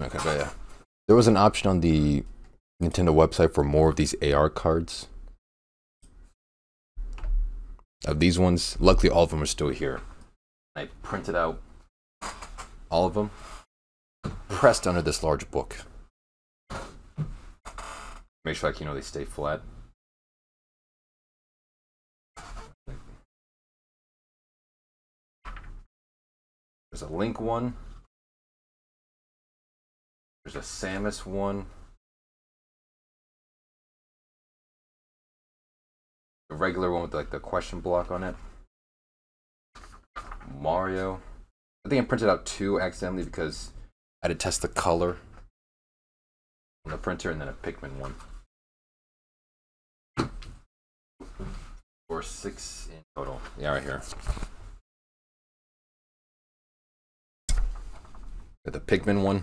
Okay, yeah. There was an option on the Nintendo website for more of these AR cards. Of these ones, luckily all of them are still here. I printed out all of them, pressed under this large book. Make sure, like, you know, they stay flat. There's a Link one. There's a Samus one. A regular one with like the question block on it. Mario. I think I printed out two accidentally because I had to test the color on the printer and then a Pikmin one. Or six in total. Yeah, right here. Got the Pikmin one.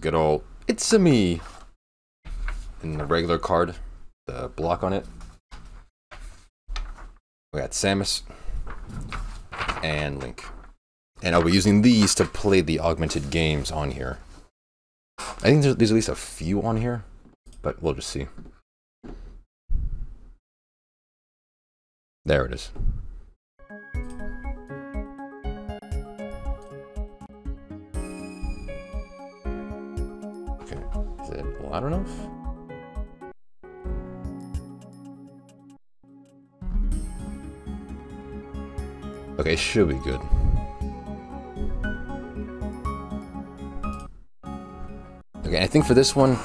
Good old It's a me. In the regular card, the block on it. We got Samus and Link. And I'll be using these to play the augmented games on here. I think there's, there's at least a few on here, but we'll just see. There it is. Enough? Okay, should be good. Okay, I think for this one,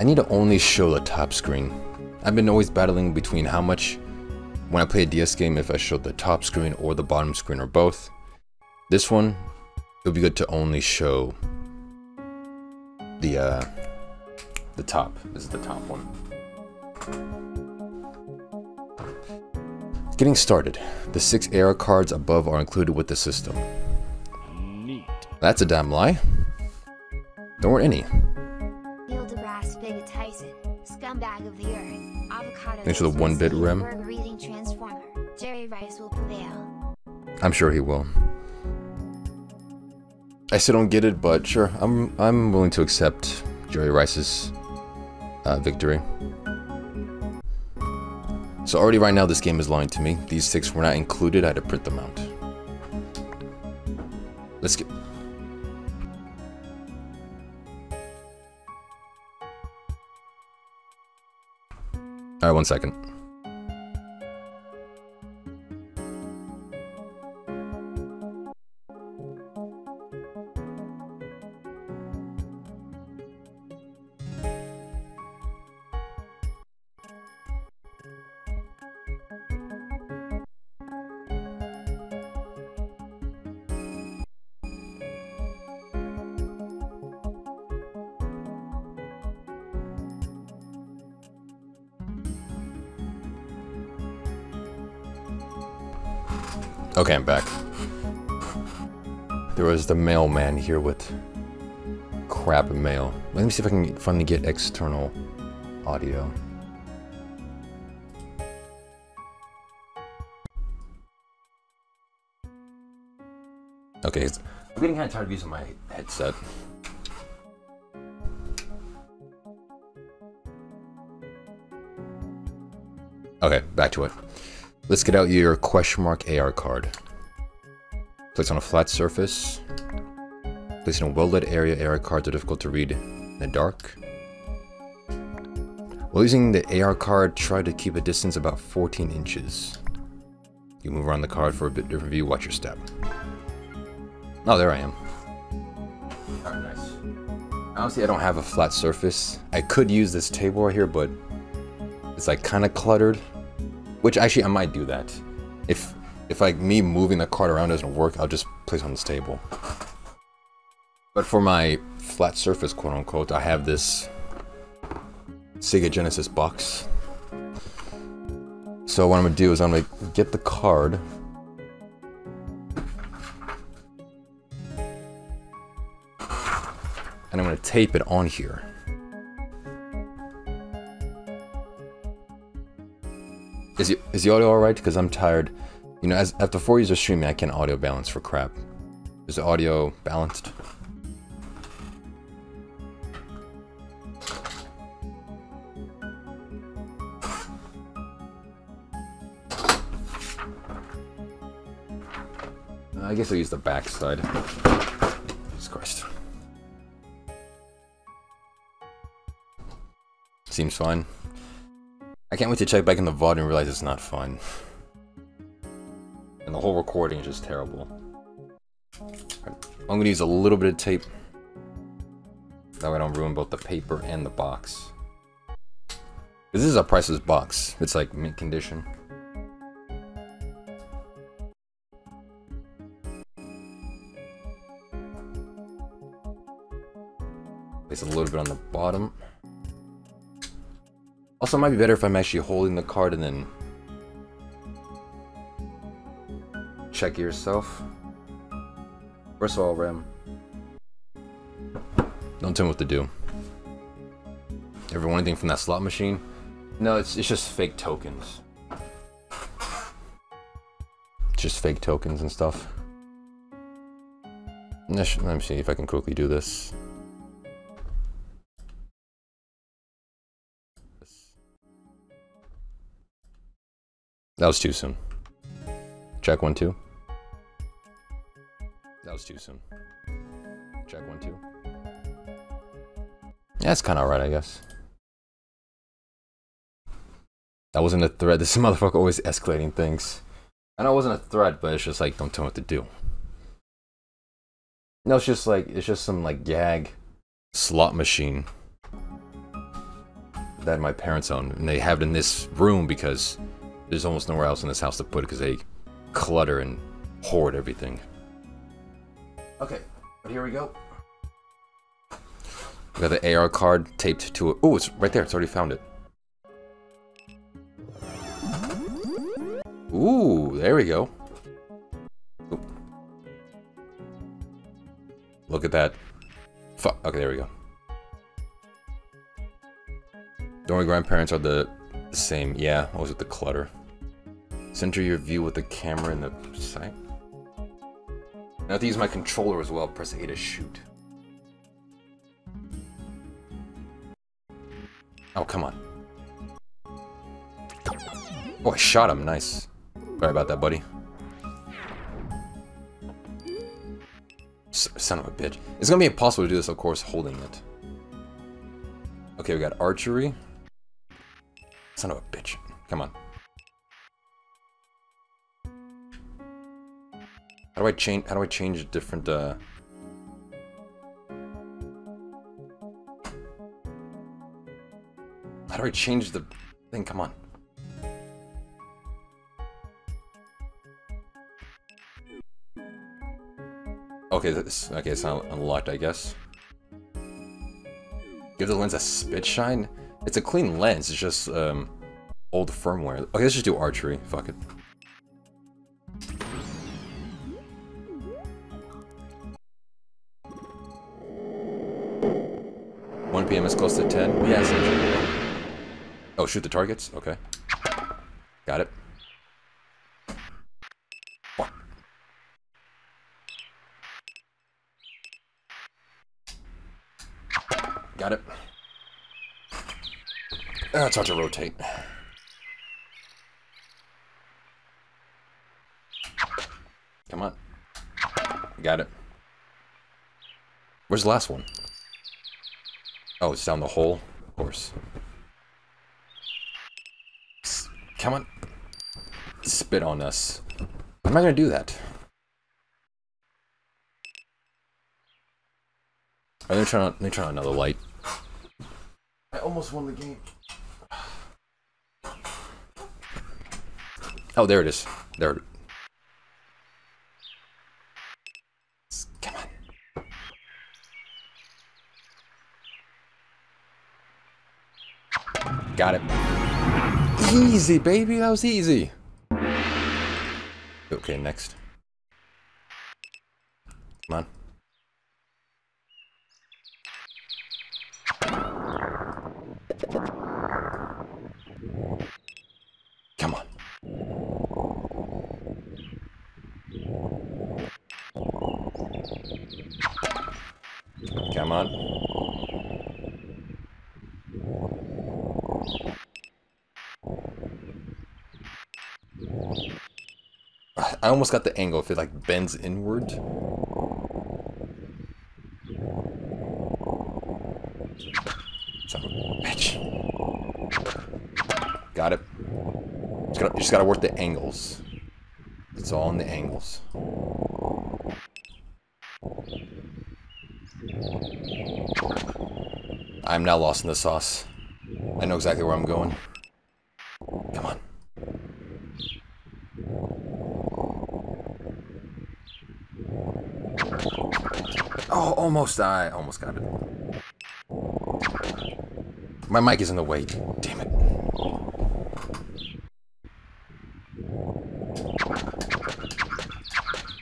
I need to only show the top screen. I've been always battling between how much, when I play a DS game, if I show the top screen or the bottom screen or both. This one, it would be good to only show the, uh, the top. This is the top one. Getting started. The six AR cards above are included with the system. Neat. That's a damn lie. There weren't any. Neil deGrasse Big Tyson, scumbag of the earth, avocado. Thanks for the one-bit Toasty, rim. Burger eating transformer. Jerry Rice will prevail. I'm sure he will. I still don't get it, but sure, I'm I'm willing to accept Jerry Rice's uh, victory. So already right now this game is lying to me. These six were not included, I had to print them out. Let's get... Alright, one second. Okay, I'm back. There was the mailman here with crap mail. Let me see if I can finally get external audio. Okay, I'm getting kind of tired of using my headset. Okay, back to it. Let's get out your question mark AR card. Place on a flat surface. Place in a well-lit area. AR cards are difficult to read in the dark. While using the AR card, try to keep a distance about 14 inches. You move around the card for a bit different view. Watch your step. Oh, there I am. Alright, nice. Honestly, I don't have a flat surface. I could use this table right here, but it's like kind of cluttered. Which actually, I might do that. If if like me moving the card around doesn't work, I'll just place it on this table. But for my flat surface, quote unquote, I have this Sega Genesis box. So what I'm gonna do is I'm gonna get the card. And I'm gonna tape it on here. Is, the- is the audio alright? Because I'm tired. You know, as after four years of streaming, I can't audio balance for crap. Is the audio balanced? I guess I'll use the back side. Jesus Christ. Seems fine. I can't wait to check back in the VOD and realize it's not fun. And the whole recording is just terrible. I'm gonna use a little bit of tape. That way I don't ruin both the paper and the box. This is a priceless box. It's like mint condition. Place a little bit on the bottom. Also, it might be better if I'm actually holding the card and then check yourself. First of all, Ram, don't tell me what to do. Ever want anything from that slot machine? No, it's, it's just fake tokens. Just fake tokens and stuff. Let me see if I can quickly do this. That was too soon. Check one, two. That was too soon. Check one, two. That's kind of alright, I guess. That wasn't a threat. This motherfucker always escalating things. I know it wasn't a threat, but it's just like, don't tell me what to do. No, it's just like, it's just some like gag slot machine that my parents own. And they have it in this room because there's almost nowhere else in this house to put it because they clutter and hoard everything. Okay, but here we go. We got the AR card taped to it. Oh, it's right there. It's already found it. Ooh, there we go. Look at that. Fuck. Okay, there we go. Only grandparents are the same. Yeah, always with the clutter. Center your view with the camera in the sight. I have to use my controller as well. Press A to shoot. Oh, come on. Oh, I shot him. Nice. Sorry about that, buddy. Son of a bitch. It's gonna be impossible to do this, of course, holding it. Okay, we got archery. Son of a bitch. Come on. How do I change? How do I change different? Uh... How do I change the thing? Come on. Okay, this okay. It's not unlocked, I guess. Give the lens a spit shine. It's a clean lens. It's just um, old firmware. Okay, let's just do archery. Fuck it. 1 p.m. is close to 10? Yes. Oh, shoot the targets? Okay. Got it. Got it. Ah, it's hard to rotate. Come on. Got it. Where's the last one? Oh, it's down the hole? Of course. Come on. Spit on us. How am I going to do that? Let me try, let me try another light. I almost won the game. Oh, there it is. There. Come on. Got it. Easy, baby. That was easy. Okay, next. Come on. Come on. On. I almost got the angle if it like bends inward. Bitch. Got it. Just gotta, just gotta work the angles. It's all in the angles. I'm now lost in the sauce. I know exactly where I'm going. Come on. Oh, almost I almost got it. My mic is in the way. Damn it.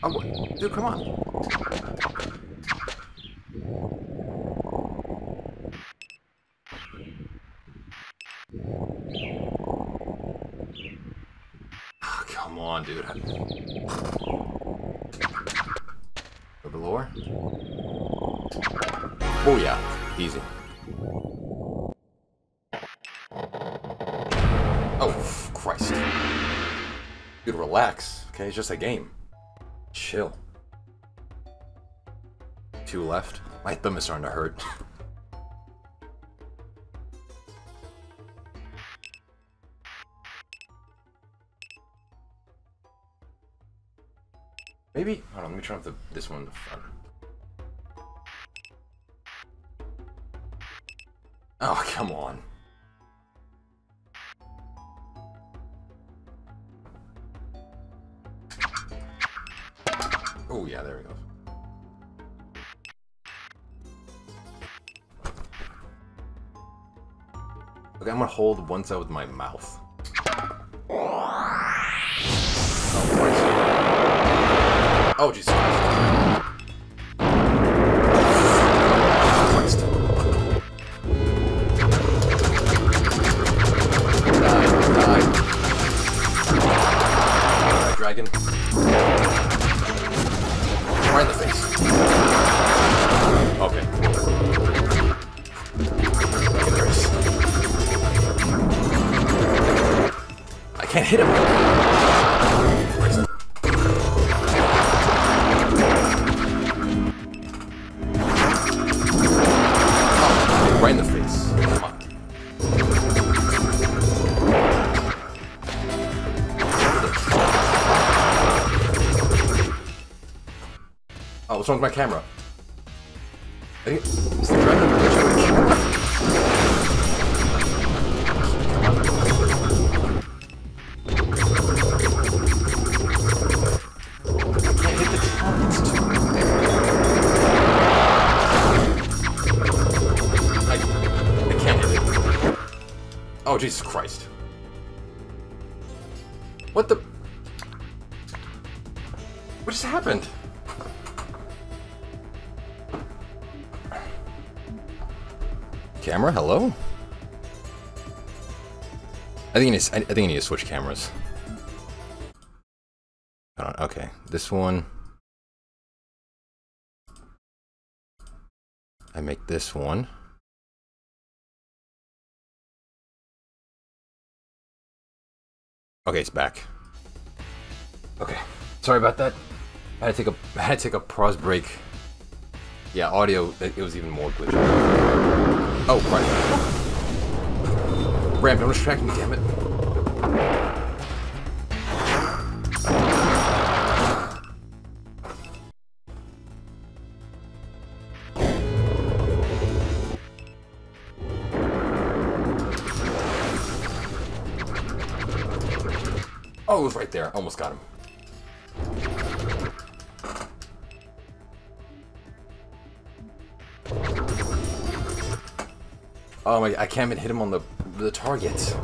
Oh, dude, come on. It's just a game. Chill. Two left. My thumb is starting to hurt. Maybe. Hold on, let me turn try the, this one One side with my mouth. Oh, Christ. Oh, what's wrong with my camera? Is the dragon glitch? I Hello? I think I need, I think I need to switch cameras. Okay. This one. I make this one. Okay, it's back. Okay, sorry about that. I had to take a I had to take a pause break. Yeah, audio. It, was even more glitchy. Oh, right. Ramp, don't distract me, damn it. Oh, it was right there. Almost got him. Oh my! I can't even hit him on the the target.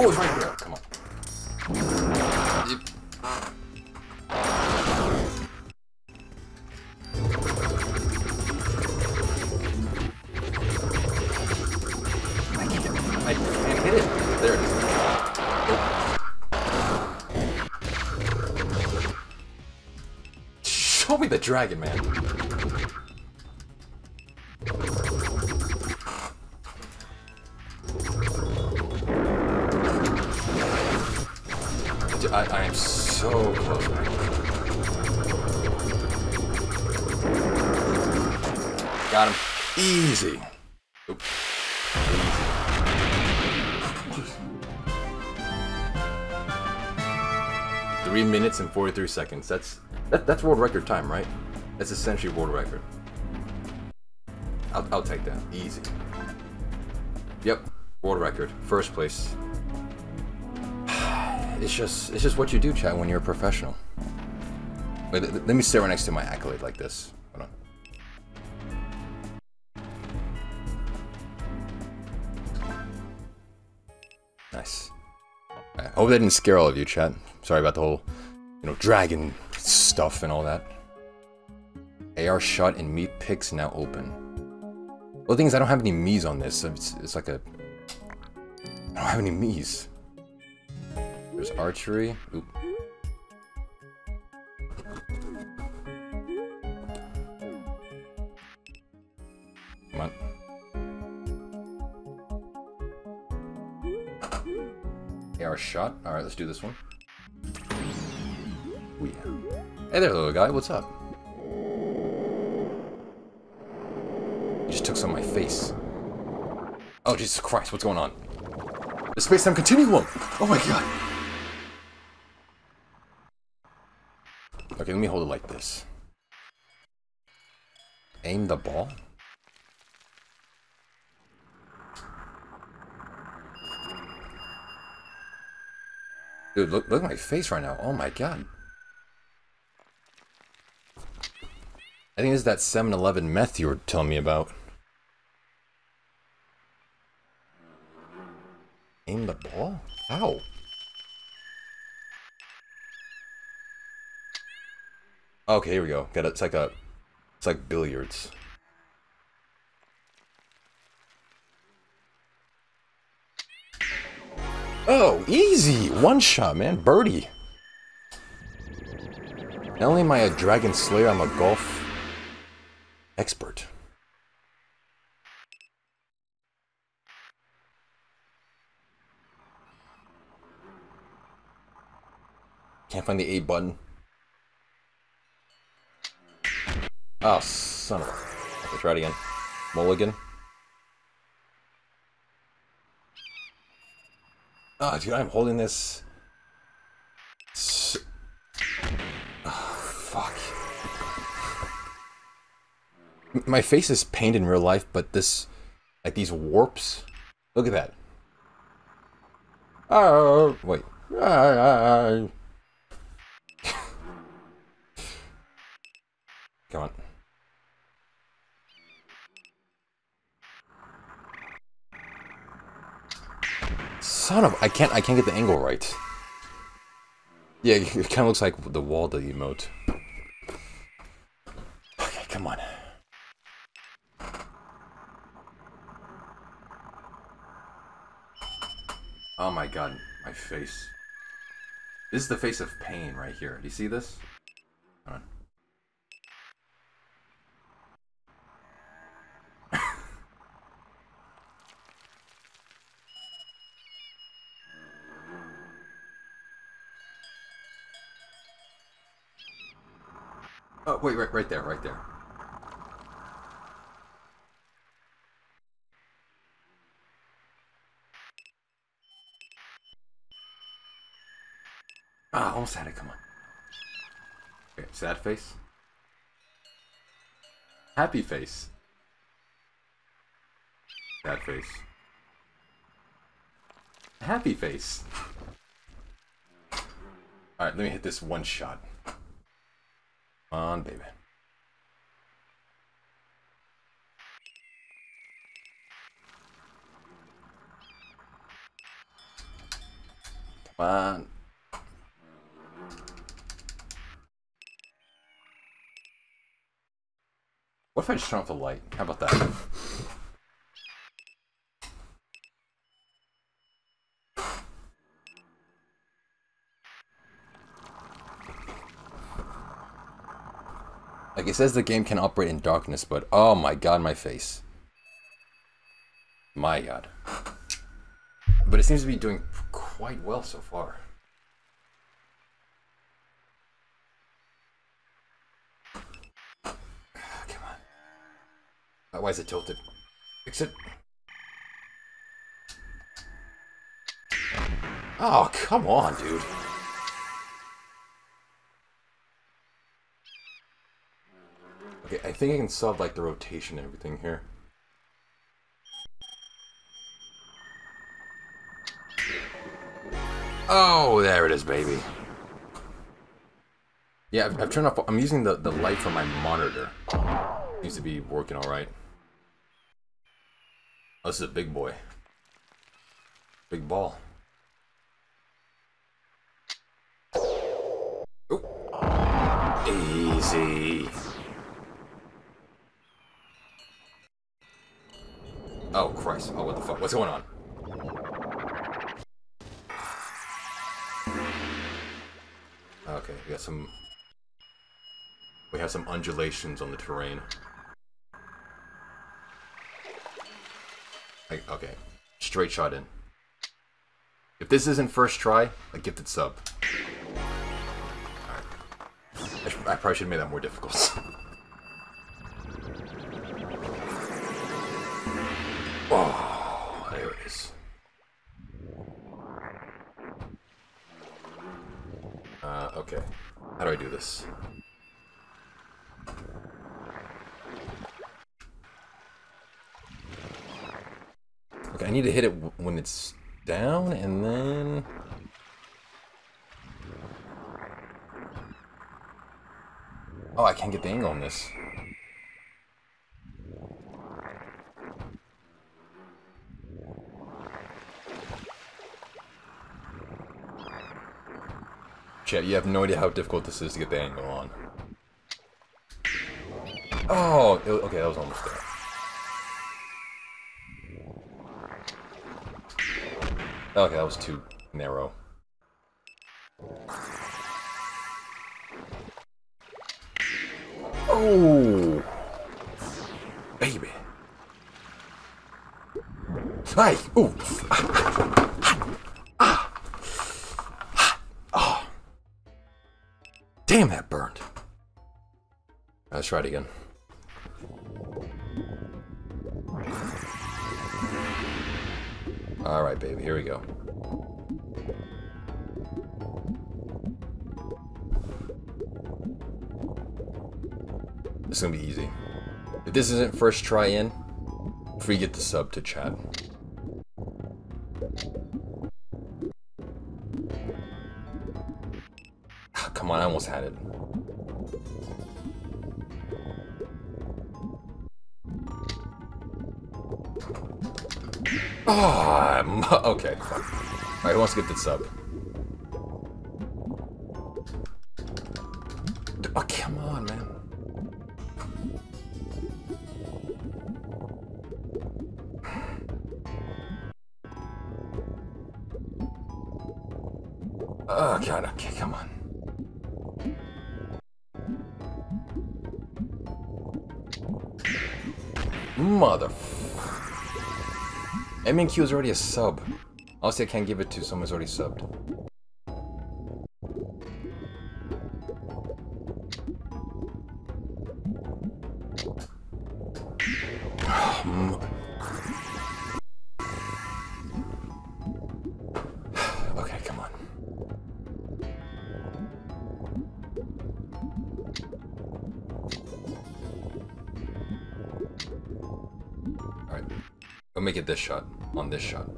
Oh, it's right there. Dragon, man. I, I am so close. Got him. Easy. Three minutes and 43 seconds. That's that, that's world record time, right? That's essentially world record. I'll, I'll take that. Easy. Yep. World record. First place. It's just it's just what you do, Chad, when you're a professional. Wait, let me sit right next to my accolade like this. Hold on. Nice. I hope that didn't scare all of you, chat. Sorry about the whole, you know, dragon stuff and all that. AR shot and Mii Pics now open. Well, the thing is, I don't have any Miis on this, so it's, it's like a... I don't have any Miis. There's archery. Oop. Come on. AR shot. Alright, let's do this one. Ooh, yeah. Hey there, little guy. What's up? You just took some of my face. Oh, Jesus Christ. What's going on? The space-time continuum! Oh my god! Okay, let me hold it like this. Aim the ball? Dude, look, look at my face right now. Oh my god. I think is that 7-Eleven meth you were telling me about. Aim the ball? How? Okay, here we go. Got it. It's like a, it's like billiards. Oh, easy! One shot, man. Birdie. Not only am I a dragon slayer, I'm a golf expert. Can't find the A button. Oh, son of a... Okay, try it again. Mulligan. Oh, dude, I'm holding this... Oh, fuck. My face is painted in real life, but this... Like, these warps... Look at that. Oh, wait. Come on. Son of I can't I can't get the angle right. Yeah, it kind of looks like the wall Walda emote. Okay, come on. Oh my god, my face. This is the face of pain right here. Do you see this? Oh, wait, right, right there, right there. Ah, almost had it, come on. Okay, sad face. Happy face. Sad face. Happy face. Alright, let me hit this one shot. Come on, baby. Come on. What if I just turn off the light? How about that? Says the game can operate in darkness, but oh my god, my face. My god. But it seems to be doing quite well so far. Come on. Uh, why is it tilted? Fix it. Oh, come on, dude. I think I can solve like the rotation and everything here. Oh, there it is, baby. Yeah, I've, I've turned off. I'm using the, the light from my monitor. Seems to be working alright. Oh, this is a big boy. Big ball. Easy. Oh, Christ. Oh, what the fuck? What's going on? Okay, we got some... We have some undulations on the terrain. Like, okay. Straight shot in. If this isn't first try, a gifted sub. I, I probably should have made that more difficult. need to hit it when it's down, and then... Oh, I can't get the angle on this. Chat, you have no idea how difficult this is to get the angle on. Oh, okay, that was almost there. Okay, that was too narrow. Oh, baby. Hey, ooh. Ah. Ah. Ah. Damn, that burned. Let's try it again. Here we go. This is gonna be easy. If this isn't first try in, free get the sub to chat. Come on, I almost had it. Okay. Alright, who wants to get the sub? MNQ is already a sub. Obviously, I can't give it to someone who's already subbed. Okay, come on. Alright. I'll make it this shot. On this shot.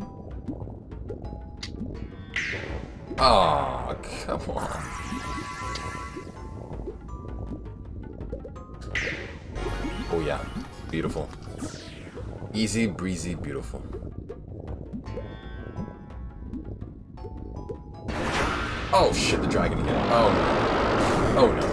Oh, come on. Oh yeah. Beautiful. Easy, breezy, beautiful. Oh shit, the dragon again. Oh no. Oh no.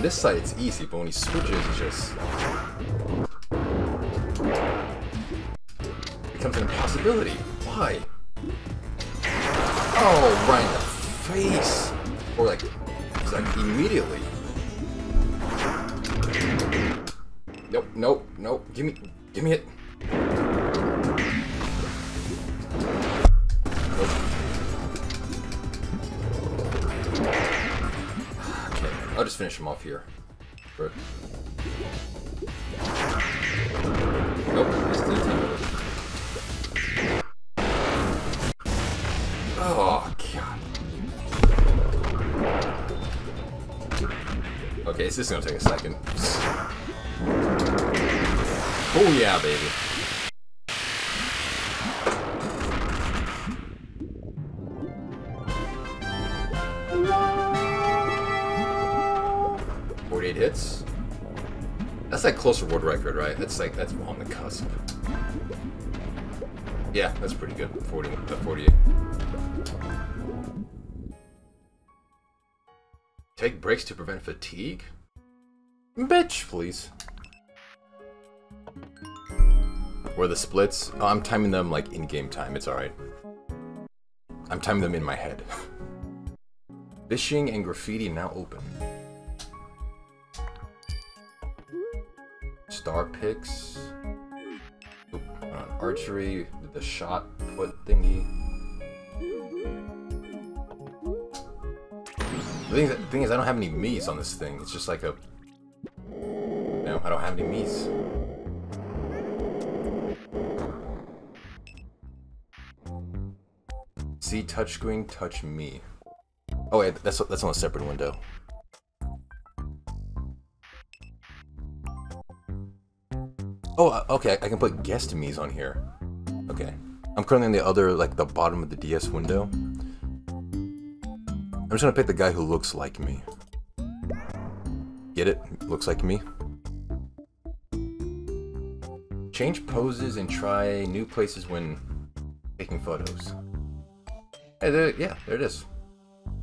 On this side it's easy, but when he switches, it just becomes an impossibility. Why? Oh, right in the face, or like, like immediately. Nope, nope, nope. Give me, give me it. Off here. Nope. Oh, God. Okay, it's just gonna take a second. Oh yeah, baby. Close reward record, right? That's like that's on the cusp. Yeah, that's pretty good. 40, uh, 48. Take breaks to prevent fatigue? Bitch, please. Where the splits, oh, I'm timing them like in game time, it's alright. I'm timing them in my head. Fishing and graffiti now open. Star Pics. Oop, archery, the shot put thingy. The thing, is, the thing is, I don't have any Mii's on this thing. It's just like a... No, I don't have any Mii's. See touchscreen, touch me. Oh wait, that's that's on a separate window. Oh, uh, okay, I can put guest Mii's on here. Okay. I'm currently on the other, like, the bottom of the DS window. I'm just gonna pick the guy who looks like me. Get it? Looks like me. Change poses and try new places when taking photos. Hey, there, yeah, there it is.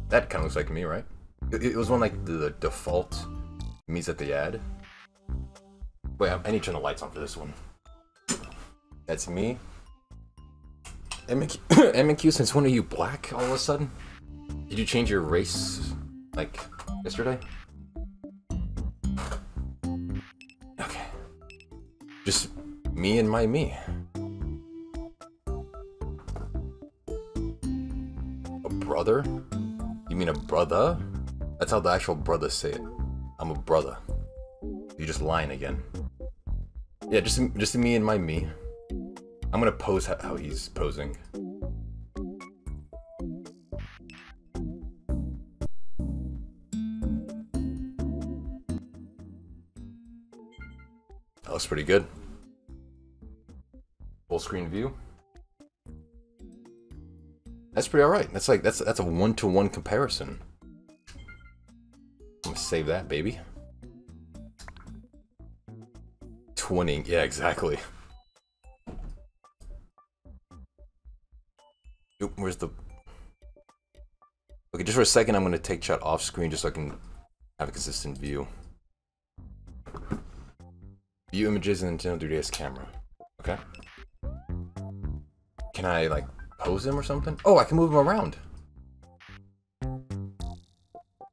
That kind of looks like me, right? It, it was one like the, default Mii's at the ad. Wait, I need to turn the lights on for this one. That's me. MQ, since when are you black all of a sudden? Did you change your race, like, yesterday? Okay. Just me and my me. A brother? You mean a brother? That's how the actual brothers say it. I'm a brother. You're just lying again. Yeah, just just me and my Mii. I'm gonna pose how, he's posing. That looks pretty good. Full screen view. That's pretty alright. That's like that's that's a one to one comparison. I'm gonna save that baby. 20. Yeah, exactly. Oop, where's the... Okay, just for a second, I'm going to take shot off screen just so I can have a consistent view. View images in Nintendo 3DS camera. Okay. Can I, like, pose him or something? Oh, I can move him around.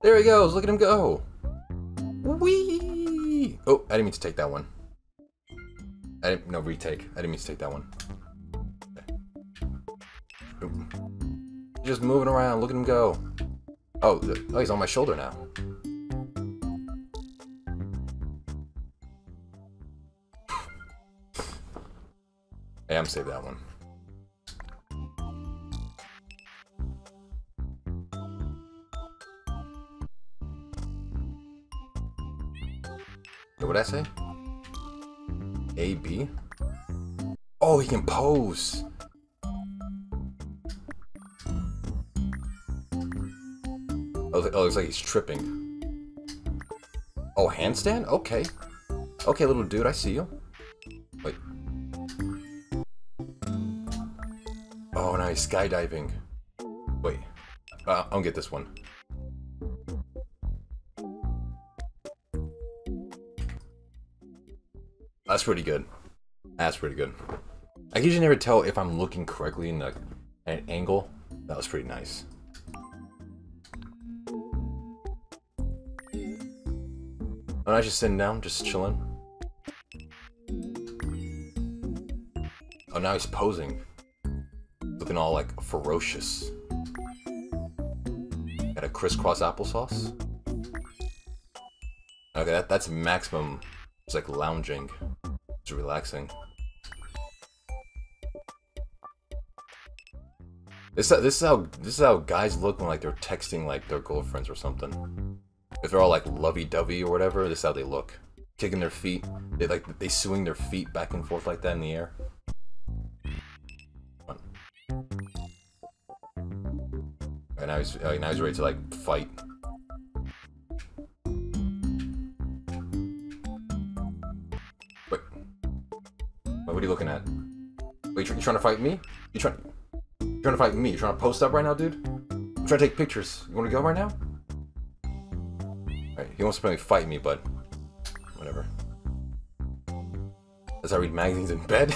There he goes. Look at him go. Whee! Oh, I didn't mean to take that one. I didn't, no, retake. I didn't mean to take that one. Just moving around, look at him go. Oh, oh, he's on my shoulder now. I'm save that one. What did I say? A, B? Oh, he can pose! Oh, it looks like he's tripping. Oh, handstand? Okay. Okay, little dude, I see you. Wait. Oh, nice. Skydiving. Wait. Uh, I'll get this one. That's pretty good. That's pretty good. I can usually never tell if I'm looking correctly in the an angle. That was pretty nice. Oh, I just sitting down, just chilling. Oh, now he's posing. Looking all like ferocious. Got a crisscross applesauce. Okay, that, that's maximum. It's like lounging. It's relaxing. This this is how this is how guys look when like they're texting like their girlfriends or something. If they're all like lovey-dovey or whatever, this is how they look. Kicking their feet. They like they swing their feet back and forth like that in the air. And now he's uh, now he's ready to like fight. Are you looking at? Wait, you trying to fight me? You trying? You trying to fight me? You trying to post up right now, dude? I'm trying to take pictures. You want to go right now? Alright, he wants to probably fight me, but whatever. Does I read magazines in bed?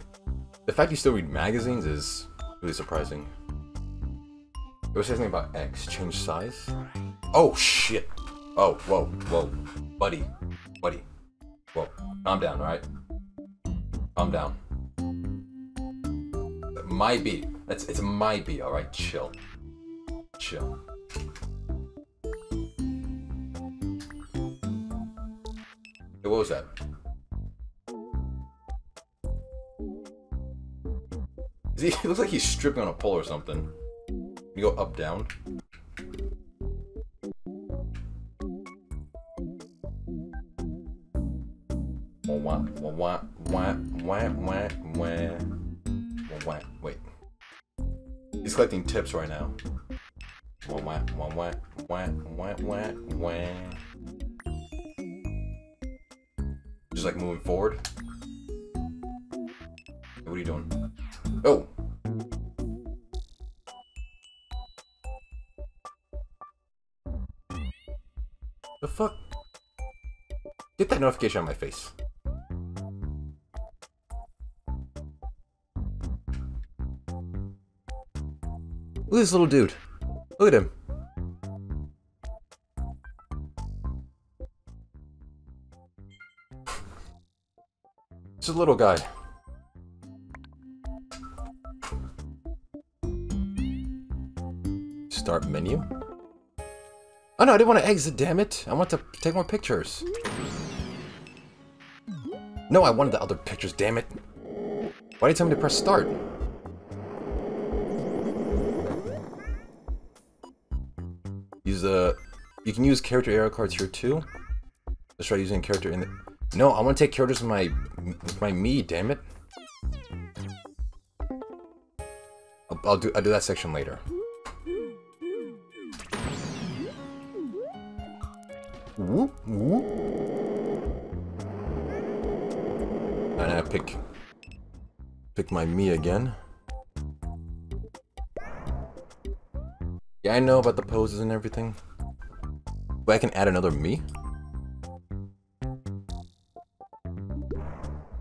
the fact you still read magazines is really surprising. It was something about X, change size. Oh shit! Oh, whoa, whoa, buddy, buddy, whoa, calm down, alright? Calm down. It Might be. It's it's might be. All right, chill. Chill. Hey, what was that? Is he, looks like he's stripping on a pole or something. You go up down. Collecting tips right now. Wah wah wah wah wah wah wah wah. Just like moving forward. What are you doing? Oh. The fuck? Get that notification on my face. At this little dude. Look at him. It's a little guy. Start menu. Oh no, I didn't want to exit, damn it. I want to take more pictures. No, I wanted the other pictures, damn it. Why did you tell me to press start? You can use character AR cards here too. Let's try using character in the... No, I want to take characters with my... my Mii, damn it. I'll, I'll do I'll do that section later. Whoop, whoop. And I pick pick my Mii again. Yeah, I know about the poses and everything. But I can add another Mii?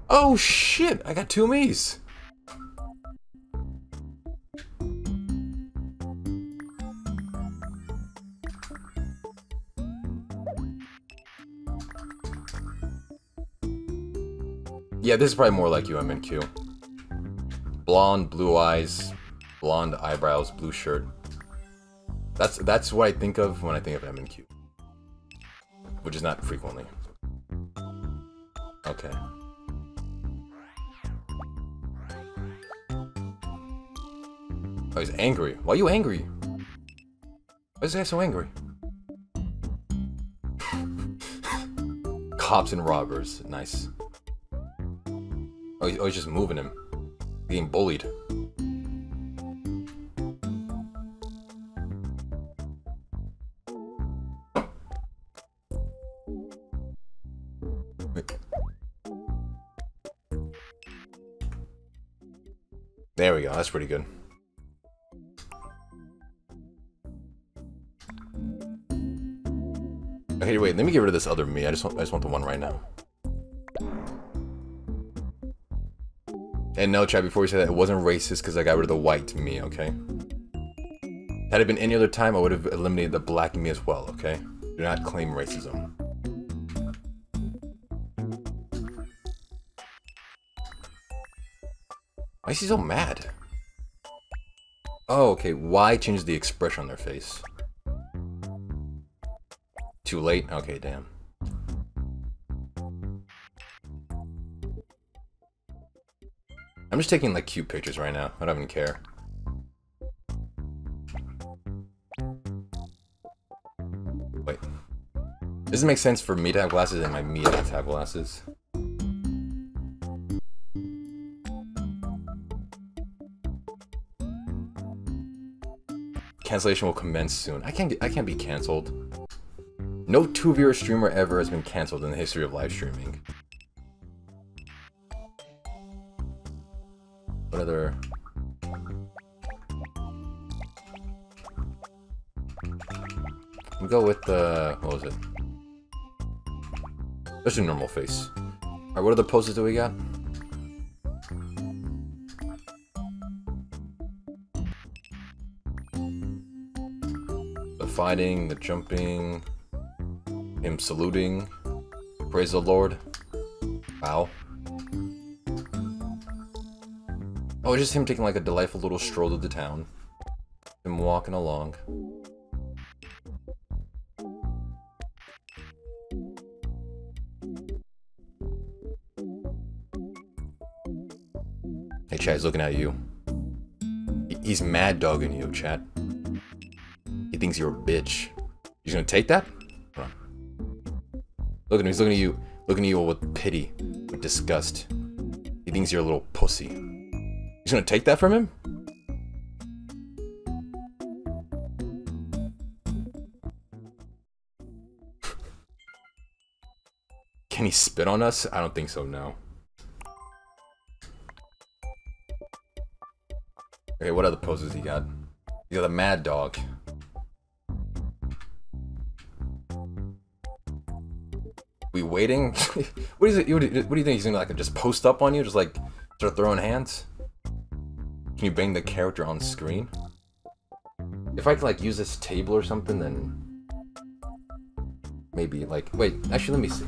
Oh shit! I got two Mii's! Yeah, this is probably more like you, MNQ. Blonde, blue eyes, blonde eyebrows, blue shirt. That's that's what I think of when I think of MNQ. Which is not frequently. Okay. Oh, he's angry. Why are you angry? Why is guy so angry? Cops and robbers. Nice. Oh, he's, oh, he's just moving him. Being bullied. That's pretty good. Okay, wait. Let me get rid of this other Mii. I just want, I just want the one right now. And no, chat, before you say that, it wasn't racist because I got rid of the white Mii, okay? Had it been any other time, I would have eliminated the black Mii as well, okay? Do not claim racism. Why is he so mad? Oh, okay. Why change the expression on their face? Too late? Okay, damn. I'm just taking like cute pictures right now. I don't even care. Wait. Does it make sense for me to have glasses and my not to have glasses? Cancellation will commence soon. I can't I can't be cancelled. No two-viewer streamer ever has been cancelled in the history of live streaming. What other... We go with the... what was it? Let's do normal face. Alright, what other poses do we got? The the jumping, him saluting, praise the Lord. Wow. Oh, just him taking like a delightful little stroll to the town. Him walking along. Hey, Chad's looking at you. He's mad dogging you, Chad. He thinks you're a bitch. He's gonna take that? Look at him, he's looking at you, looking at you with pity, with disgust. He thinks you're a little pussy. He's gonna take that from him? Can he spit on us? I don't think so, no. Okay, what other poses he got? He got a mad dog. Waiting? what is it? What do you think he's gonna like just post up on you? Just like start throwing hands? Can you bang the character on screen? If I could like use this table or something, then maybe like wait. Actually, let me see.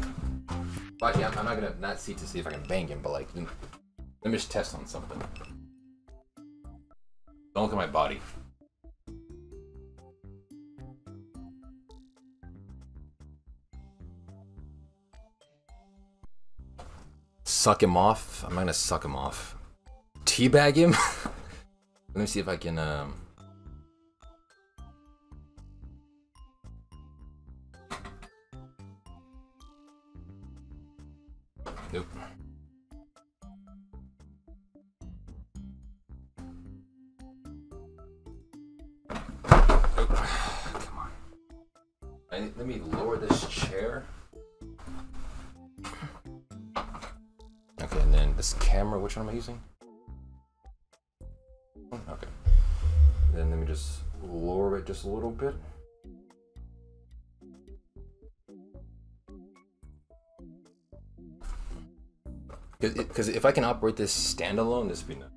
Actually, I'm, I'm not gonna not see to see if I can bang him, but like let me just test on something. Don't look at my body. Suck him off? I'm not gonna suck him off. Teabag him? Let me see if I can, um... Nope. Come on. I, let me lower this chair. This camera, which one am I using? Okay. Then let me just lower it just a little bit. Because if I can operate this standalone, this would be nice.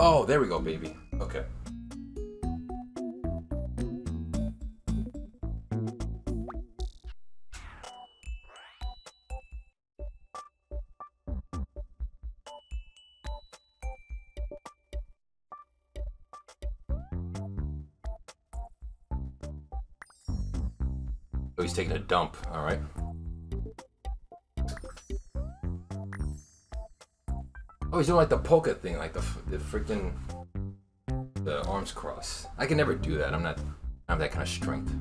Oh, there we go, baby. Okay. Oh, he's taking a dump. All right. Oh, he's doing like the polka thing, like the the freaking arms cross. I can never do that. I'm not. I have that kind of strength.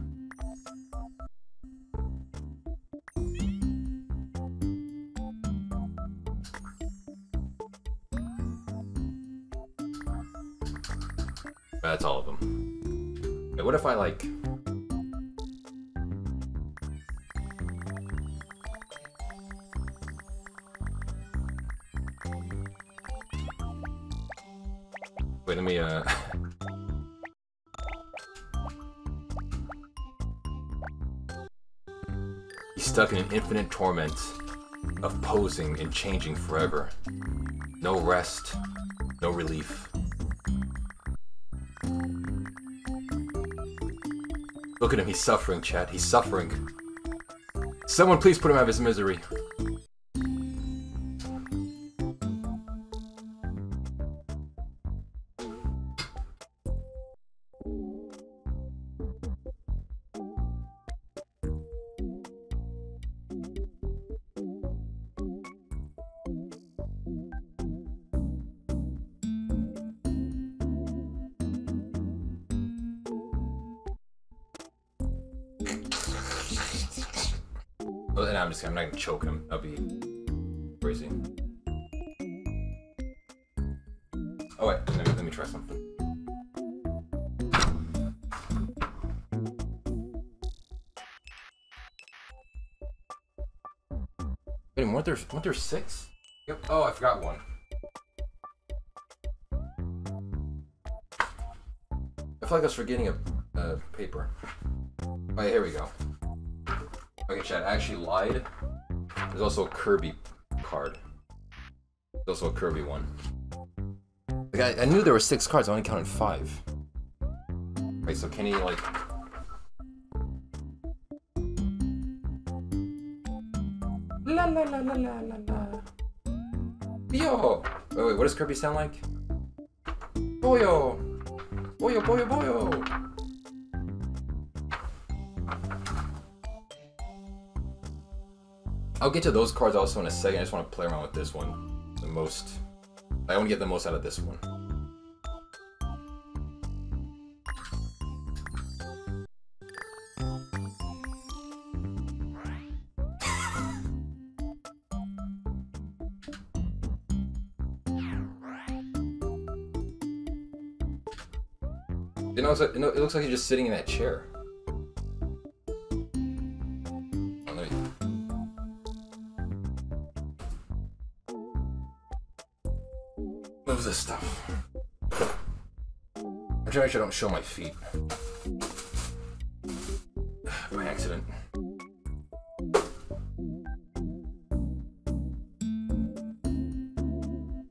An infinite torment of posing and changing forever. No rest, no relief. Look at him, he's suffering, Chad. He's suffering. Someone please put him out of his misery. Weren't there six? Yep. Oh, I forgot one. I feel like I was forgetting a, a paper. Oh yeah, here we go. Okay, Chad, I actually lied. There's also a Kirby card. There's also a Kirby one. Like, I, I knew there were six cards, I only counted five. Right, so can he, like... Kirby sound like? Boyo! Boyo, boyo, boyo! I'll get to those cards also in a second. I just want to play around with this one. The most. I want to get the most out of this one. Like, know, it looks like he's just sitting in that chair. Oh, Move this stuff. I'm trying to make sure I don't show my feet. By accident.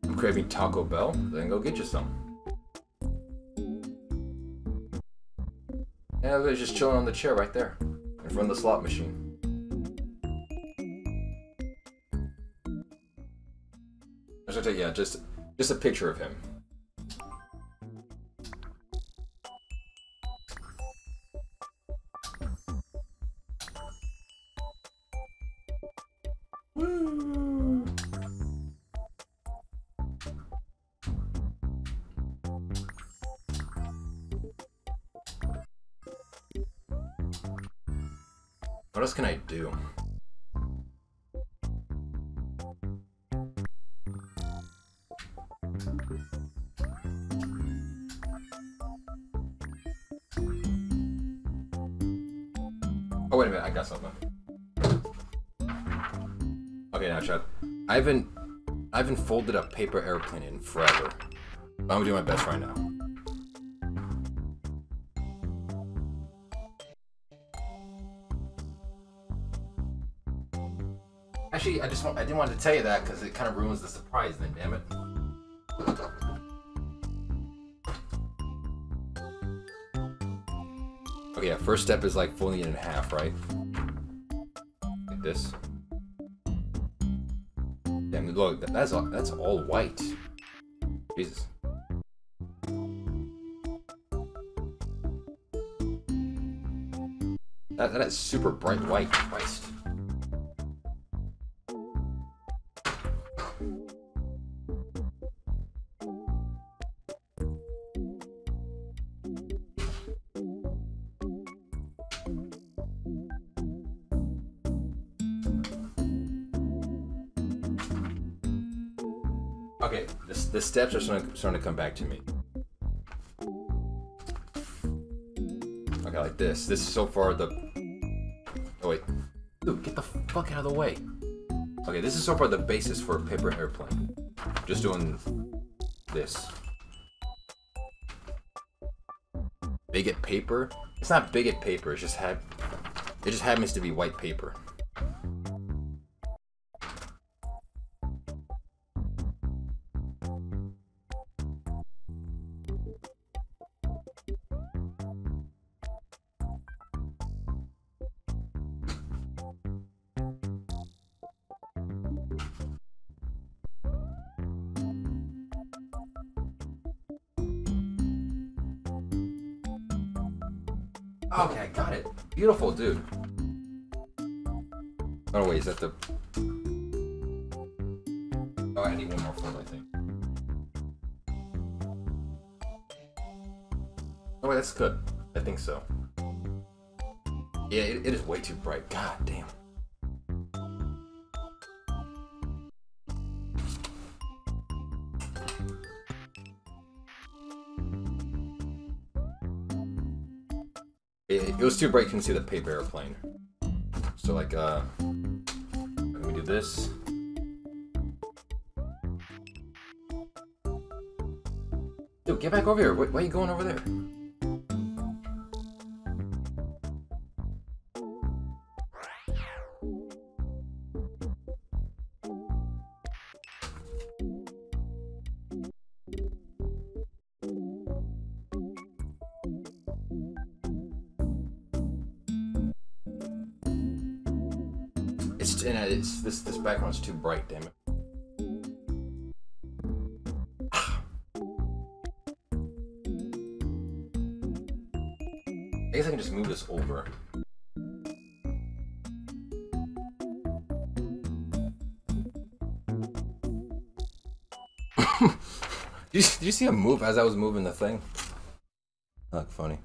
I'm craving Taco Bell. Then go get you some. They're just chilling on the chair right there. In front of the slot machine. I should take, yeah, just just a picture of him. folded up paper airplane in forever. I'm gonna do my best right now. Actually, I just want, I didn't want to tell you that because it kind of ruins the surprise then, damn it. Okay, yeah, first step is like folding it in half, right? Look, that's all, that's all white. Jesus. That, that is super bright white. Christ. Steps are starting, to come back to me. Okay, like this. This is so far the. Oh wait, dude, get the fuck out of the way. Okay, this is so far the basis for a paper airplane. Just doing this. Bigot paper? It's not bigot paper. It's just had. It just happens to be white paper. Bright, you couldn't see the paper airplane. So like, uh, let me do this. Dude, get back over here. Why, why are you going over there? Background's too bright. Damn it. I guess I can just move this over. did, you, did you see him move as I was moving the thing? Look funny.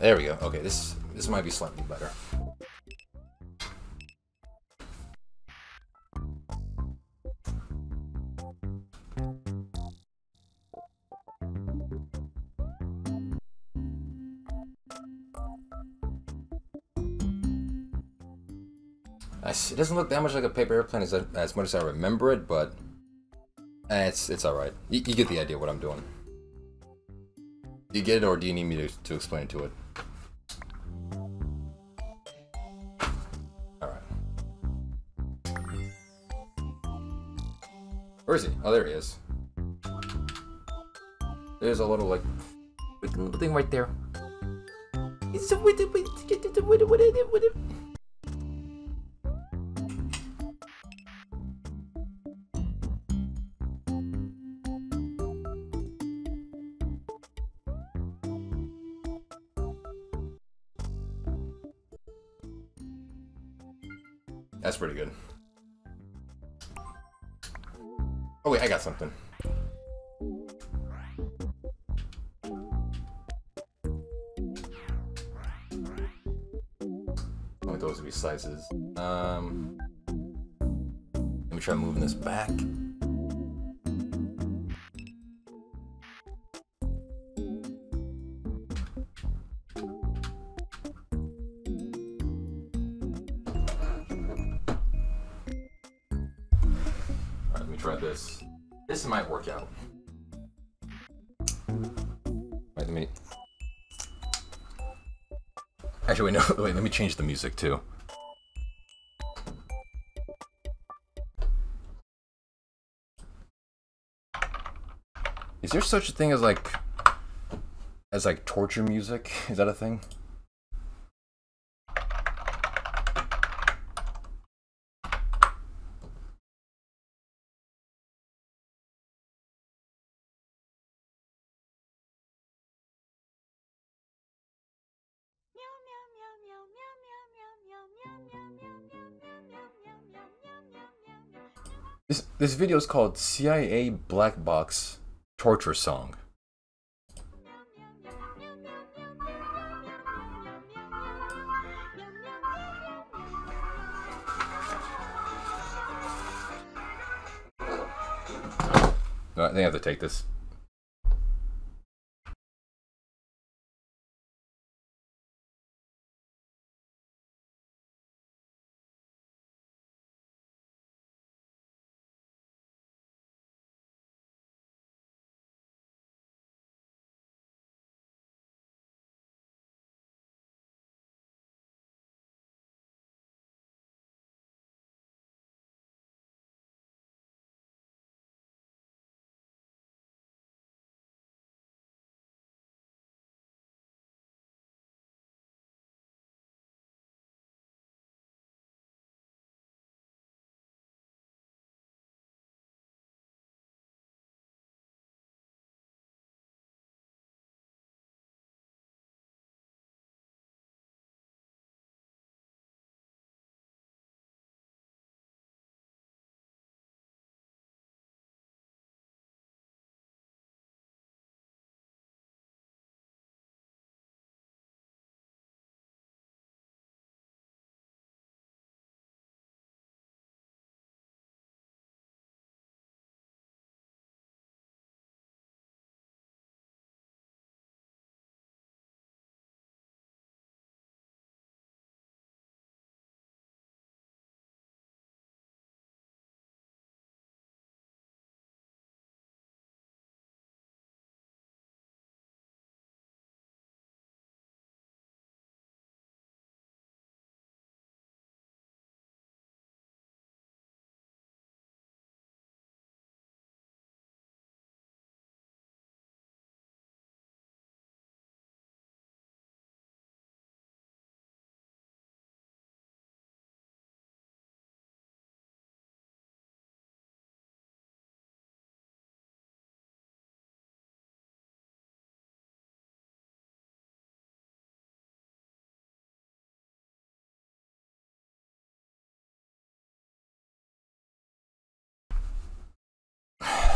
There we go. Okay, this this might be slightly better. It doesn't look that much like a paper airplane as, as much as I remember it, but eh, it's it's all right. You, you get the idea what I'm doing. Do you get it, or do you need me to, to explain it to it? Where is he? Oh, there he is. There's a little, like, little thing right there. It's with it, with it, with it, slices. Um, let me try moving this back. Alright, let me try this. This might work out. Wait, let me. Actually, wait, no, wait, let me change the music too. Is there such a thing as like as like torture music? Is that a thing? This this video is called CIA Black Box Torture Song. I think I have to take this.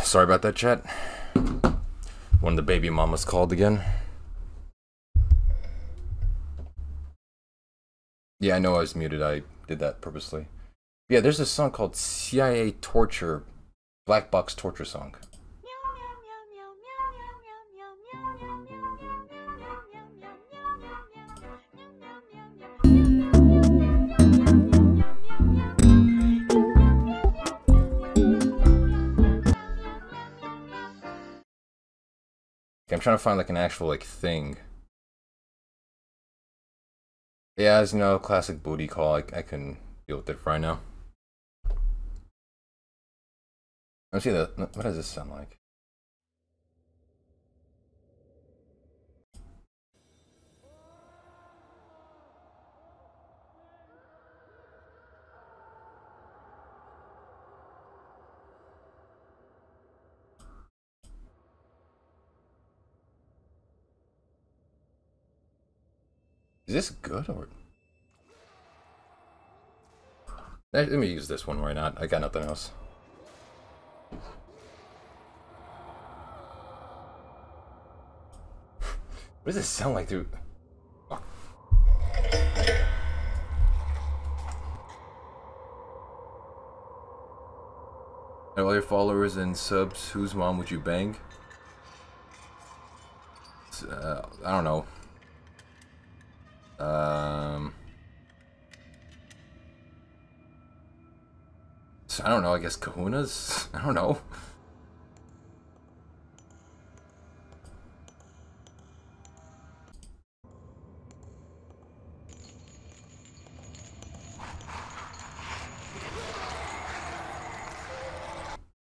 Sorry about that, chat. When the baby mama's called again. Yeah, I know I was muted. I did that purposely. Yeah, there's a song called CIA Torture, Black Box Torture Song. I'm trying to find like an actual like thing. Yeah, as you know, classic booty call. I, I can deal with it right now. Let's see the what does this sound like? Is this good or? Let me use this one. Why not? I got nothing else. what does this sound like, dude? And all your followers and subs, whose mom would you bang? Uh, I don't know. Um, so I don't know. I guess Kahuna's. I don't know.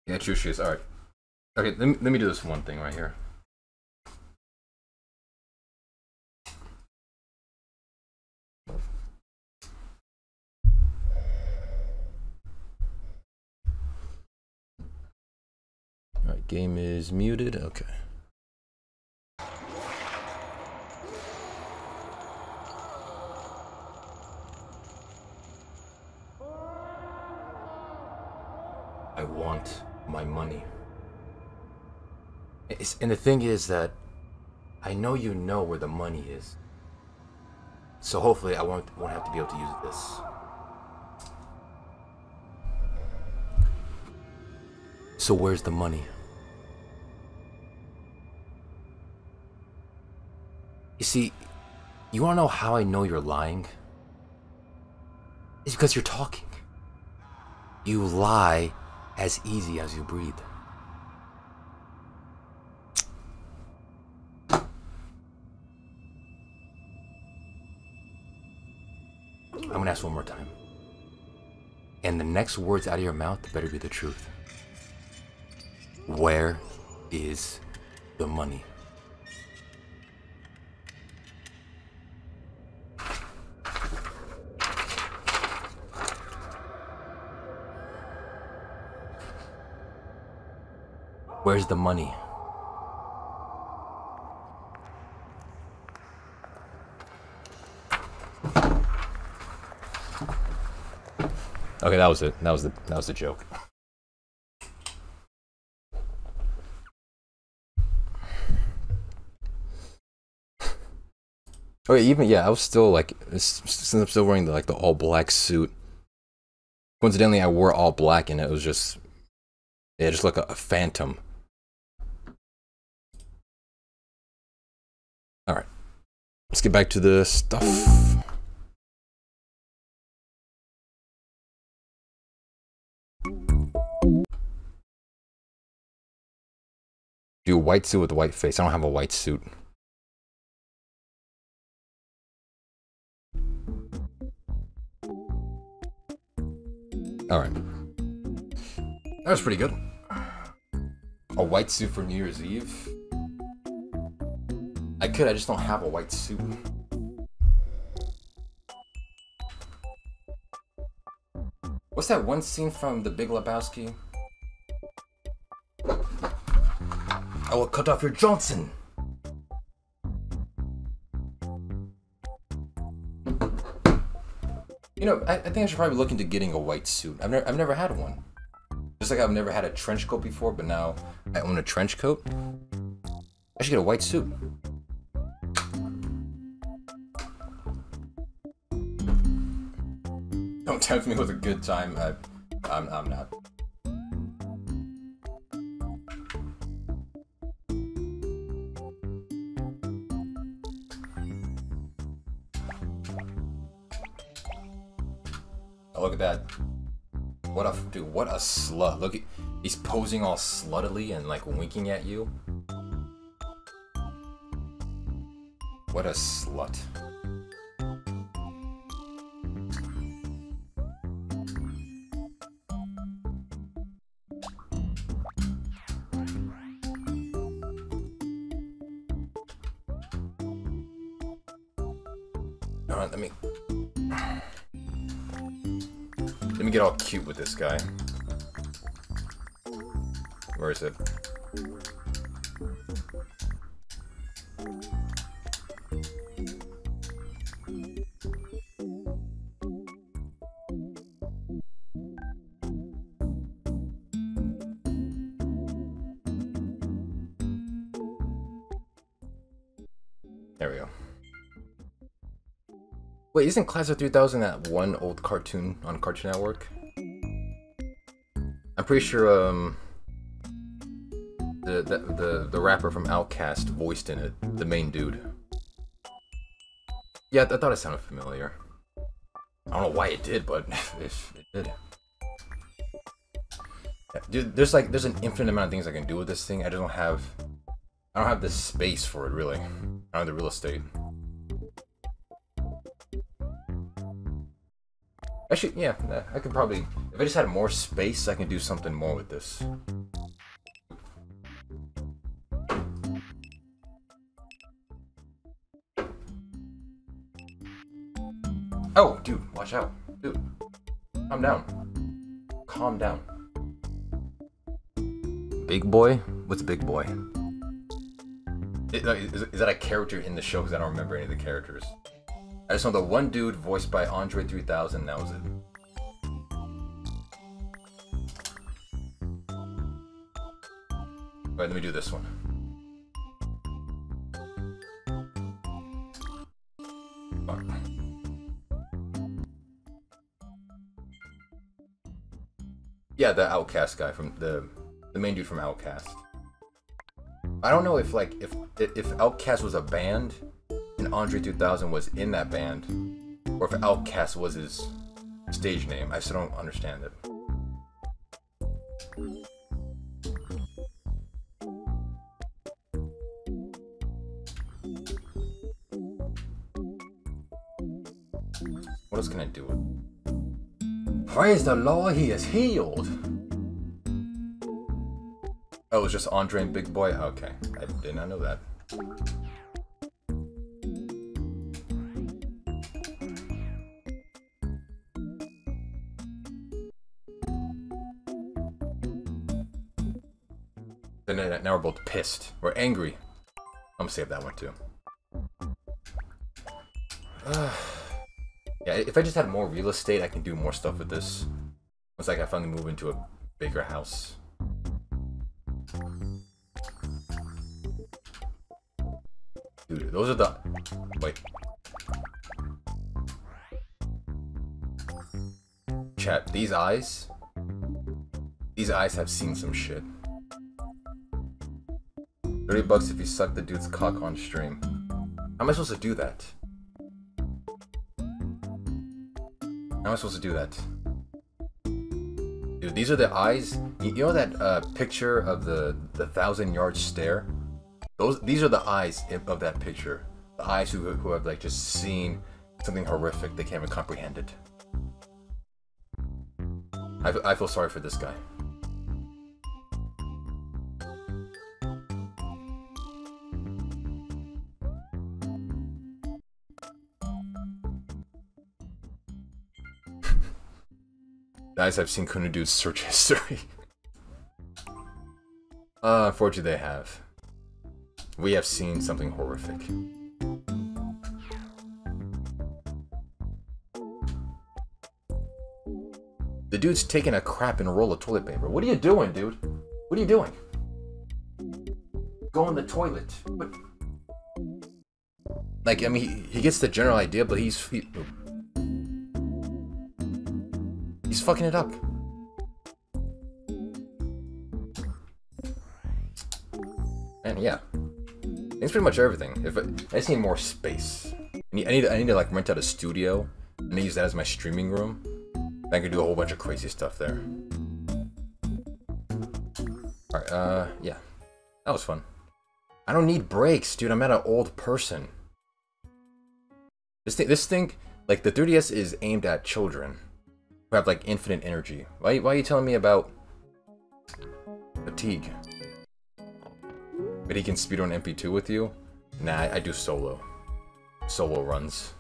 Yeah, true shoes. All right. Okay, let me, let me do this one thing right here. Game is muted. Okay. I want my money. It's, and the thing is that I know you know where the money is. So hopefully I won't, won't have to be able to use this. So where's the money? You see, you wanna know how I know you're lying? It's because you're talking. You lie as easy as you breathe. I'm gonna ask one more time. And the next words out of your mouth better be the truth. Where is the money? Where's the money? Okay, that was it. That was the that was the joke. Okay, even yeah, I was still like since I'm still wearing the like the all black suit. Coincidentally, I wore all black and it was just yeah, just like a, a phantom. Let's get back to the stuff. Do a white suit with a white face. I don't have a white suit. All right. That was pretty good. A white suit for New Year's Eve. I could, I just don't have a white suit. What's that one scene from The Big Lebowski? I will cut off your Johnson. You know, I, I think I should probably look into getting a white suit. I've never, I've never had one. Just like I've never had a trench coat before, but now I own a trench coat. I should get a white suit. Tempt me with a good time. I, I'm, I'm not. Oh, look at that. What a dude, what a slut. Look at he's posing all sluttily and like winking at you. What a slut. With this guy. Where is it? There we go. Wait, isn't Class of 3000 that one old cartoon on Cartoon Network? I'm pretty sure um the the the, the rapper from OutKast voiced in it, the main dude. Yeah, I thought it sounded familiar. I don't know why it did, but it, it did. Dude, there's like there's an infinite amount of things I can do with this thing. I just don't have I don't have the space for it really. I don't have the real estate. Actually, yeah, I could probably if I just had more space, I can do something more with this. Oh, dude, watch out. Dude, calm down. Calm down. Big boy? What's big boy? Is, is that a character in the show? Because I don't remember any of the characters. I just know the one dude voiced by Andre 3000, that was it. Let me do this one. Yeah, the OutKast guy from the the main dude from OutKast. I don't know if like if if OutKast was a band and Andre 2000 was in that band, or if Outcast was his stage name. I still don't understand it. Praise the Lord, he is healed. Oh, it was just Andre and Big Boi? Okay. I did not know that. Now we're both pissed. We're angry. I'm gonna save that one too. if I just had more real estate, I can do more stuff with this. Once like I finally move into a bigger house. Dude, those are the... Wait. Chat, these eyes... These eyes have seen some shit. 30 bucks if you suck the dude's cock on stream. How am I supposed to do that? How am I supposed to do that? Dude, these are the eyes. You, know that uh, picture of the the thousand yard stare? Those these are the eyes of that picture. The eyes who who have like just seen something horrific they can't even comprehend it. I, I feel sorry for this guy. Guys, I've seen Kuna Dude's search history. uh, unfortunately, they have. We have seen something horrific. The dude's taking a crap in a roll of toilet paper. What are you doing, dude? What are you doing? Go in the toilet. What? Like, I mean, he, he gets the general idea, but he's... He, Fucking it up. And yeah. It's pretty much everything. If I, I just need more space. I need, I need, I need to like rent out a studio and use that as my streaming room. I can do a whole bunch of crazy stuff there. Alright, uh, yeah. That was fun. I don't need breaks, dude. I'm not an old person. This thing, this thing, like the 3DS is aimed at children who have like infinite energy. Why, why are you telling me about fatigue? But he can speedrun MP2 with you? Nah, I, I do solo. Solo runs.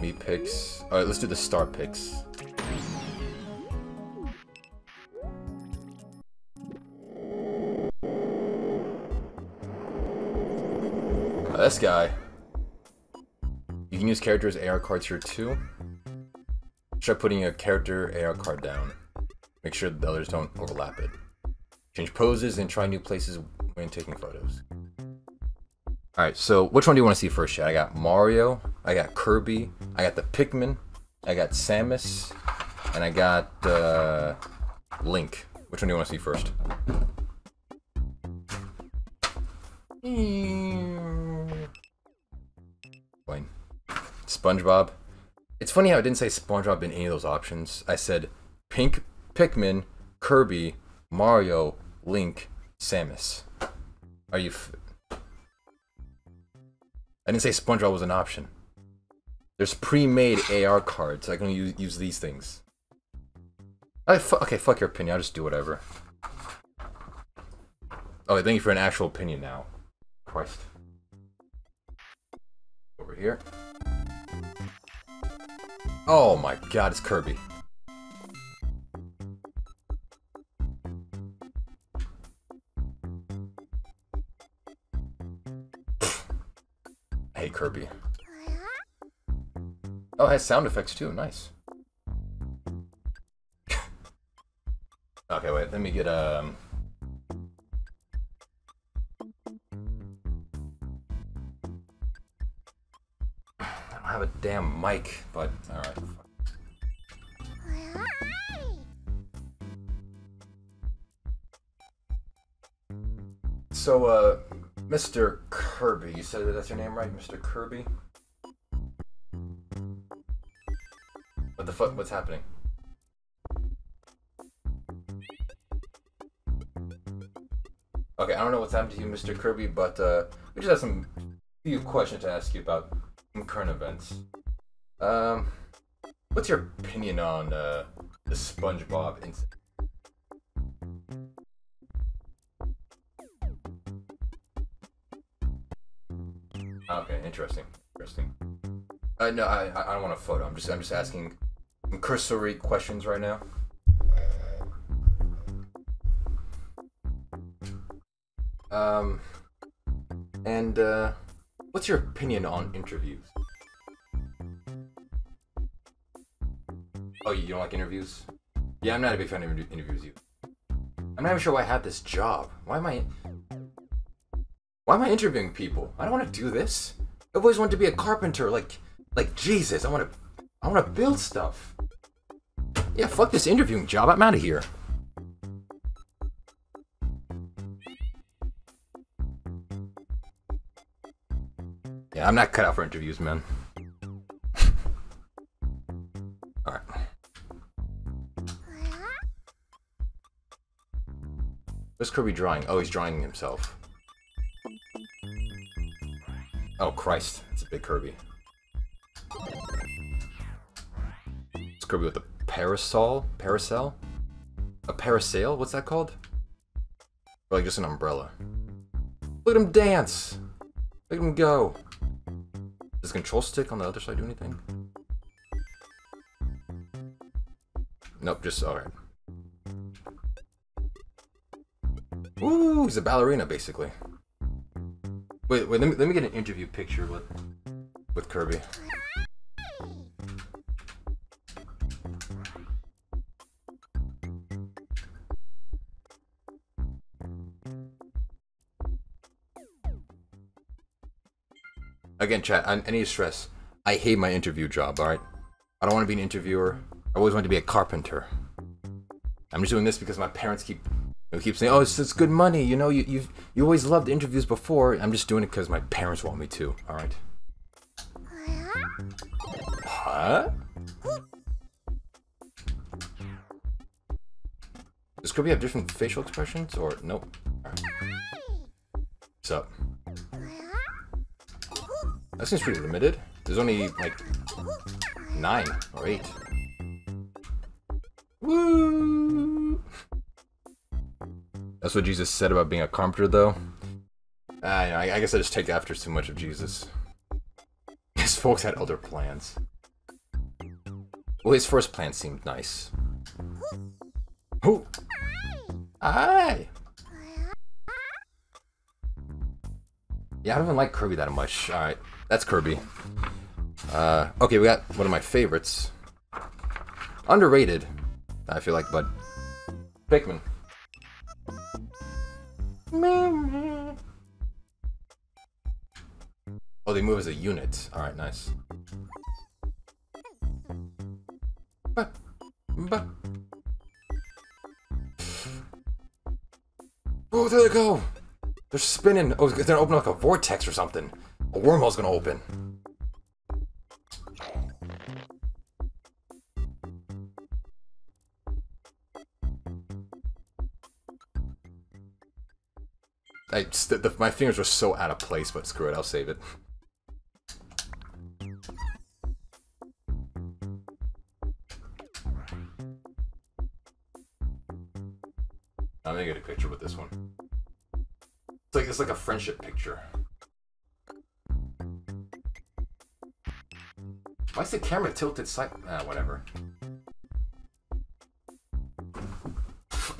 Mii Pics. Alright, let's do the Star Pics. This guy. You can use characters AR cards here too. Try putting a character AR card down. Make sure the others don't overlap it. Change poses and try new places when taking photos. Alright, so which one do you want to see first? I got Mario, I got Kirby, I got the Pikmin, I got Samus, and I got uh, Link. Which one do you want to see first? Wayne. SpongeBob. It's funny how I didn't say SpongeBob in any of those options. I said Pink, Pikmin, Kirby, Mario, Link, Samus. Are you? I didn't say SpongeBob was an option. There's pre-made AR cards. I can use, use these things. I okay, fuck your opinion. I'll just do whatever. Oh, thank you for an actual opinion now. Christ. Over here. Oh my god, it's Kirby. hey, Kirby. Oh, it has sound effects too. Nice. okay, wait. Let me get um. Have a damn mic, but all right. So, uh, Mr. Kirby, you said that that's your name, right, Mr. Kirby? What the fuck? What's happening? Okay, I don't know what's happened to you, Mr. Kirby, but uh, we just have some few questions to ask you about current events. Um, what's your opinion on uh, the SpongeBob incident? Okay, interesting, interesting. Uh, no, I, I don't want a photo. I'm just, I'm just asking cursory questions right now. Um, and uh, what's your opinion on interviews? Oh, you don't like interviews? Yeah, I'm not a big fan of inter- interviews. You. I'm not even sure why I have this job. Why am I? Why am I interviewing people? I don't want to do this. I've always wanted to be a carpenter, like, like Jesus. I want to, I want to build stuff. Yeah, fuck this interviewing job. I'm out of here. Yeah, I'm not cut out for interviews, man. Kirby drawing? Oh, he's drawing himself. Oh, Christ. It's a big Kirby. It's Kirby with a parasol? Parasol? A parasail? What's that called? Or like just an umbrella. Look at him dance! Look at him go! Does the control stick on the other side do anything? Nope, just alright. Ooh, he's a ballerina basically. Wait, wait, let me, let me get an interview picture with with Kirby. Again, chat, I, need to stress, I hate my interview job, alright? I don't want to be an interviewer. I always wanted to be a carpenter. I'm just doing this because my parents keep they keep saying, "Oh, it's, it's good money." You know, you you you always loved interviews before. I'm just doing it because my parents want me to. All right. Huh? Does Kirby have different facial expressions or nope? Right. What's up? That seems pretty limited. There's only like nine or eight. That's what Jesus said about being a carpenter, though. I, I, I guess I just take after too much of Jesus. His folks had other plans. Well, his first plan seemed nice. Who? Aye. Yeah, I don't even like Kirby that much. All right, that's Kirby. Uh, okay, we got one of my favorites. Underrated, I feel like, but Pikmin. Oh, they move as a unit. All right, nice. Oh, there they go. They're spinning. Oh, they're gonna open like a vortex or something. A wormhole's gonna open. I the, my fingers were so out of place, but screw it, I'll save it. I'm gonna get a picture with this one. It's like it's like a friendship picture. Why is the camera tilted side? Ah, whatever.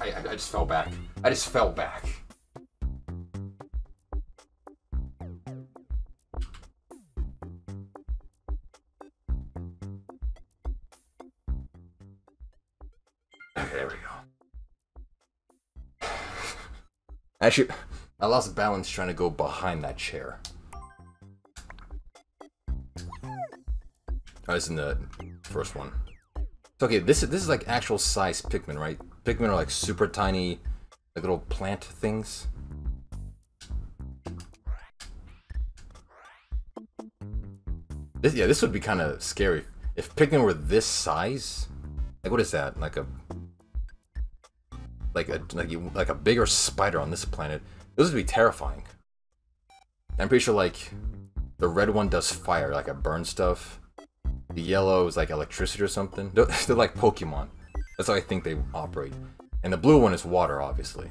I, I just fell back. I just fell back. I lost balance trying to go behind that chair. Oh, this is in the first one. So, okay, this is this is like actual size Pikmin, right? Pikmin are like super tiny, like little plant things. This, yeah, this would be kind of scary if Pikmin were this size. Like, what is that? Like a like a like like a bigger spider on this planet. This would be terrifying. I'm pretty sure like the red one does fire, like it burns stuff. The yellow is like electricity or something. They're, they're like Pokemon. That's how I think they operate. And the blue one is water, obviously.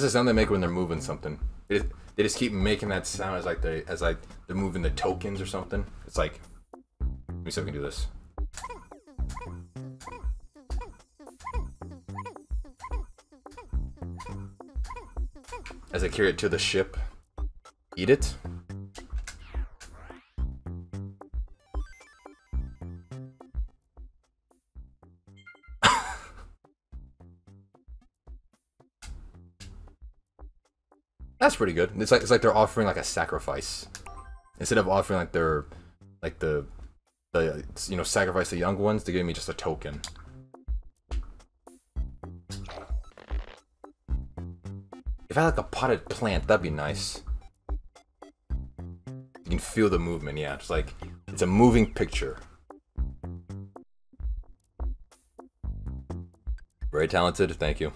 That's the sound they make when they're moving something. They just, they just keep making that sound as like they as like they're moving the tokens or something. It's like let me see if I can do this. As I carry it to the ship, eat it. That's pretty good. It's like it's like they're offering like a sacrifice instead of offering like their like the the you know sacrifice the young ones. They give me just a token. If I had like a potted plant, that'd be nice. You can feel the movement, yeah. It's like it's a moving picture. Very talented, thank you.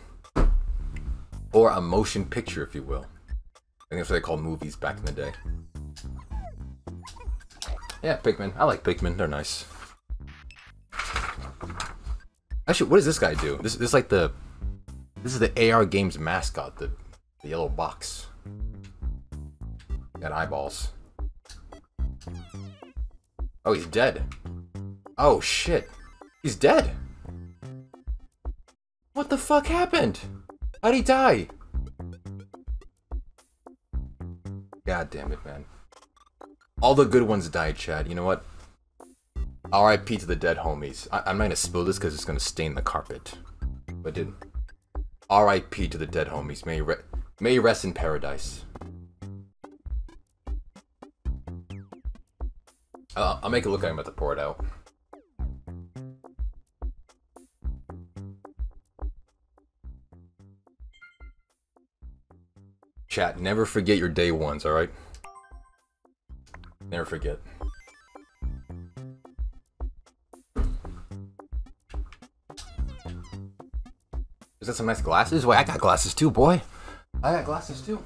Or a motion picture, if you will. I think that's what they called movies back in the day. Yeah, Pikmin. I like Pikmin. They're nice. Actually, what does this guy do? This, this is like the... This is the AR Games mascot, the, the yellow box. Got eyeballs. Oh, he's dead. Oh, shit. He's dead. What the fuck happened? How'd he die? God damn it, man. All the good ones died, Chad. You know what? R.I.P. to the dead homies. I am not gonna spill this because it's gonna stain the carpet. But dude, R.I.P. to the dead homies. May re may rest in paradise. Uh, I'll make it look like I'm about to pour it out. Chat, never forget your day ones, alright? Never forget. Is that some nice glasses? Wait, I got glasses too, boy. I got glasses too.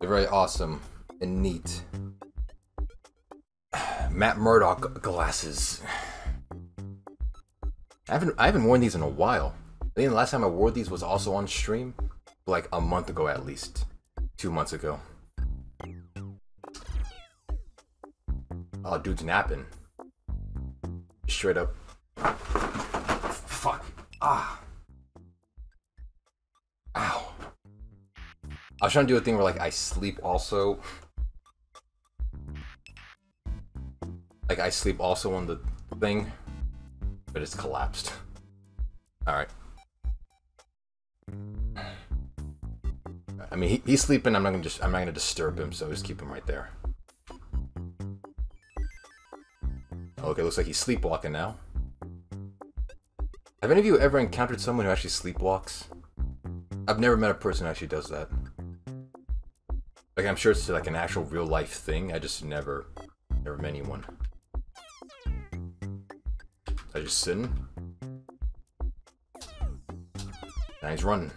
They're very awesome and neat. Matt Murdock glasses. I haven't I haven't worn these in a while. I think the last time I wore these was also on stream, like a month ago at least, two months ago. Oh, dude's napping. Straight up. Fuck. Ah. Ow. I was trying to do a thing where like I sleep also. Like I sleep also on the thing, but it's collapsed. Alright. I mean, he, he's sleeping. I'm not gonna just. I'm not gonna disturb him. So just keep him right there. Oh, okay, looks like he's sleepwalking now. Have any of you ever encountered someone who actually sleepwalks? I've never met a person who actually does that. Like, I'm sure it's like an actual real life thing. I just never, never met anyone. I just sitting. Now he's running.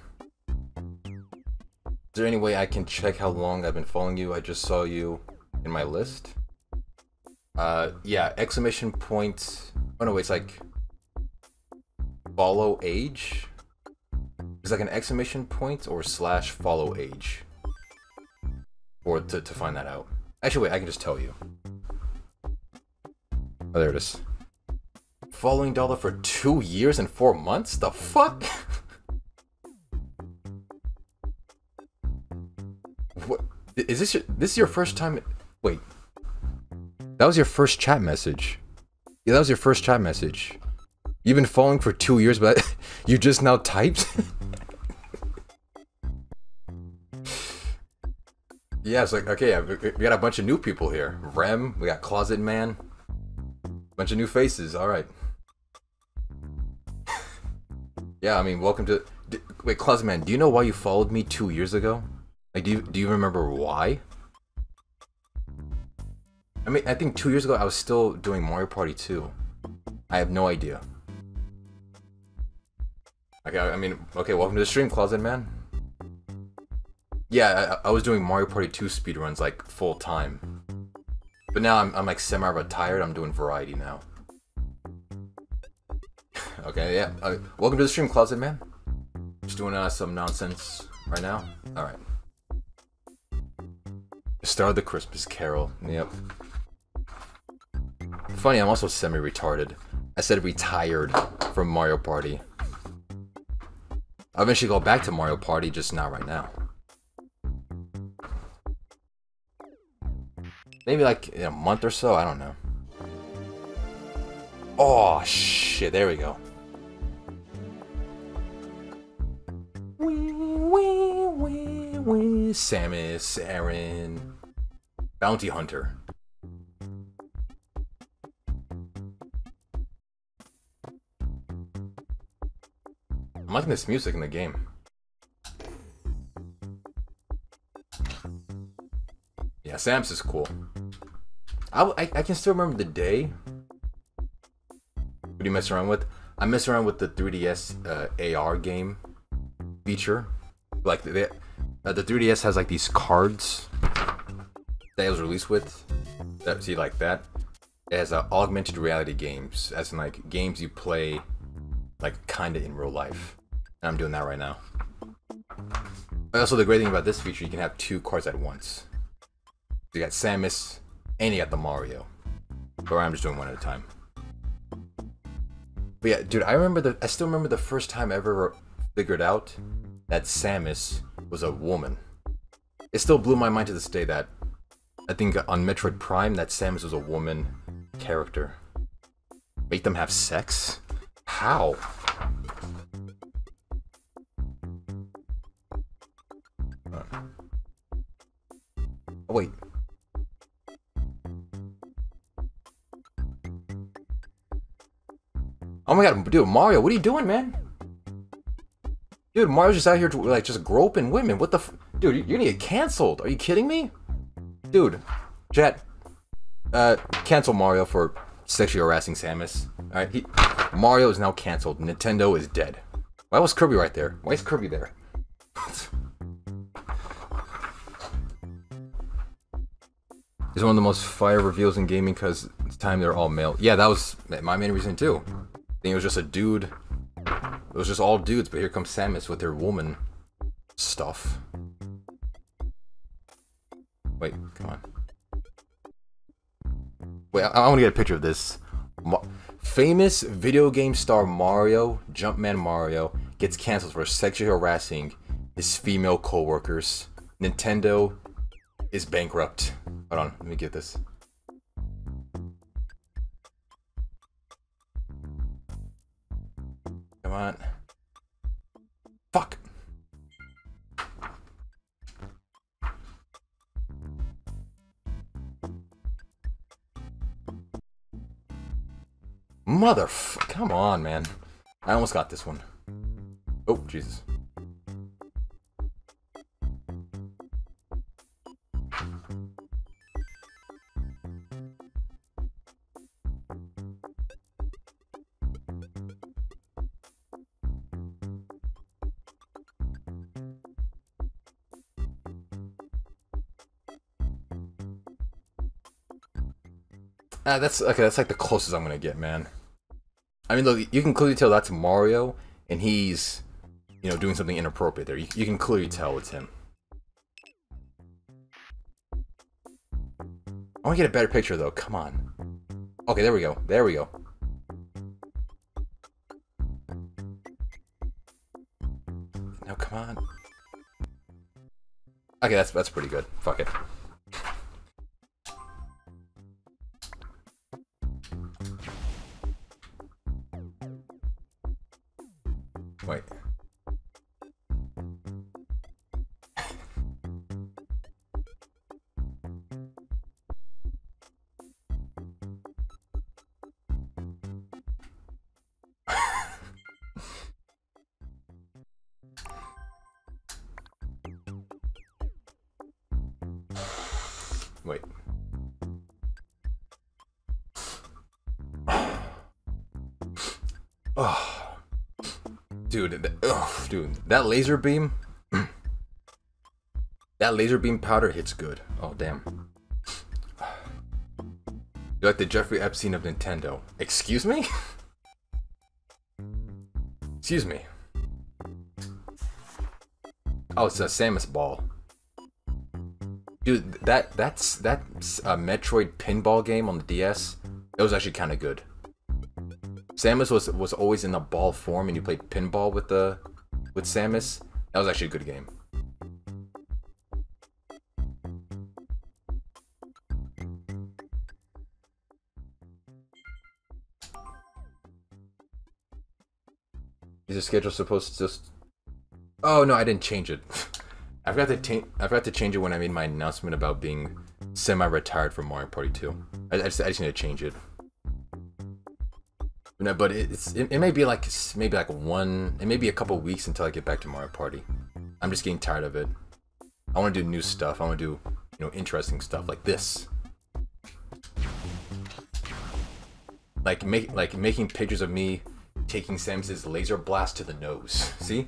Is there any way I can check how long I've been following you? I just saw you in my list. Uh, yeah, exclamation point. Oh no, it's like follow age. It's like an exclamation point or slash follow age. Or to, to find that out. Actually, wait, I can just tell you. Oh, there it is. Following Dalda for two years and four months? The fuck? Is this your, this is your first time? Wait. That was your first chat message. Yeah, that was your first chat message. You've been following for two years, but you just now typed? yeah, it's like, okay, we we got a bunch of new people here. Rem, we got Closet Man. Bunch of new faces, alright. yeah, I mean, welcome to... Wait, Closet Man, do you know why you followed me two years ago? Like, do you, do you remember why? I mean, I think two years ago I was still doing Mario Party 2. I have no idea. Okay, I mean, okay, welcome to the stream, Closet Man. Yeah, I, I was doing Mario Party 2 speedruns, like, full time. But now I'm, I'm like semi-retired, I'm doing variety now. okay, yeah. Uh, welcome to the stream, Closet Man. Just doing uh, some nonsense right now. Alright. Start the Christmas Carol. Yep. Funny, I'm also semi-retarded. I said retired from Mario Party. I'll eventually go back to Mario Party, just not right now. Maybe like in a month or so, I don't know. Oh shit, there we go. Wee, wee, wee, wee, Samus, Aran, Bounty Hunter. I'm liking this music in the game. Yeah, Samus is cool. I, I, I, can still remember the day. What do you mess around with? I mess around with the 3DS uh, AR game feature. Like, the, uh, the 3DS has like these cards that it was released with. That, see, like that. It has uh, augmented reality games, as in like games you play like kinda in real life. And I'm doing that right now. Also, the great thing about this feature, you can have two cards at once. You got Samus, and you got the Mario. Or I'm just doing one at a time. But yeah, dude, I remember the. I still remember the first time I ever figured out that Samus was a woman. It still blew my mind to this day that I think on Metroid Prime that Samus was a woman character. Make them have sex? How? Oh, wait. Oh my god, dude, Mario, what are you doing, man? Dude, Mario's just out here to, like, just groping women. What the Dude, you're gonna get canceled. Are you kidding me? Dude, Jet, uh, cancel Mario for sexually harassing Samus. Alright, he- Mario is now canceled. Nintendo is dead. Why was Kirby right there? Why is Kirby there? It's one of the most fire reveals in gaming because it's time they're all male. Yeah, that was my main reason too. I think it was just a dude. It was just all dudes, but here comes Samus with her woman stuff. Wait, come on. Wait, I, I want to get a picture of this. Ma famous video game star Mario, Jumpman Mario, gets canceled for sexually harassing his female co-workers. Nintendo is bankrupt. Hold on, let me get this. Come on. Fuck. Mother, come on, man. I almost got this one. Oh, Jesus. Ah, that's okay. That's like the closest I'm gonna get, man. I mean, look, you can clearly tell that's Mario, and he's, you know, doing something inappropriate there. You, you can clearly tell it's him. I want to get a better picture, though. Come on. Okay, there we go. There we go. No, come on. Okay, that's that's pretty good. Fuck it. Laser beam. that laser beam powder hits good. Oh damn. You're like the Jeffrey Epstein of Nintendo. Excuse me? Excuse me. Oh, it's a Samus ball. Dude, that that's that's a Metroid pinball game on the DS. It was actually kind of good. Samus was was always in the ball form, and you played pinball with the with Samus. That was actually a good game. Is the schedule supposed to just? Oh no, I didn't change it. I forgot to I forgot to change it when I made my announcement about being semi-retired from Mario Party 2. I, I, just, I just need to change it. No, but it's it, it may be like maybe like one, it may be a couple weeks until I get back to Mario Party. I'm just getting tired of it. I want to do new stuff. I want to do you know interesting stuff like this. Like make like making pictures of me taking Samus's laser blast to the nose. See,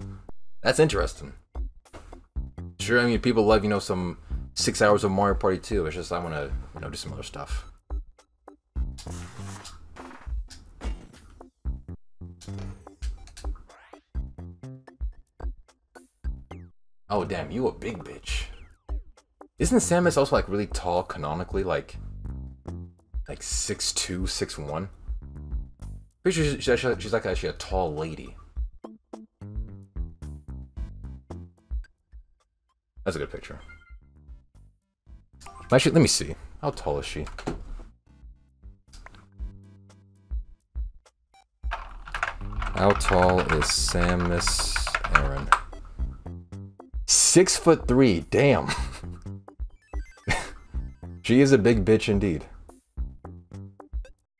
that's interesting. Sure, I mean people love you know some six hours of Mario Party 2. It's just I want to you know do some other stuff. Oh damn, you a big bitch. Isn't Samus also like really tall canonically, like like six two, six one? Pretty sure she's, she's, she's like actually a tall lady. That's a good picture. Actually, let me see. How tall is she? How tall is Samus Aran? Six foot three. Damn. she is a big bitch indeed.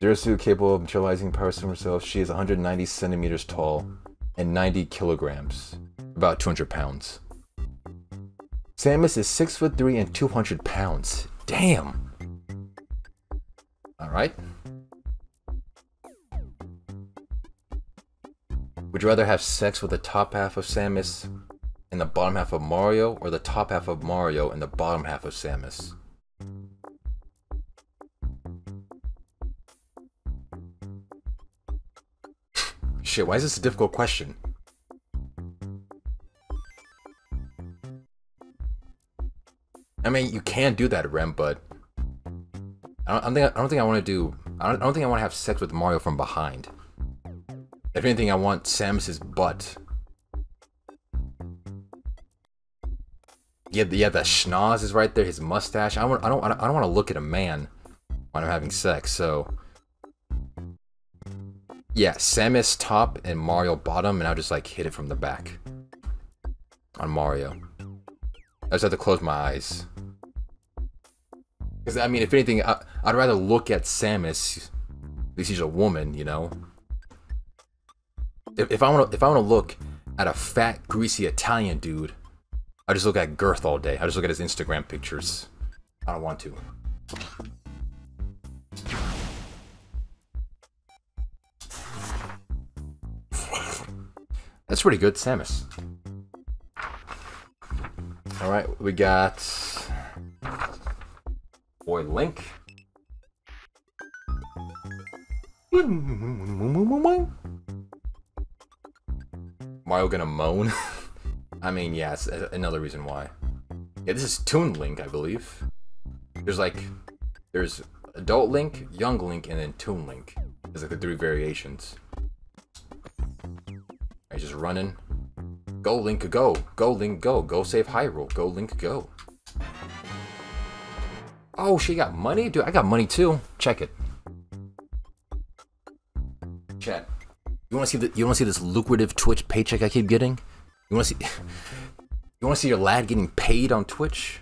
Zero capable of materializing powers from herself. She is 190 centimeters tall and 90 kilograms, about 200 pounds. Samus is six foot three and 200 pounds. Damn. All right. Would you rather have sex with the top half of Samus and the bottom half of Mario, or the top half of Mario and the bottom half of Samus? Shit, why is this a difficult question? I mean, you can do that, Rem, but I don't, I don't think I don't think I want to do. I don't, I don't think I want to have sex with Mario from behind. If anything, I want Samus's butt. Yeah, yeah, the schnoz is right there. His mustache. I want. I don't. I don't want to look at a man when I'm having sex. So, yeah, Samus top and Mario bottom, and I'll just like hit it from the back on Mario. I just have to close my eyes. Because, I mean, if anything, I, would rather look at Samus. At least she's a woman, you know? If, if I want to if I want to look at a fat, greasy Italian dude, I just look at Girth all day. I just look at his Instagram pictures. I don't want to. That's pretty good, Samus. All right, we got boy Link. Mario gonna moan? I mean, yeah, it's uh, another reason why. Yeah, this is Toon Link, I believe. There's like, there's Adult Link, Young Link, and then Toon Link. There's like the three variations. I just running. Go Link, go. Go Link, go. Go save Hyrule. Go Link, go. Oh, she got money? Dude, I got money too. Check it. Chat. You wanna see the you wanna see this lucrative Twitch paycheck I keep getting? You wanna see You wanna see your lad getting paid on Twitch?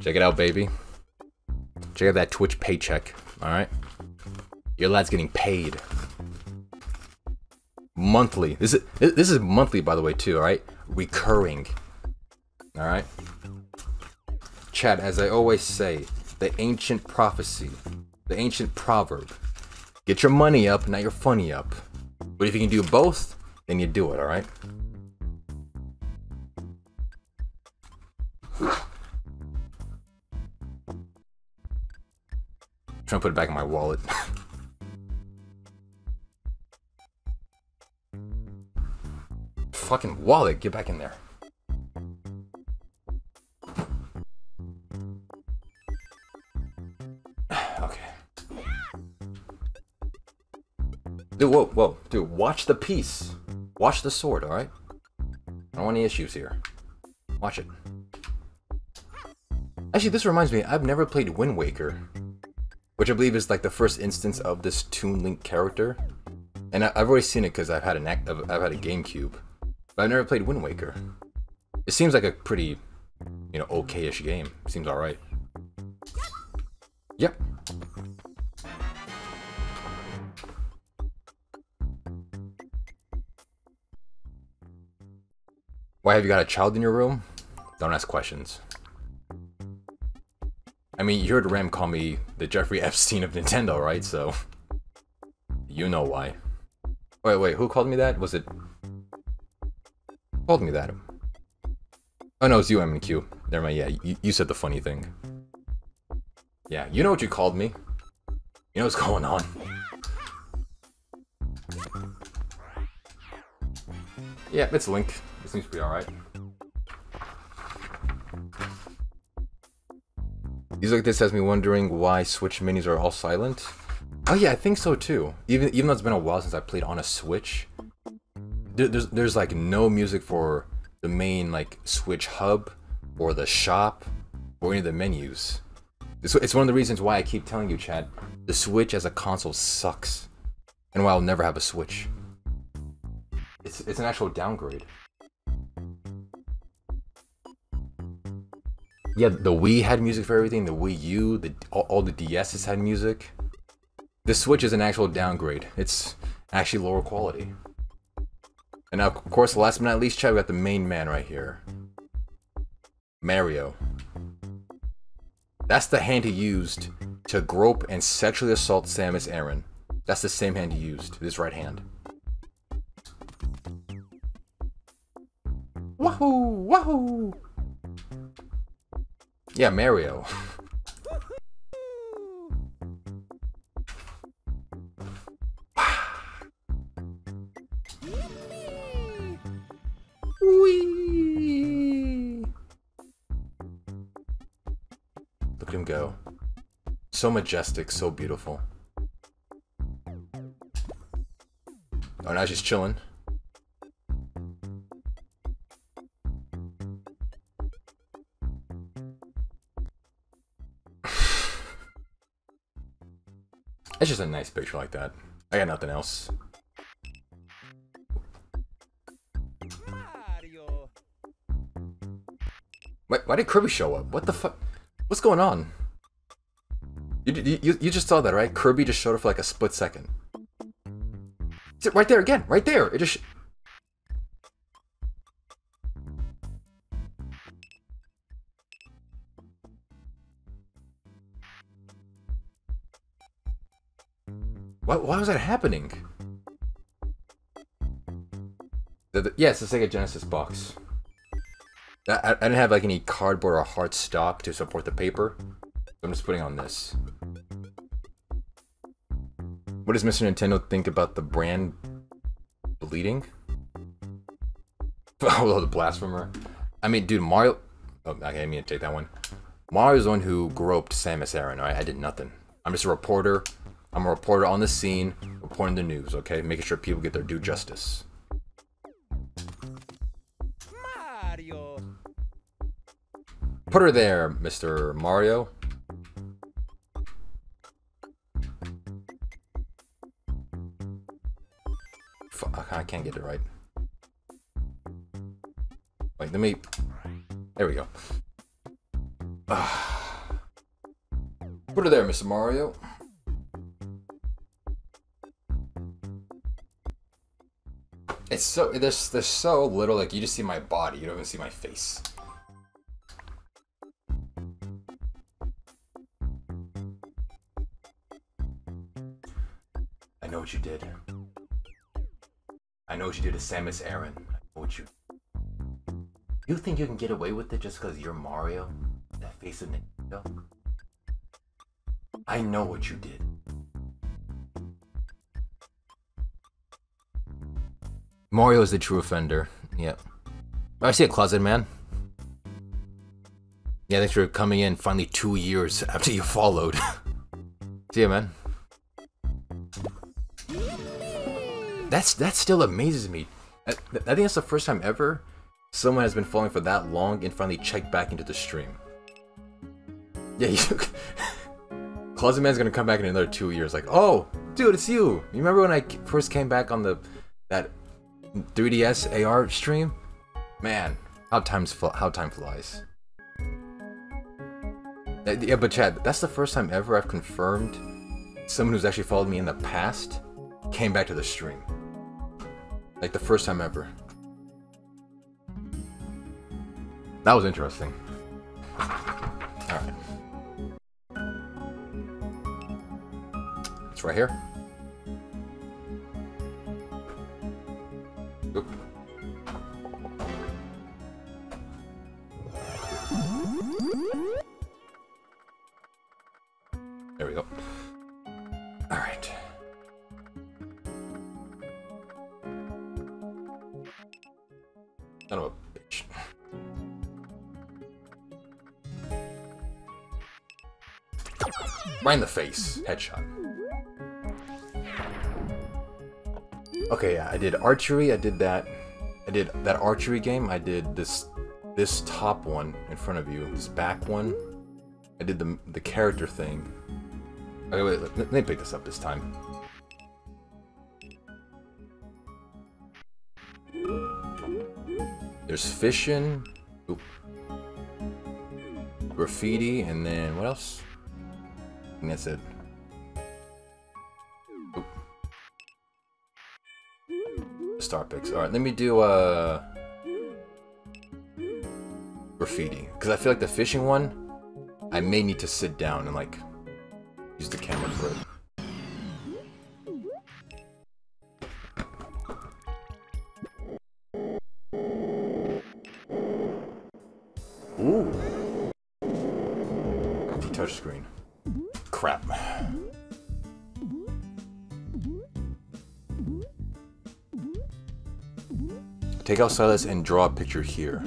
Check it out, baby. Check out that Twitch paycheck. Alright? Your lad's getting paid. Monthly. This is this is monthly by the way too, alright? Recurring. Alright? Chat, as I always say, the ancient prophecy, the ancient proverb. Get your money up, not your funny up. But if you can do both, then you do it, alright? trying to put it back in my wallet. Fucking wallet, get back in there. Dude, whoa, whoa. Dude, watch the piece. Watch the sword, alright? I don't want any issues here. Watch it. Actually, this reminds me, I've never played Wind Waker which I believe is like the first instance of this Toon Link character. And I, have already seen it because I've had an act, I've, I've had a GameCube, but I've never played Wind Waker. It seems like a pretty, you know, okay-ish game. Seems all right. Yep. Why have you got a child in your room? Don't ask questions. I mean, you heard Ram call me the Jeffrey Epstein of Nintendo, right? So, you know why. Wait, wait, who called me that? Was it... Who called me that? Oh no, it's you, M&Q. Never mind, yeah, you, you said the funny thing. Yeah, you know what you called me. You know what's going on. Yeah, it's Link. It seems to be alright. These like this has me wondering why Switch minis are all silent. Oh yeah, I think so too. Even even though it's been a while since I played on a Switch, there, there's there's like no music for the main like Switch hub or the shop or any of the menus. It's, it's one of the reasons why I keep telling you, Chad, the Switch as a console sucks, and why I'll never have a Switch. It's it's an actual downgrade. Yeah, the Wii had music for everything. The Wii U, the all, all the DSs had music. The Switch is an actual downgrade. It's actually lower quality. And now, of course, last but not least, Chad, we got the main man right here. Mario. That's the hand he used to grope and sexually assault Samus Aran. That's the same hand he used, this right hand. Wahoo! Wahoo! Yeah, Mario. Look at him go. So majestic, so beautiful. Oh, now she's chilling. It's just a nice picture like that. I got nothing else. Mario. Wait, why did Kirby show up? What the fuck? What's going on? You, you, you just saw that, right? Kirby just showed up for like a split second. Right there again, right there. It just Why, why was that happening? The, the, yeah, it's the Sega Genesis box. I, I, didn't have like any cardboard or hard stock to support the paper. I'm just putting on this. What does Mr. Nintendo think about the brand bleeding? Oh, the blasphemer. I mean, dude, Mario. Oh, okay, I mean to take that one. Mario's the one who groped Samus Aran. Right? I did nothing. I'm just a reporter. I'm a reporter on the scene, reporting the news. Okay, making sure people get their due justice. Mario. Put her there, Mr. Mario. Fuck, I can't get it right. Wait, let me... There we go. Put her there, Mr. Mario. It's so... There's, there's so little, like, you just see my body. You don't even see my face. I know what you did. I know what you did to Samus Aran. I know what you... You think you can get away with it just because you're Mario? That face of Nintendo? I know what you did. Mario is the true offender. Yep. I see a closet man. Yeah, thanks for coming in finally two years after you followed. see ya, man. That's that still amazes me. I, I think that's the first time ever someone has been following for that long and finally checked back into the stream. Yeah, you, Closet Man's gonna come back in another two years. Like, oh, dude, it's you. You remember when I first came back on the that 3DS AR stream? Man, how times how time flies. Uh, Yeah, but Chad, that's the first time ever I've confirmed someone who's actually followed me in the past came back to the stream. Like the first time ever. That was interesting. Alright. It's right here. There we go. Alright. Son of a bitch. Right in the face. Headshot. Okay, yeah, I did archery, I did that. I did that archery game, I did this this top one in front of you, this back one. I did the the character thing. Okay, wait, let, let me pick this up this time. There's fishing, oop, graffiti, and then what else? And that's it. Star Pics. All right, let me do uh graffiti because I feel like the fishing one, I may need to sit down and like use the camera for it. Ooh. Touch screen. Crap. Take out stylus and draw a picture here.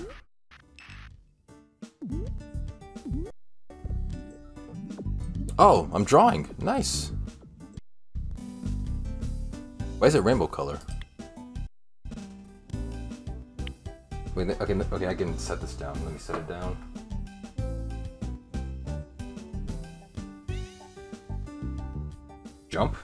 Oh, I'm drawing. Nice. Why is it rainbow color? Wait, okay, okay, I can set this down. Let me set it down. Jump.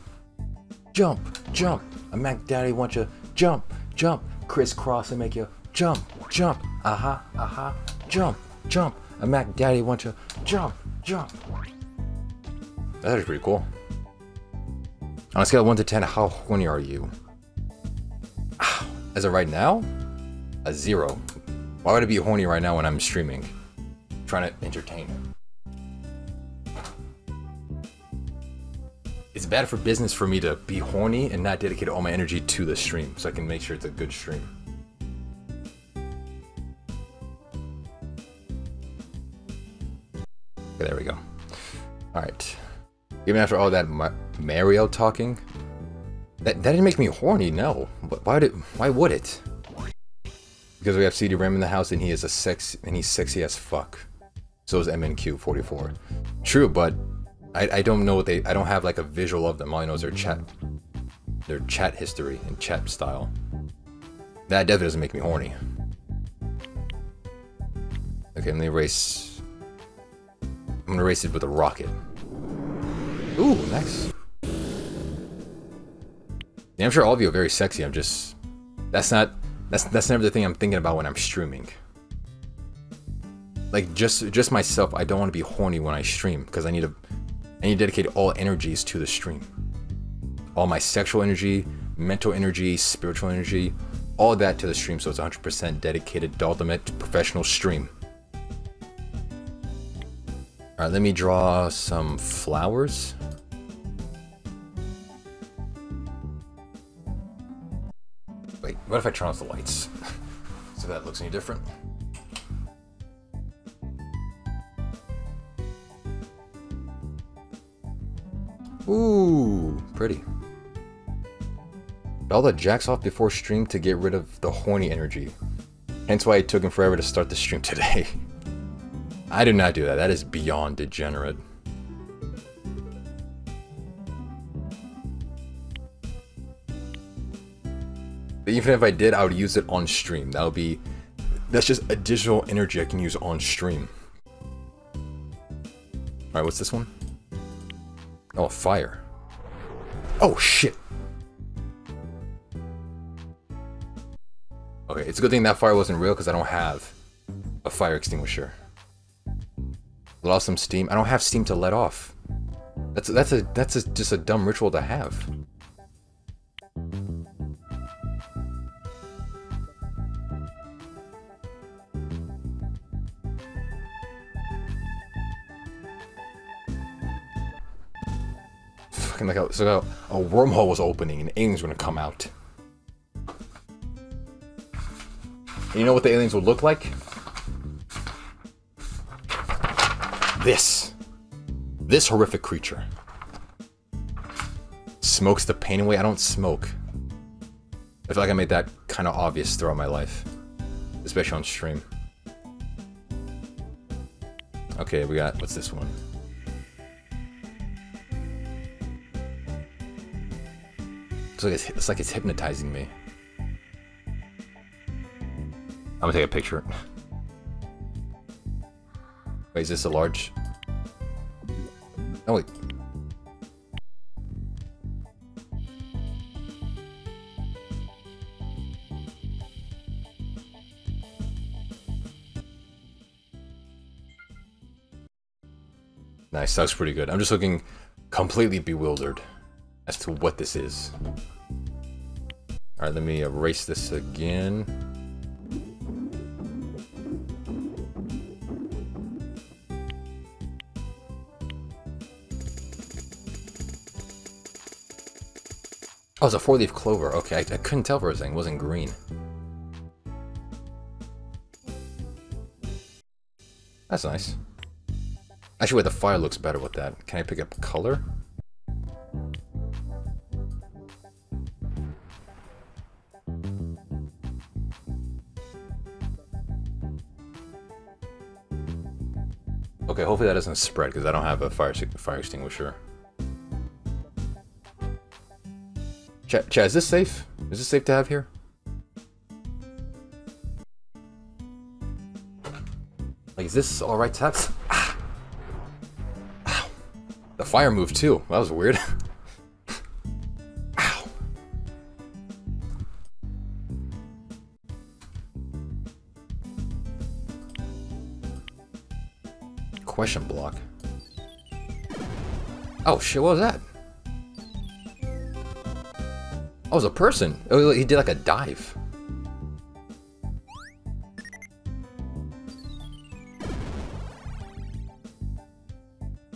Jump, jump. A Mac Daddy wants you jump, jump, Kris Kross and make you jump, jump. Aha, aha, jump, jump. A Mac Daddy wants you jump, jump. That's pretty cool. On a scale of 1 to 10, how horny are you? As of right now, a zero. Why would I be horny right now when I'm streaming? trying to entertain. it's bad for business for me to be horny and not dedicate all my energy to the stream so I can make sure it's a good stream. Okay, there we go. All right. Even after all that Mario talking, that, that didn't make me horny, no. But why did why would it? Because we have CD Ram in the house and he is a sex and he's sexy as fuck. So is MNQ44. True, but I, I don't know what they I don't have like a visual of them. All I know is their chat their chat history and chat style. That definitely doesn't make me horny. Okay, let me erase I'm gonna race it with a rocket. Ooh, nice. Yeah, I'm sure all of you are very sexy. I'm just that's not that's that's never the thing I'm thinking about when I'm streaming. Like just just myself, I don't want to be horny when I stream because I need to I you dedicate all energies to the stream. All my sexual energy, mental energy, spiritual energy, all that to the stream so it's 100% dedicated ultimate professional stream. Alright, let me draw some flowers. Wait, what if I turn off the lights? so that looks any different? Ooh, pretty. Bella jacks off before stream to get rid of the horny energy. Hence why it took him forever to start the stream today. I do not do that. That is beyond degenerate. Even if I did, I would use it on stream. That would be... That's just additional energy I can use on stream. Alright, what's this one? Oh, fire. Oh, shit! Okay, it's a good thing that fire wasn't real because I don't have a fire extinguisher. Off some steam. I don't have steam to let off. That's that's a that's a, just a dumb ritual to have. Fucking like a, so a, a wormhole was opening and aliens were gonna come out. And you know what the aliens would look like? This. This horrific creature. Smokes the pain away. I don't smoke. I feel like I made that kind of obvious throughout my life. Especially on stream. Okay, we got, what's this one? It's like it's, it's like it's hypnotizing me. I'm gonna take a picture. Wait, is this a large? Oh wait. Nice, that was pretty good. I'm just looking completely bewildered as to what this is. Alright, let me erase this again. Oh, it's a four-leaf clover. Okay, I, I couldn't tell for a second. It wasn't green. That's nice. Actually, the fire looks better with that. Can I pick up color? Okay, hopefully that doesn't spread because I don't have a fire fire extinguisher. Chat, is this safe? Is this safe to have here? Like, is this alright to have? Ah. Ow. The fire moved too. That was weird. Question block. Oh shit, what was that? Oh, it was a person. Oh, he did like a dive.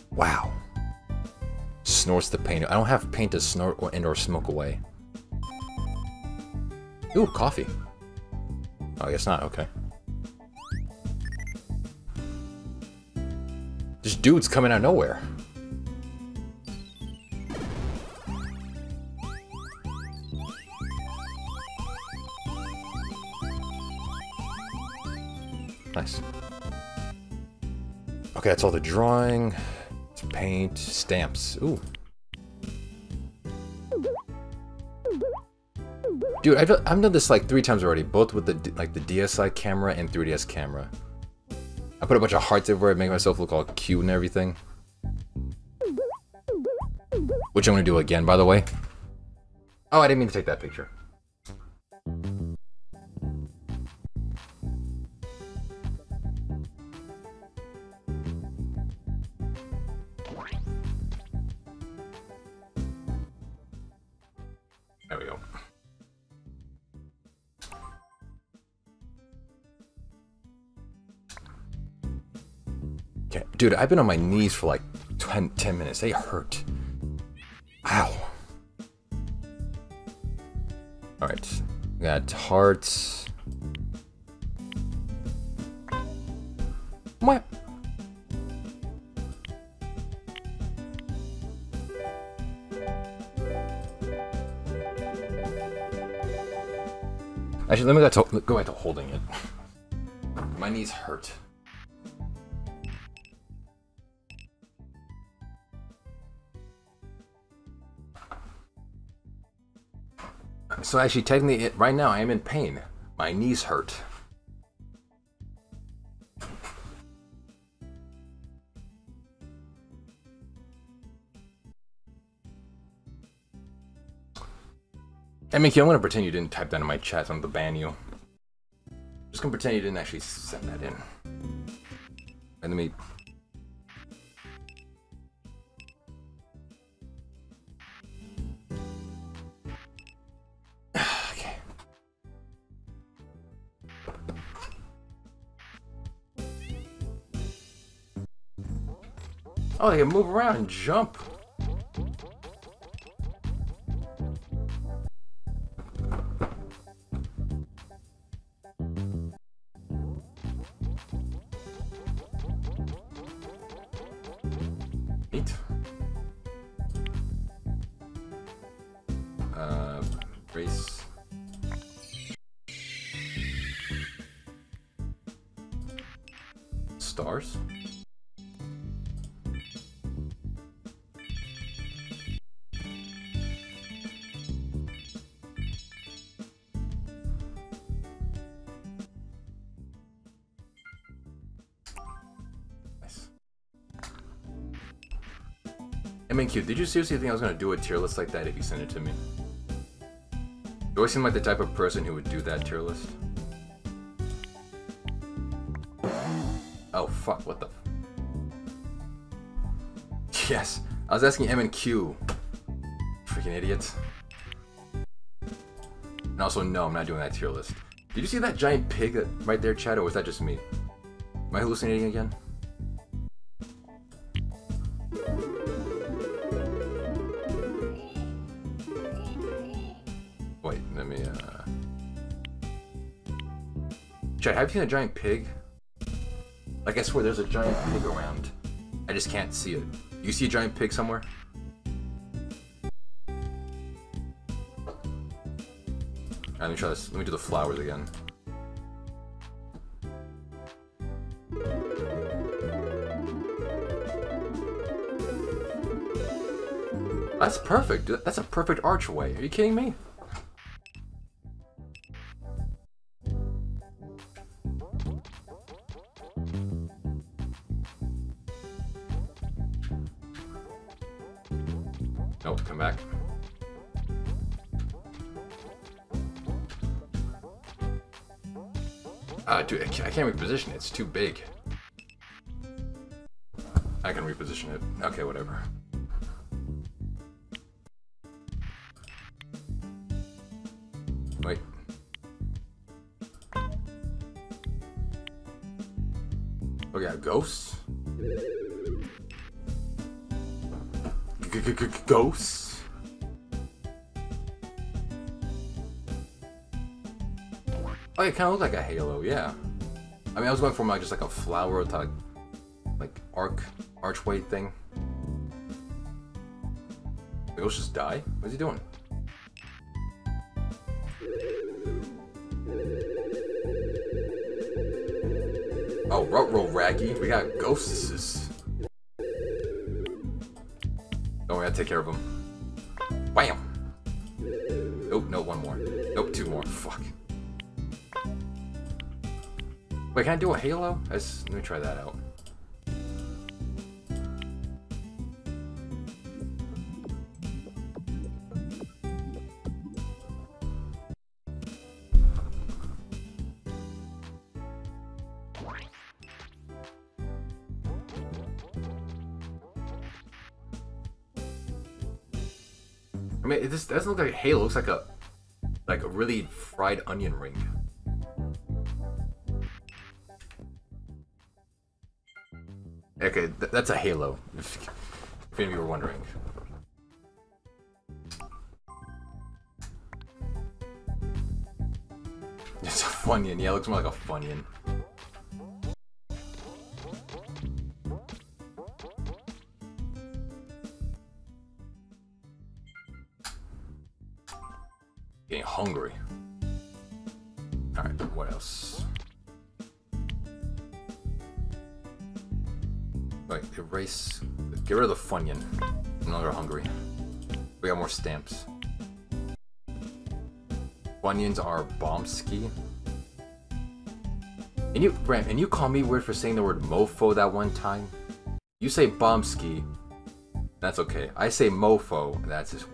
Wow. Snorts the paint. I don't have paint to snort or, and or smoke away. Ooh, coffee. Oh, I guess not. Okay. Dudes coming out of nowhere. Nice. Okay, that's all the drawing. Paint, stamps. Ooh. Dude, I've, I've done this like three times already, both with the like the DSi camera and 3DS camera. I put a bunch of hearts everywhere, make myself look all cute and everything. Which I'm gonna do again, by the way. Oh, I didn't mean to take that picture. Dude, I've been on my knees for like 10, 10 minutes. They hurt. Ow. Alright. Got hearts. What? Actually, let me go, to, go back to holding it. My knees hurt. So actually, technically, it, right now I am in pain. My knees hurt. Hey Mickey, I'm gonna pretend you didn't type that in my chat, I'm gonna ban you. Just gonna pretend you didn't actually send that in. And let me Oh, they can move around and jump. MNQ, did you seriously think I was gonna do a tier list like that if you sent it to me? You always seem like the type of person who would do that tier list. Oh fuck, what the Yes, I was asking M and Q. Freaking idiots. And also, no, I'm not doing that tier list. Did you see that giant pig right there, Chad, or was that just me? Am I hallucinating again? Have you seen a giant pig? Like, I swear there's a giant pig around. I just can't see it. You see a giant pig somewhere? Alright, let me try this. Let me do the flowers again. That's perfect. That's a perfect archway. Are you kidding me? I can't reposition it. It's too big. I can reposition it. Okay, whatever. Wait. Oh yeah, ghosts. Ghosts. Oh, it kind of looked like a halo, yeah. I mean, I was going for like just like a flower type, like arc archway thing. Ghost just die? What's he doing? Oh, roll Raggy. We got ghosts. Don't worry, I'll take care of them. Can I do a halo? Let's, let me try that out. I mean, this doesn't look like a halo. It looks like a like a really fried onion ring. That's a halo. If, if any of you were wondering. It's a Funyun. Yeah, it looks more like a Funyun. Bombski. And you, Grant, and you call me weird for saying the word mofo that one time? You say bombski. That's okay. I say mofo. That's just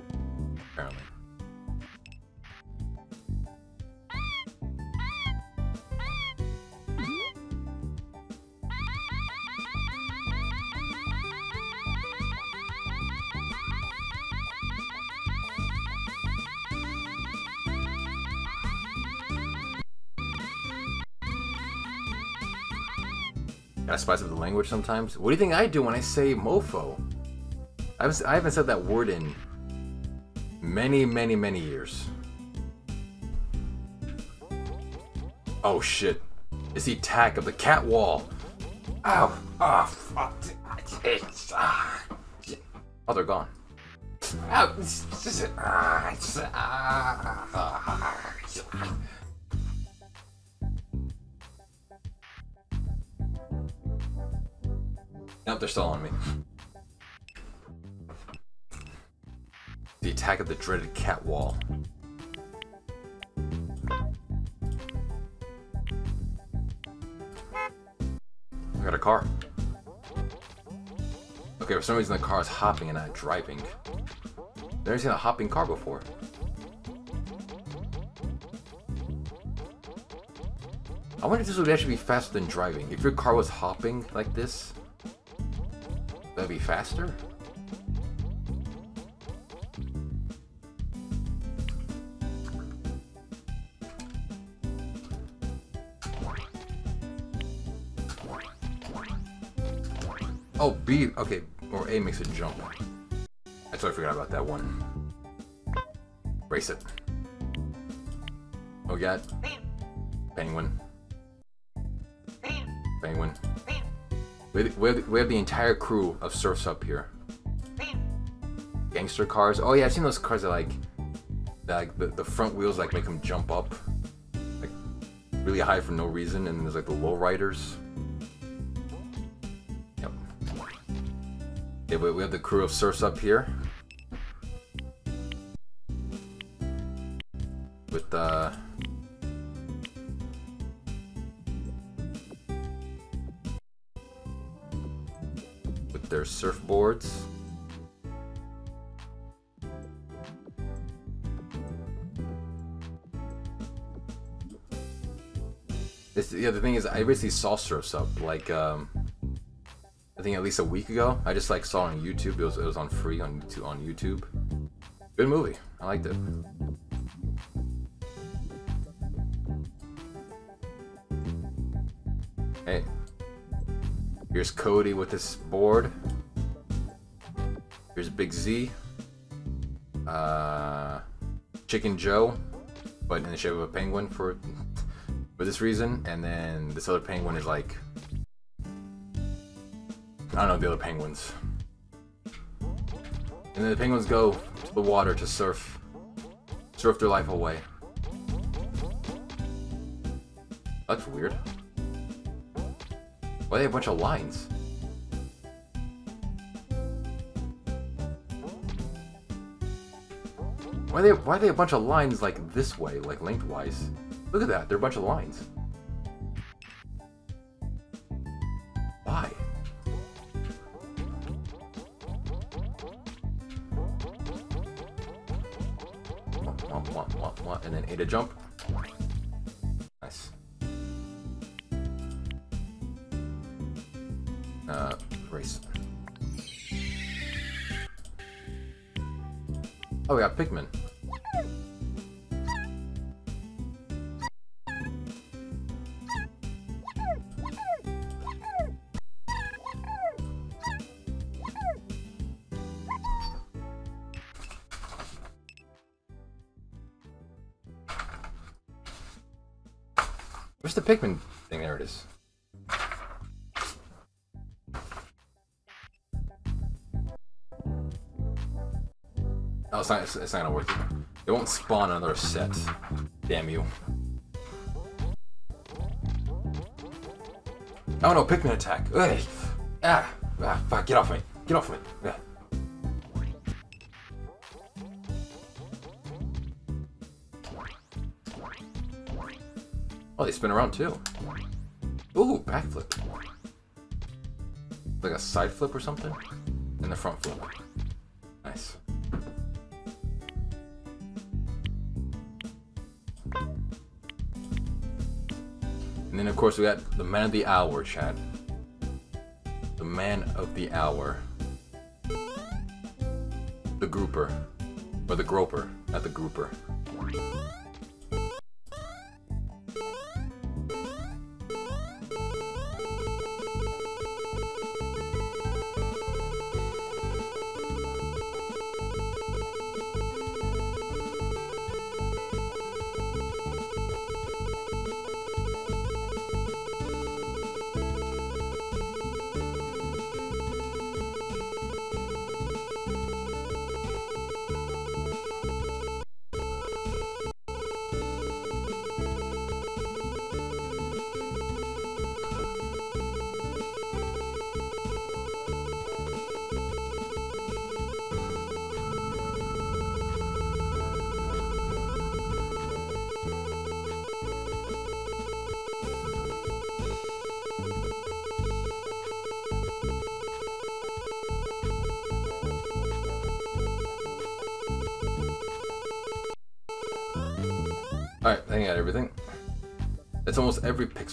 language sometimes. What do you think I do when I say mofo? I, was, I haven't said that word in many, many, many years. Oh shit. It's the attack of the cat wall. Ow. Oh, fuck. Ah. Oh, they're gone. Ow. Still on me. The attack of the dreaded cat wall. I got a car. Okay, for some reason the car is hopping and not driving. I've never seen a hopping car before. I wonder if this would actually be faster than driving. If your car was hopping like this, be faster? Oh, B, okay, or A makes it jump. I totally forgot about that one. Brace it. Oh, got Penguin. Penguin. We have, we, have, the entire crew of Surf's Up here. Gangster cars. Oh yeah, I've seen those cars that like, that, like the, the front wheels like make them jump up, like really high for no reason, and there's like the low riders. Yep. Yeah, we, we have the crew of Surf's Up here. The thing is, I basically saw Up like um, I think at least a week ago. I just like saw on YouTube. It was it was on free on on YouTube. Good movie. I liked it. Hey, here's Cody with his board. Here's Big Z. Uh, Chicken Joe, but in the shape of a penguin for for this reason. And then this other penguin is like I don't know the other penguins. And then the penguins go to the water to surf. Surf their life away. That's weird. Why they a bunch of lines? Why they why are they a bunch of lines like this way, like lengthwise? Look at that, they're a bunch of lines. Pikmin thing? There it is. Oh, it's not, it's, it's not gonna work. It won't spawn another set. Damn you. Oh no, Pikmin attack. Ugh. Ah, ah, fuck, get off me. Get off me. Yeah. Spin around too. Ooh, backflip. Like a side flip or something? And the front flip. Nice. And then of course we got the man of the hour, Chad. The man of the hour. The grouper. Or the groper, not the grouper.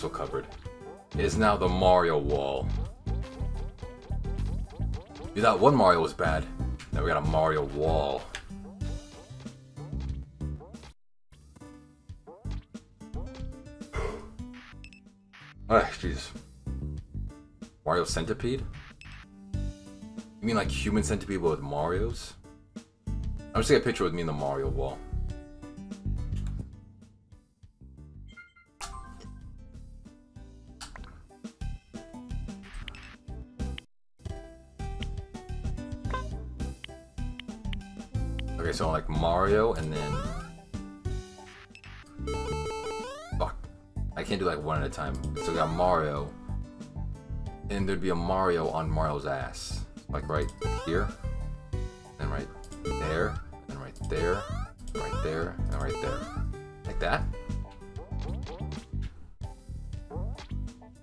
Pixel is now the Mario wall. You thought one Mario was bad. Now we got a Mario wall. Ah, jeez. Mario Centipede? You mean like human centipede with Marios? I'm just taking a picture with me in the Mario wall. Mario and then. Fuck. I can't do like one at a time. So we got Mario. And there'd be a Mario on Mario's ass. Like right here. And right there. And right there. And right there. And right there. Like that.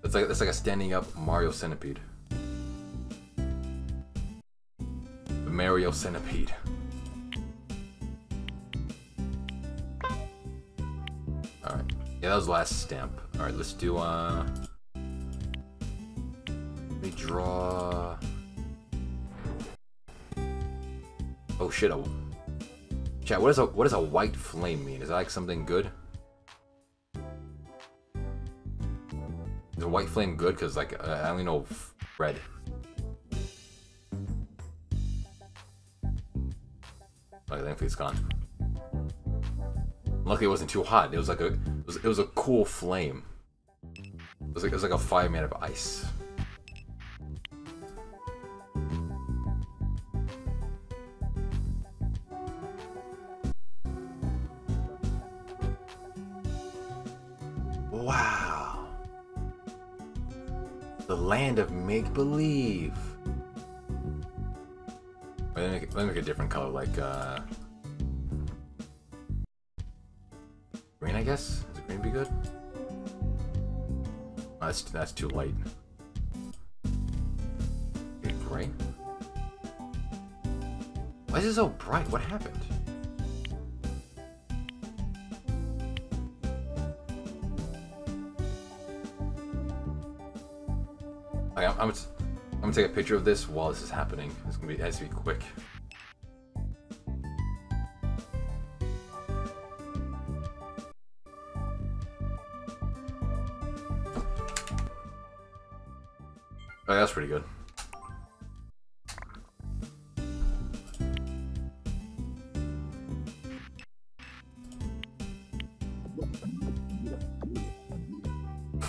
It's like it's like a standing up Mario centipede. The Mario centipede. That was last stamp. Alright, let's do, uh... Let me draw... Oh shit, a... Chat, what, is a, what does a white flame mean? Is that like something good? Is a white flame good? Because, like, I only know red. Okay, thankfully it's gone. Luckily, it wasn't too hot. It was like a, it was, it was a cool flame. It was like it was like a fireman of ice. Picture of this while this is happening. It's gonna be it has to be quick. Oh, that's pretty good.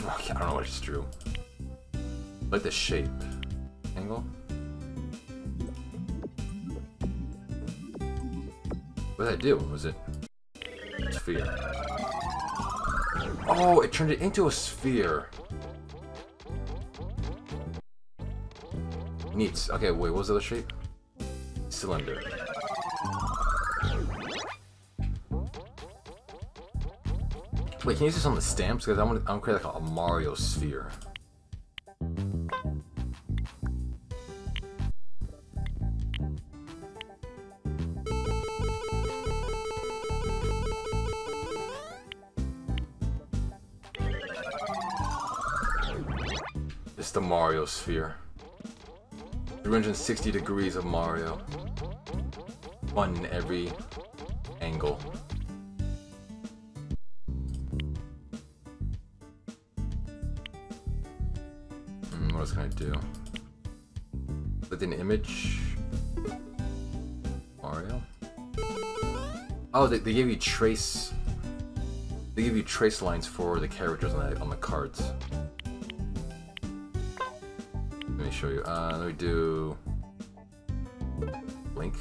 I don't know what I just. Like the shape. Do? Was it sphere? Oh, it turned it into a sphere. Neat. Okay, wait, what was the other shape? Cylinder. Wait, can you use this on the stamps? Because I want to, I want to create like a Mario sphere. Sphere. 360 degrees of Mario. One in every angle. Hmm, what else can I do? With an image? Mario? Oh, they, they gave you trace... They give you trace lines for the characters on the, on the cards. Show you. Uh, let me do... Link.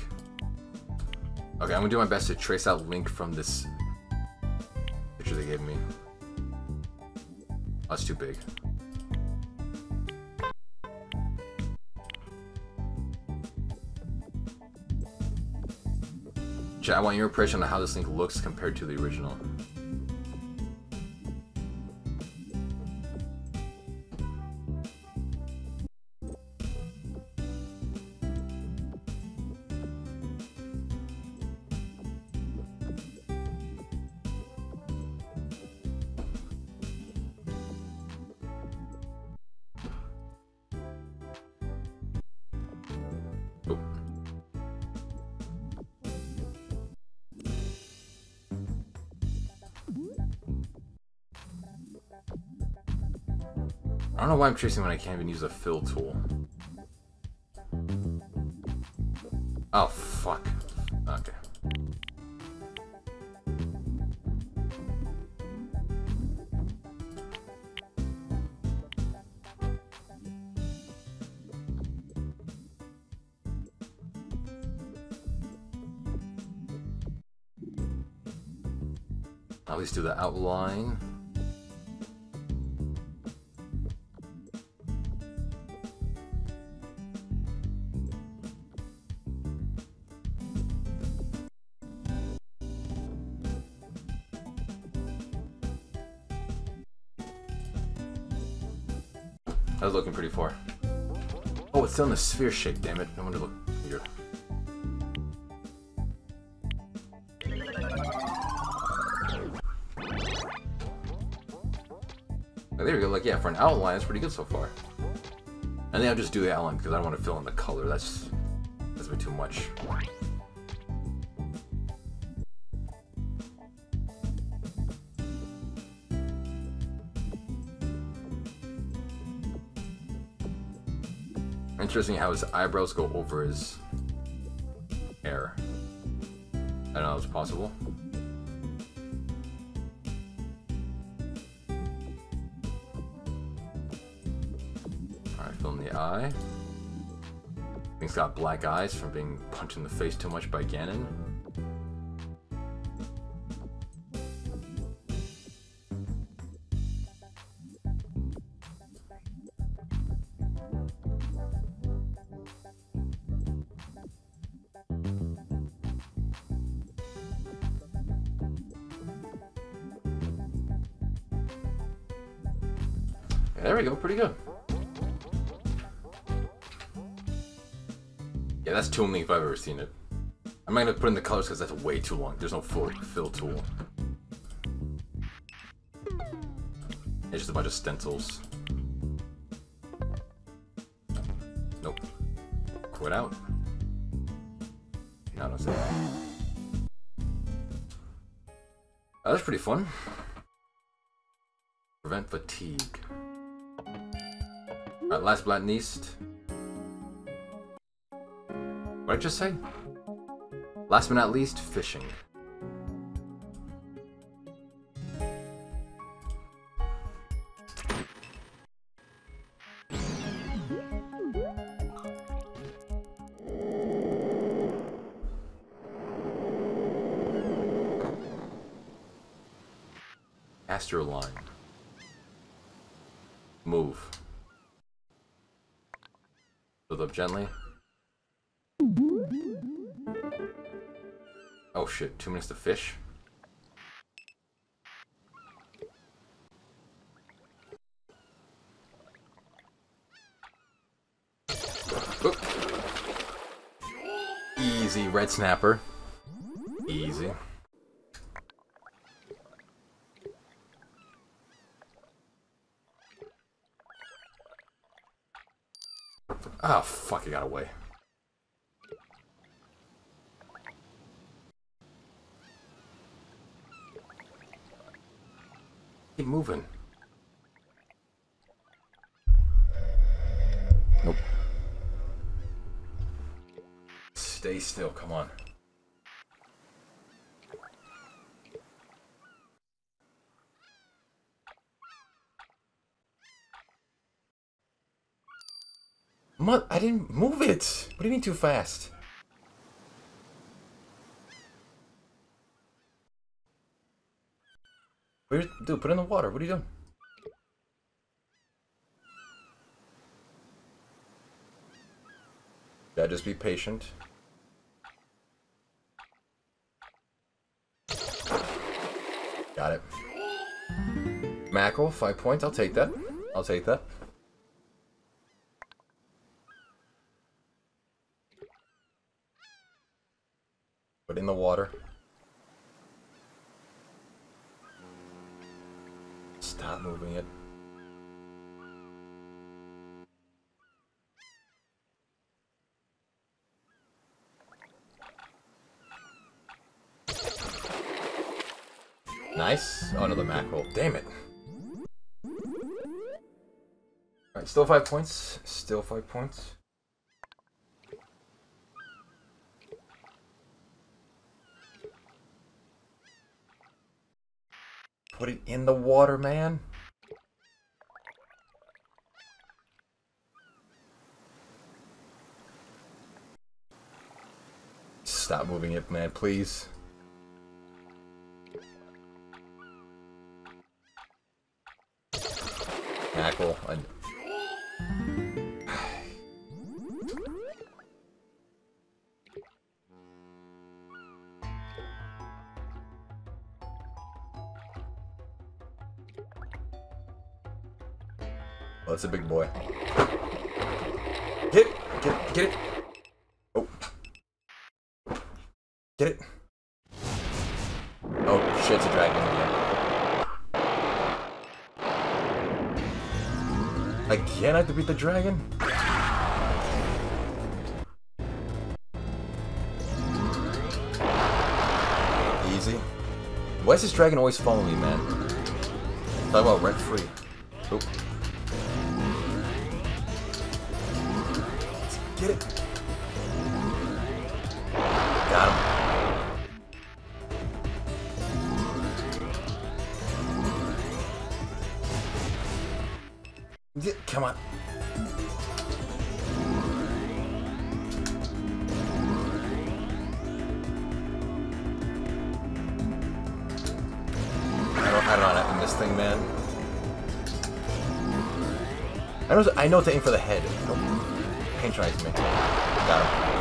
Okay, I'm gonna do my best to trace out Link from this picture they gave me. Oh, that's too big. Chat, I want your impression on how this Link looks compared to the original. Why I'm tracing when I can't even use a fill tool. Oh, fuck. Okay. At least do the outline. It's still in the sphere shape, damn it. No wonder look here. Oh, there we go. Like, yeah, for an outline, it's pretty good so far. And then I'll just do the outline because I don't want to fill in the color. That's that's way too much. Interesting how his eyebrows go over his hair. I don't know, if it's possible. Alright, fill in the eye. Thing's got black eyes from being punched in the face too much by Ganon. I've ever seen it. I'm not gonna put in the colors because that's way too long. There's no fill tool. It's just a bunch of stencils. Nope. Quit out. No, don't that. Oh, that's pretty fun. Prevent fatigue. Alright, last but not least. What I just say? Last but not least, fishing. Two minutes to fish? Oop. Easy, red snapper. Easy. Oh fuck, I got away. Keep moving. Nope. Stay still, come on. Mu- I didn't move it! What do you mean too fast? Dude, put in the water. What are you doing? Yeah, just be patient. Got it. Mackerel, five points. I'll take that. I'll take that. Still five points. Still five points. Put it in the water, man. Stop moving it, man, please. Mackerel. That's a big boy. Get it! Get it! Get it! Oh. Get it! Oh, shit, it's a dragon again. Again, I have to beat the dragon? Easy. Why is this dragon always following me, man? Talk about rent free. Oh. Get it. Got him. Get, come on. I know, I know to aim for the head. Don't patronize me. Got him.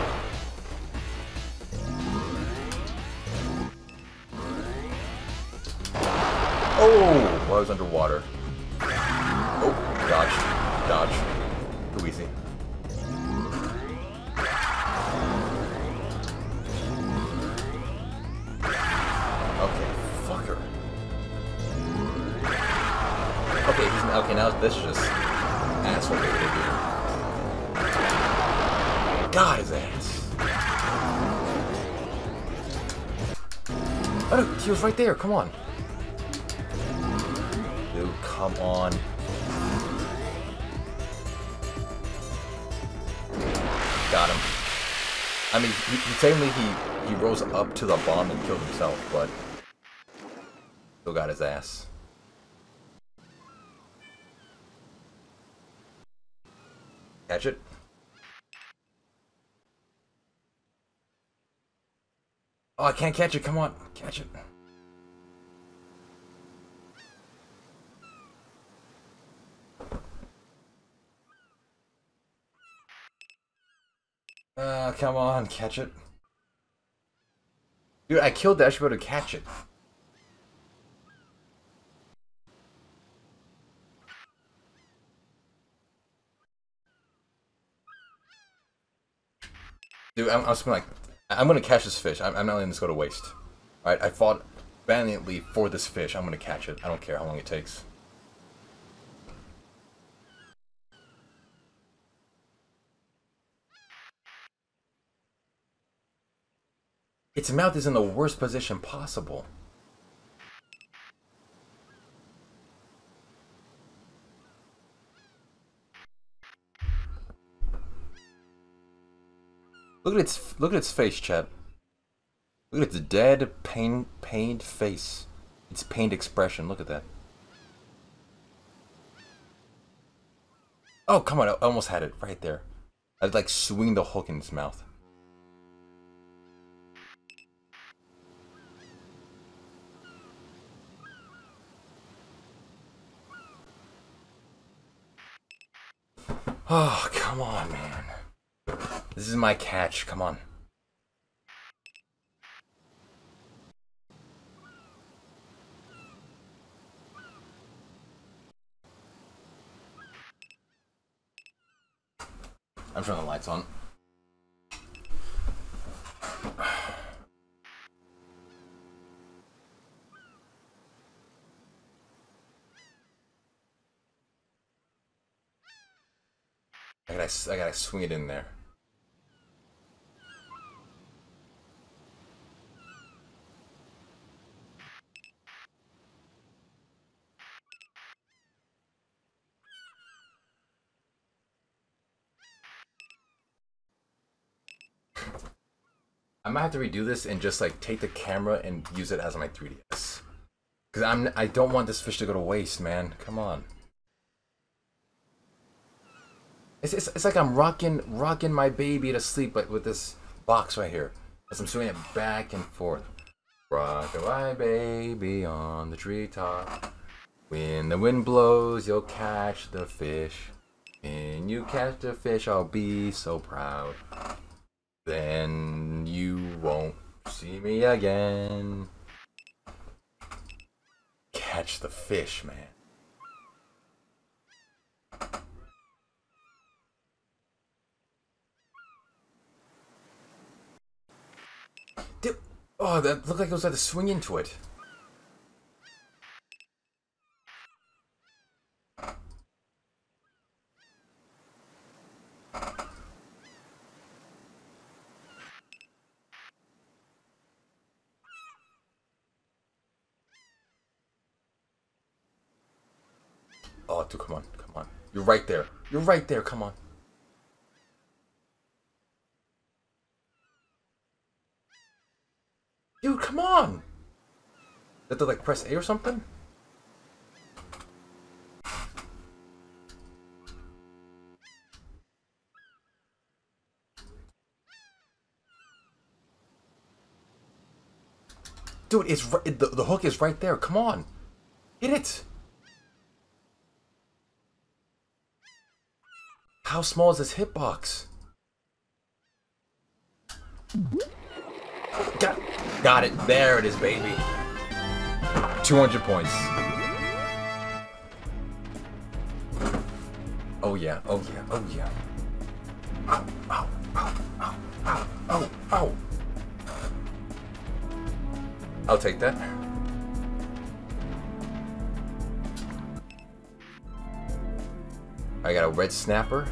Oh, well, I was underwater. Was right there. Come on. Dude, come on. Got him. I mean, he, he technically he he rose up to the bomb and killed himself, but still got his ass. Catch it. Oh, I can't catch it. Come on, catch it. Uh, come on, catch it. Dude, I killed that. I should be able to catch it. Dude, I'm, I'm gonna like, I'm gonna catch this fish. I'm, I'm not letting this go to waste. Alright, I fought valiantly for this fish. I'm gonna catch it. I don't care how long it takes. Its mouth is in the worst position possible. Look at its look at its face, chat. Look at its dead, pain, pained face. Its pained expression. Look at that. Oh, come on! I almost had it right there. I'd like swing the hook in its mouth. Oh, come on, man. This is my catch. Come on. I'm turning the lights on. I gotta, I gotta swing it in there. I might have to redo this and just like take the camera and use it as my 3DS. Cause I'm I don't want this fish to go to waste, man. Come on. It's, it's, it's like I'm rocking rocking my baby to sleep but with this box right here. As I'm swinging it back and forth. Rock my baby on the treetop. When the wind blows, you'll catch the fish. When you catch the fish, I'll be so proud. Then you won't see me again. Catch the fish, man. Dude, oh, that looked like it was like to swing into it. Oh, dude, come on, come on. You're right there. You're right there, come on. Dude, come on! Did they like press A or something? Dude, it's the, the hook is right there. Come on. Hit it. How small is this hitbox? Got, got it. There it is, baby. 200 points. Oh yeah, oh yeah, oh yeah. Ow, ow, ow, ow, ow, ow. I'll take that. I got a red snapper.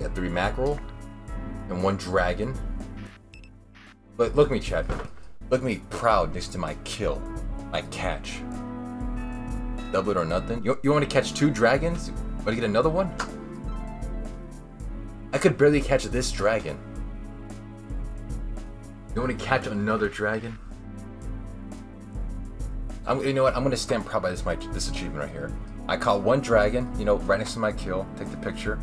Got three mackerel. And one dragon. Look, look at me, Chad. Look at me proud next to my kill. My catch. Double it or nothing. You, you want to catch two dragons? Want to get another one? I could barely catch this dragon. You want to catch another dragon? I'm, you know what? I'm gonna stand proud by this my this achievement right here. I caught one dragon, you know, right next to my kill. Take the picture.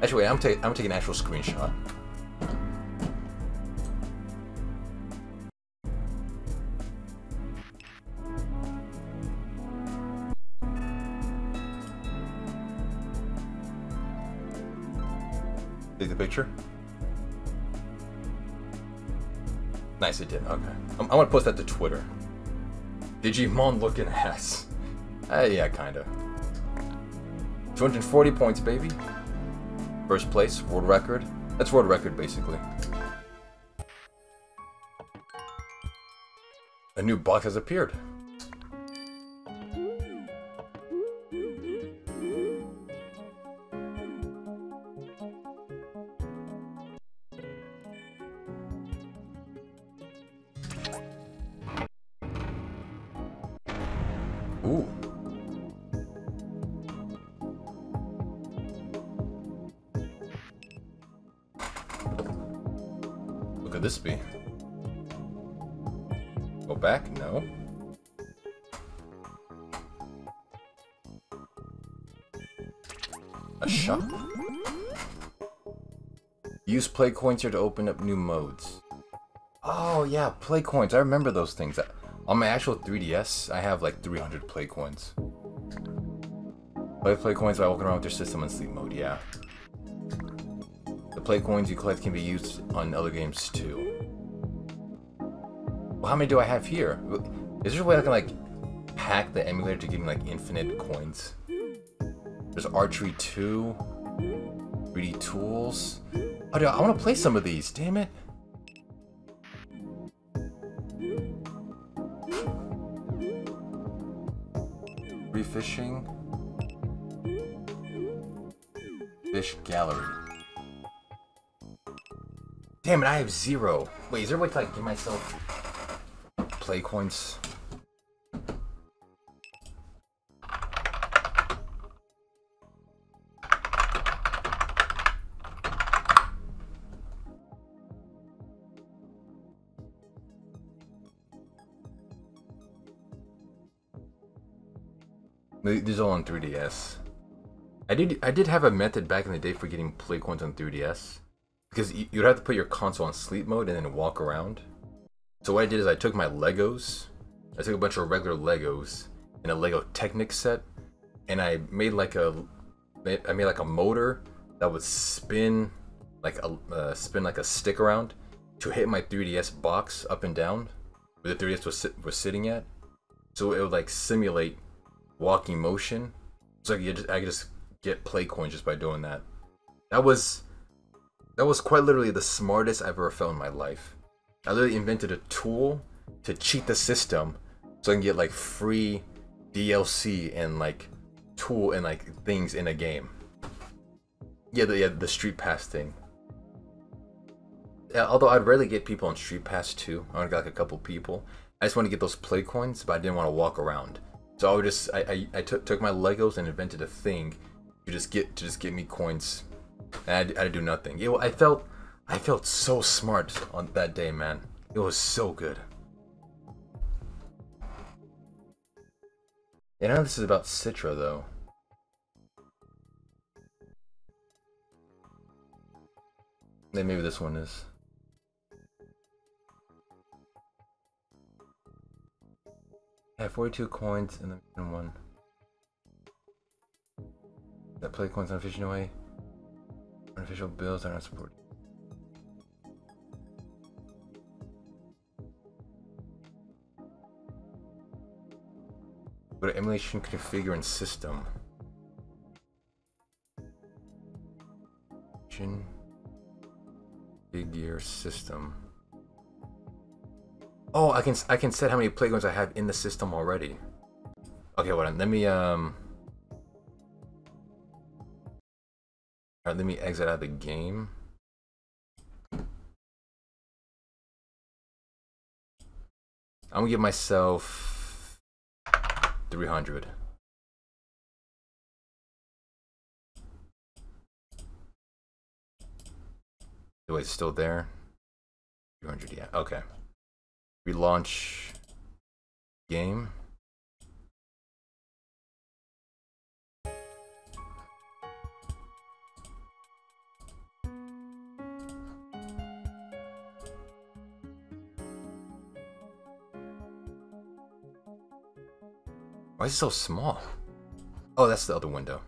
Actually, wait, I'm taking I'm taking an actual screenshot. Nice, it did. Okay. I'm, I'm gonna post that to Twitter. Digimon looking ass. Uh, yeah, kinda. 240 points, baby. First place, world record. That's world record, basically. A new box has appeared. Play coins here to open up new modes. Oh yeah, play coins. I remember those things. On my actual 3DS, I have like 300 play coins. Play play coins by walking around with your system in sleep mode, yeah. The play coins you collect can be used on other games too. Well, how many do I have here? Is there a way I can like hack the emulator to give me like infinite coins? There's Archery 2, 3D Tools. Oh, dude, I want to play some of these, damn it. Refishing. Fish gallery. Damn it, I have zero. Wait, is there a way to like give myself play coins? These are all on 3DS. I did I did have a method back in the day for getting play coins on 3DS. Because you'd have to put your console on sleep mode and then walk around. So what I did is I took my Legos, I took a bunch of regular Legos and a Lego Technic set, and I made like a, I made like a motor that would spin, like a uh, spin like a stick around to hit my 3DS box up and down, where the 3DS was was sitting at. So it would like simulate walking motion. So I could just, I could just get play coins just by doing that. That was that was quite literally the smartest I've ever felt in my life. I literally invented a tool to cheat the system so I can get like free DLC and like tool and like things in a game. Yeah, the yeah, the Street Pass thing. Yeah, although I'd rarely get people on Street Pass too. I only got like a couple people. I just want to get those play coins, but I didn't want to walk around. So I would just I I, I took took my Legos and invented a thing to just get to just get me coins and I, I do nothing. It, I felt, I felt so smart on that day, man. It was so good. And now this is about Citra, though. Maybe this one is. I have 42 coins in the one. That play coins on fishing away. Unofficial bills are not supported. Go to emulation configure and system. Figure system. Oh, I can I can set how many play coins I have in the system already. Okay, hold on. Let me um. All right, let me exit out of the game. I'm gonna give myself 300. Oh, it's still there. 200, yeah. Okay. Relaunch game. Why is it so small? Oh, that's the other window.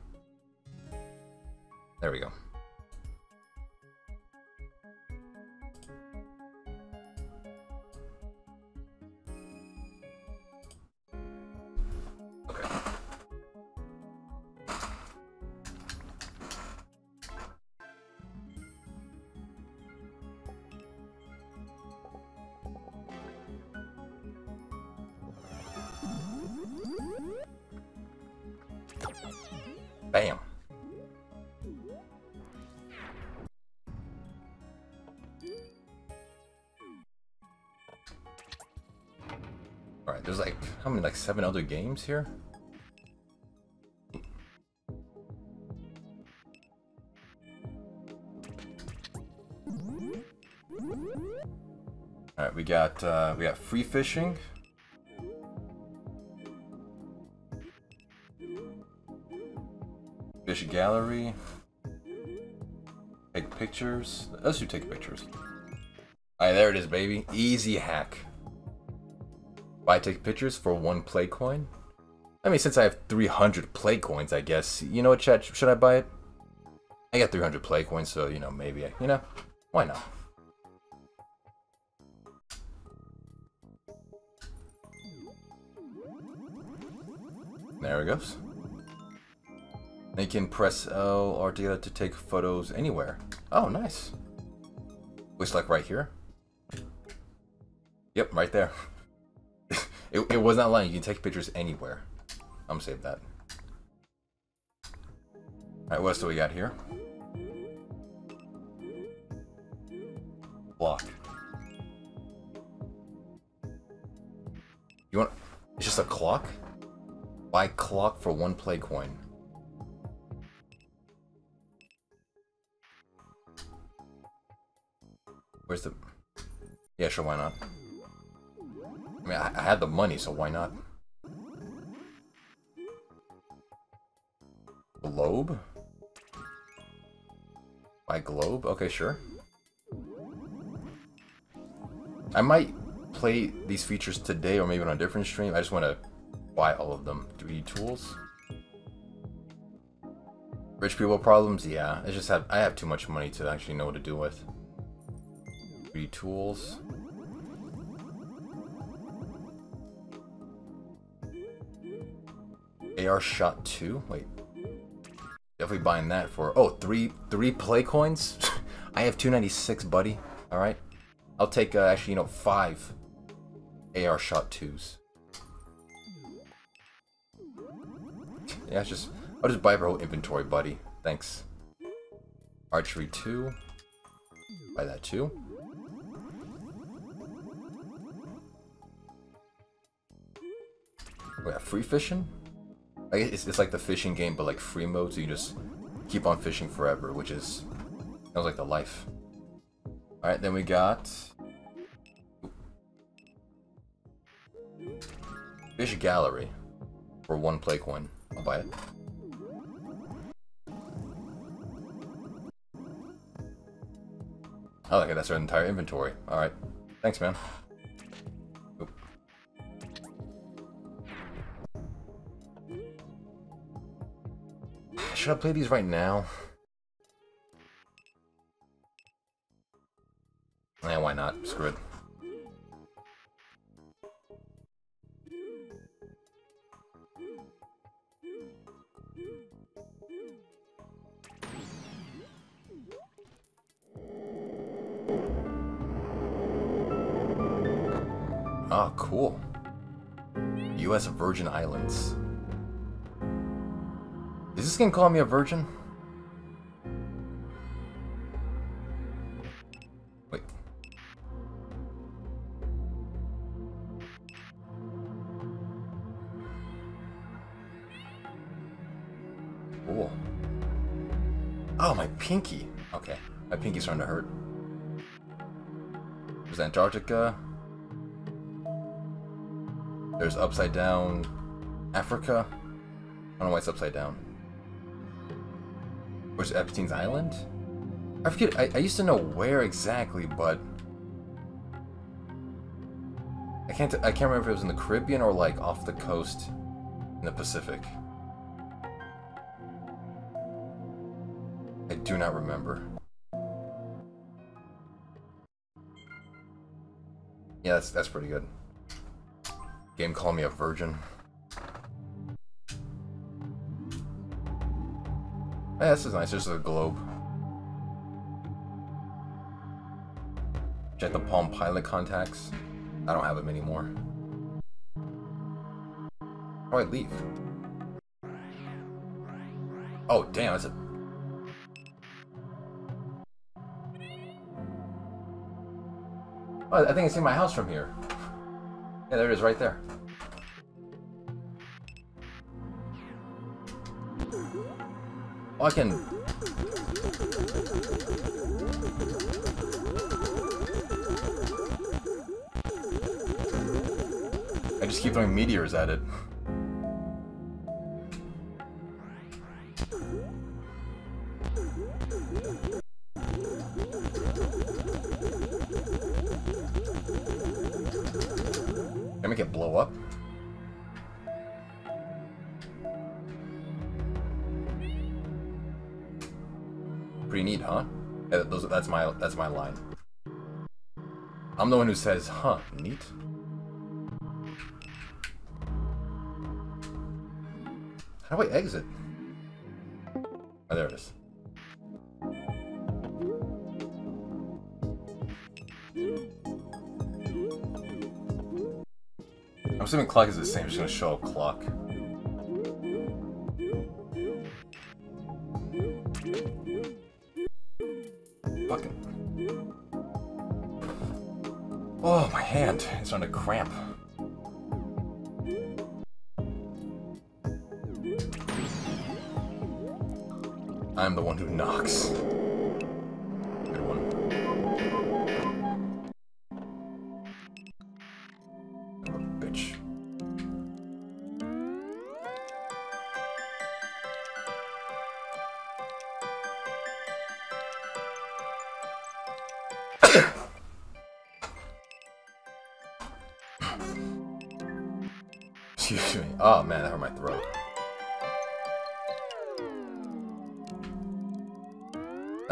There we go. Like, seven other games here? Alright, we got, uh, we got free fishing. Fish gallery. Take pictures. Let's do take pictures. Alright, there it is, baby. Easy hack. Buy take pictures for one play coin? I mean, since I have 300 play coins, I guess. You know what, chat? Should I buy it? I got 300 play coins, so, you know, maybe, you know, why not? There it goes. You can press L or together to take photos anywhere. Oh, nice. Looks like right here. Yep, right there. it, it was not lying. You can take pictures anywhere. I'm gonna save that. Alright, what else do we got here? Block. You want... It's just a clock? Buy clock for one play coin. Where's the... Yeah, sure, why not? I mean, I, I had the money, so why not? Globe? Buy globe? Okay, sure. I might play these features today or maybe on a different stream. I just want to buy all of them. 3D tools. Rich people problems? Yeah, I just have I have too much money to actually know what to do with. 3D tools. AR shot 2? Wait. Definitely buying that for oh three three play coins? I have 296, buddy. Alright. I'll take uh, actually, you know, five AR shot twos. Yeah, it's just I'll just buy her whole inventory, buddy. Thanks. Archery 2. Buy that too. We have free fishing? I it's, it's like the fishing game, but like free mode, so you just keep on fishing forever, which is sounds like the life. All right, then we got fish gallery for one play coin. I'll buy it. Oh, okay, that's our entire inventory. All right, thanks, man. Should I play these right now? Yeah, why not? Screw it. Ah, cool. U.S. Virgin Islands. Game calling me a virgin? Wait. Cool. Oh, my pinky. Okay, my pinky's starting to hurt. There's Antarctica. There's upside down Africa. I don't know why it's upside down. Where's Epstein's Island? I forget. I, I used to know where exactly, but I can't. I can't remember if it was in the Caribbean or like off the coast in the Pacific. I do not remember. Yeah, that's that's pretty good. Game call me a virgin. Yeah, this is nice. There's a globe. Check the Palm Pilot contacts. I don't have them anymore. How do I leave? Oh, damn, that's a... Oh, I think I see my house from here. Yeah, there it is, right there. Oh, I can... I just keep throwing meteors at it. that's my line. I'm the one who says, "Huh, neat." How do I exit? Oh, there it is. I'm assuming clock is the same. It's gonna show up clock.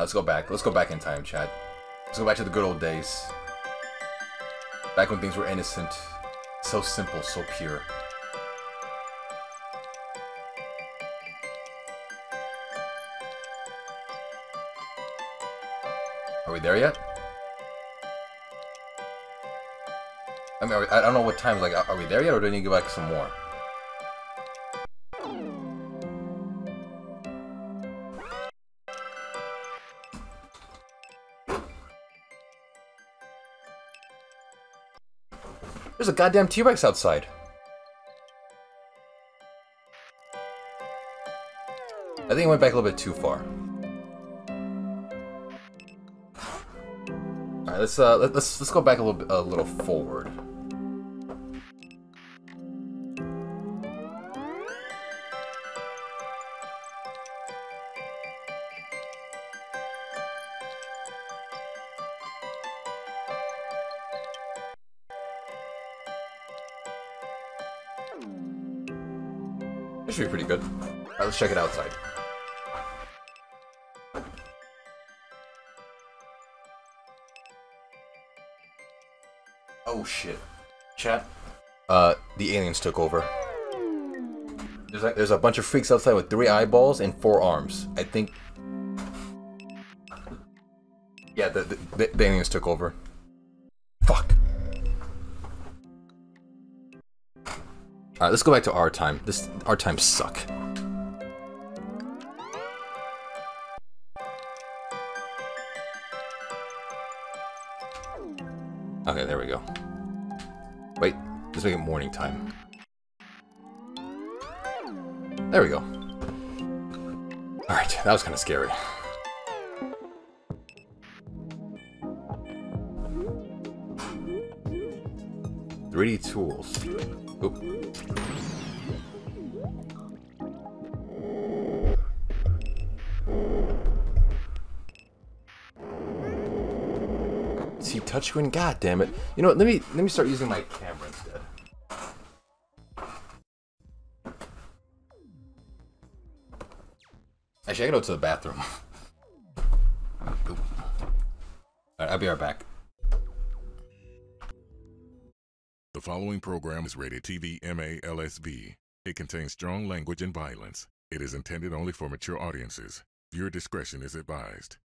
Let's go back. Let's go back in time, Chad. Let's go back to the good old days. Back when things were innocent. So simple, so pure. Are we there yet? I mean, we- I don't know what time. Like, are we there yet, or do we need to go back some more? There's a goddamn T-Rex outside. I think it went back a little bit too far. All right, let's uh, let, let's let's go back a little a little forward. Check it outside. Oh shit. Chat. Uh, the aliens took over. There's a, there's a bunch of freaks outside with three eyeballs and four arms. I think. Yeah, the, the, the aliens took over. Fuck. Alright, let's go back to our time. This our times suck. Let's make it morning time. There we go. Alright, that was kind of scary. Three D tools. Oop. See touchscreen, god damn it. You know what, let me let me start using my camera Actually, I gotta go to the bathroom. I'll be right back. The following program is rated TV MA LSV. It contains strong language and violence. It is intended only for mature audiences. Viewer discretion is advised.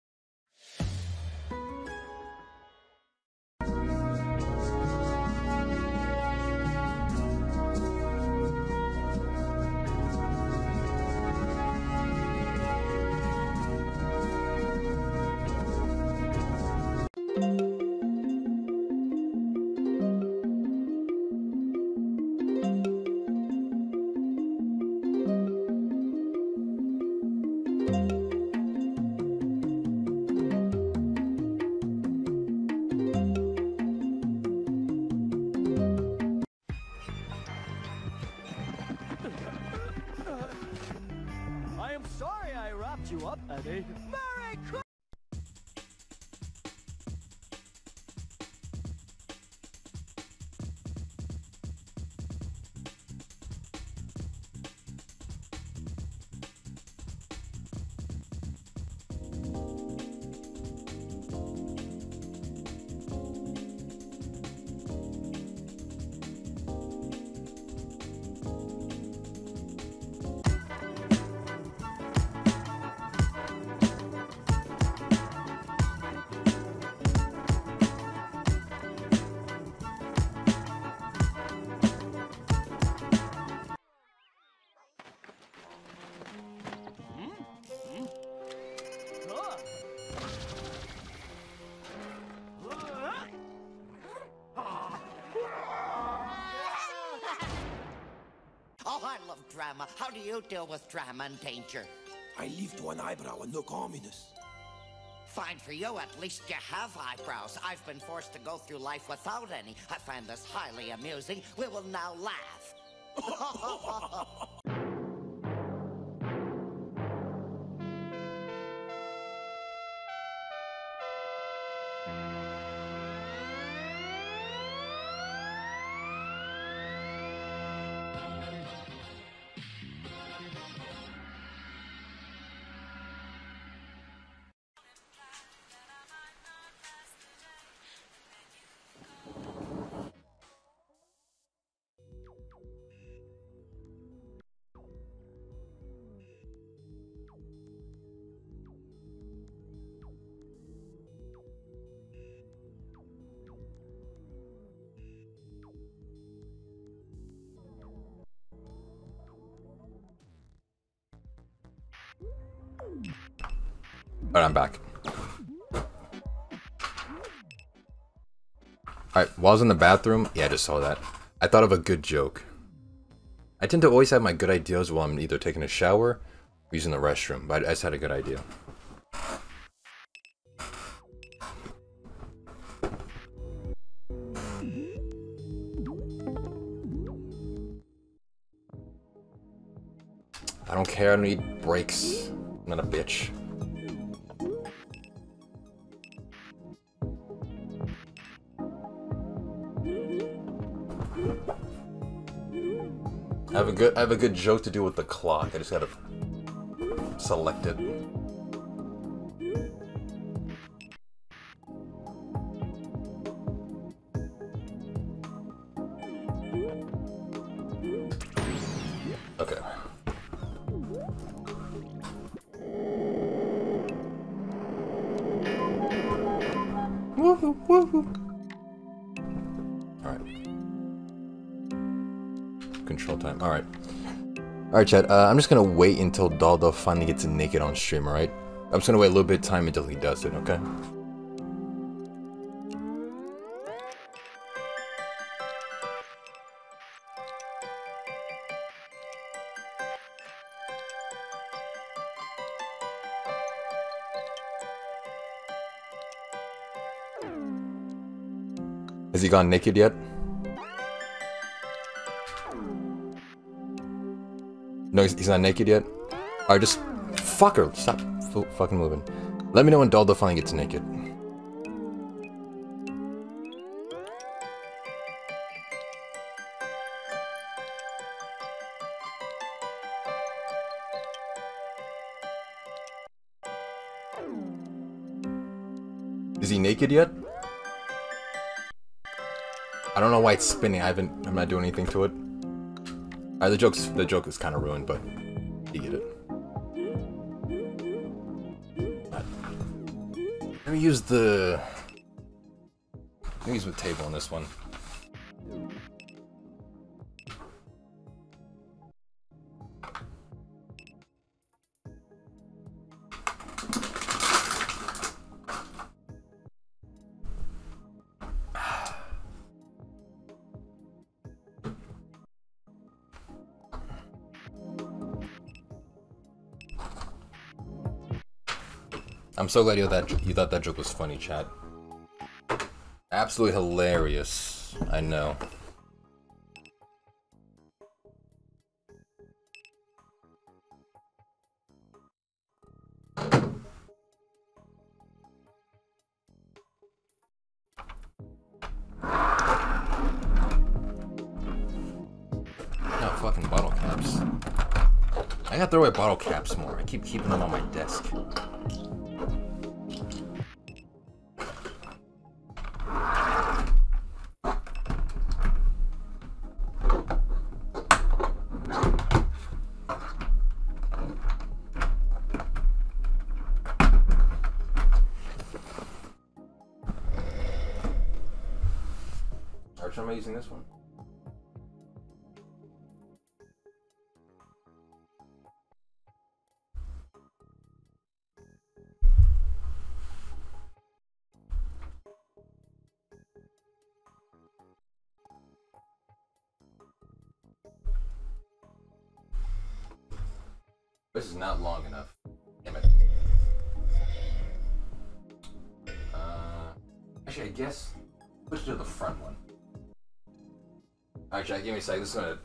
Drama. How do you deal with drama and danger? I lift one eyebrow and look ominous. Fine for you, at least you have eyebrows. I've been forced to go through life without any. I find this highly amusing. We will now laugh. Alright, I'm back. Alright, while I was in the bathroom, yeah, I just saw that. I thought of a good joke. I tend to always have my good ideas while I'm either taking a shower or using the restroom, but I just had a good idea. I don't care, I don't need breaks. I'm not a bitch. Have a good I have a good joke to do with the clock. I just gotta select it. Alright. Uh, I'm just gonna wait until Daldo finally gets naked on stream, alright? I'm just gonna wait a little bit of time until he does it, okay? Has he gone naked yet? No, he's, he's not naked yet? Alright, just... Fucker! Stop fucking moving. Let me know when Daldo finally gets naked. Is he naked yet? I don't know why it's spinning. I haven't. I'm not doing anything to it. Alright, the joke's the joke is kind of ruined, but you get it. Let me use the. Let me use the table on this one. So glad you thought that you thought that joke was funny, chat. Absolutely hilarious. I know. No fucking bottle caps. I gotta throw away bottle caps more. I keep keeping them on my desk. Give me a sec. This is gonna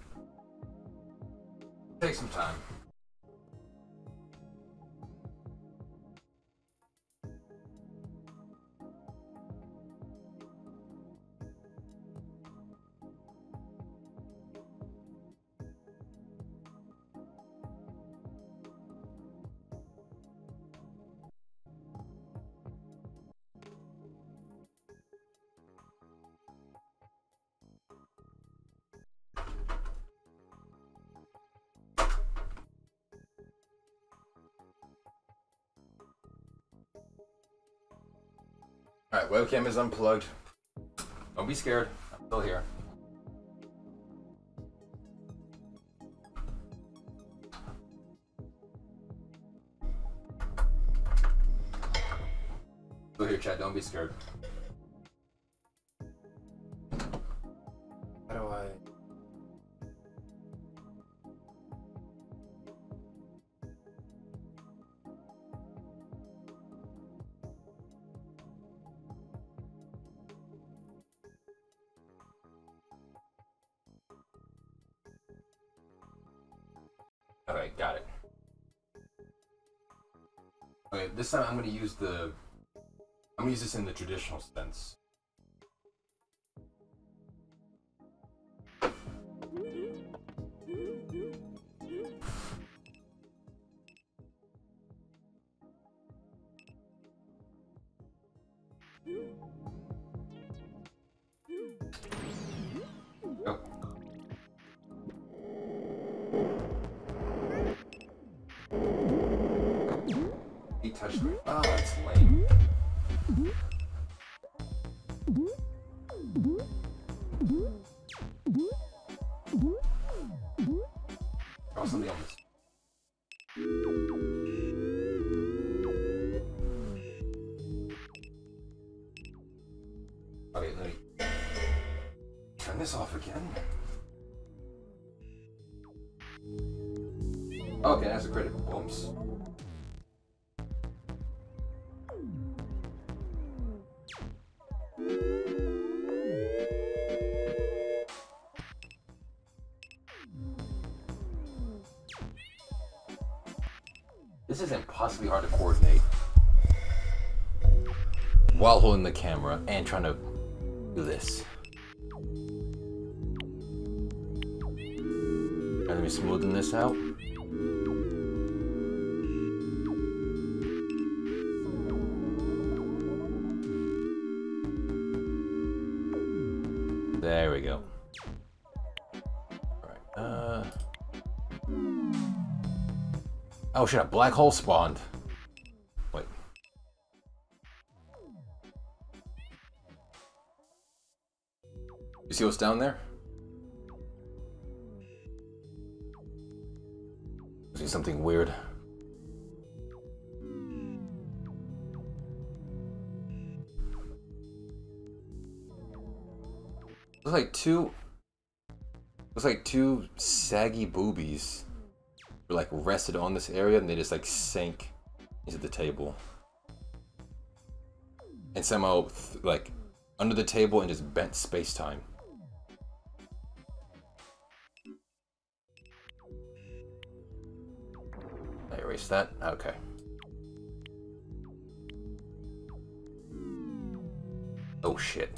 webcam is unplugged. Don't be scared. I'm still here. Still here, chat. Don't be scared. Okay, got it. Okay, this time I'm gonna use the. I'm gonna use this in the traditional sense. Impossibly hard to coordinate while holding the camera and trying to do this. Let me smoothen this out. Oh shit, a black hole spawned. Wait. You see what's down there? I see something weird. Looks like two. Looks like two saggy boobies like rested on this area and they just like sank into the table. And somehow like under the table and just bent space time. I erase that. Okay. Oh shit.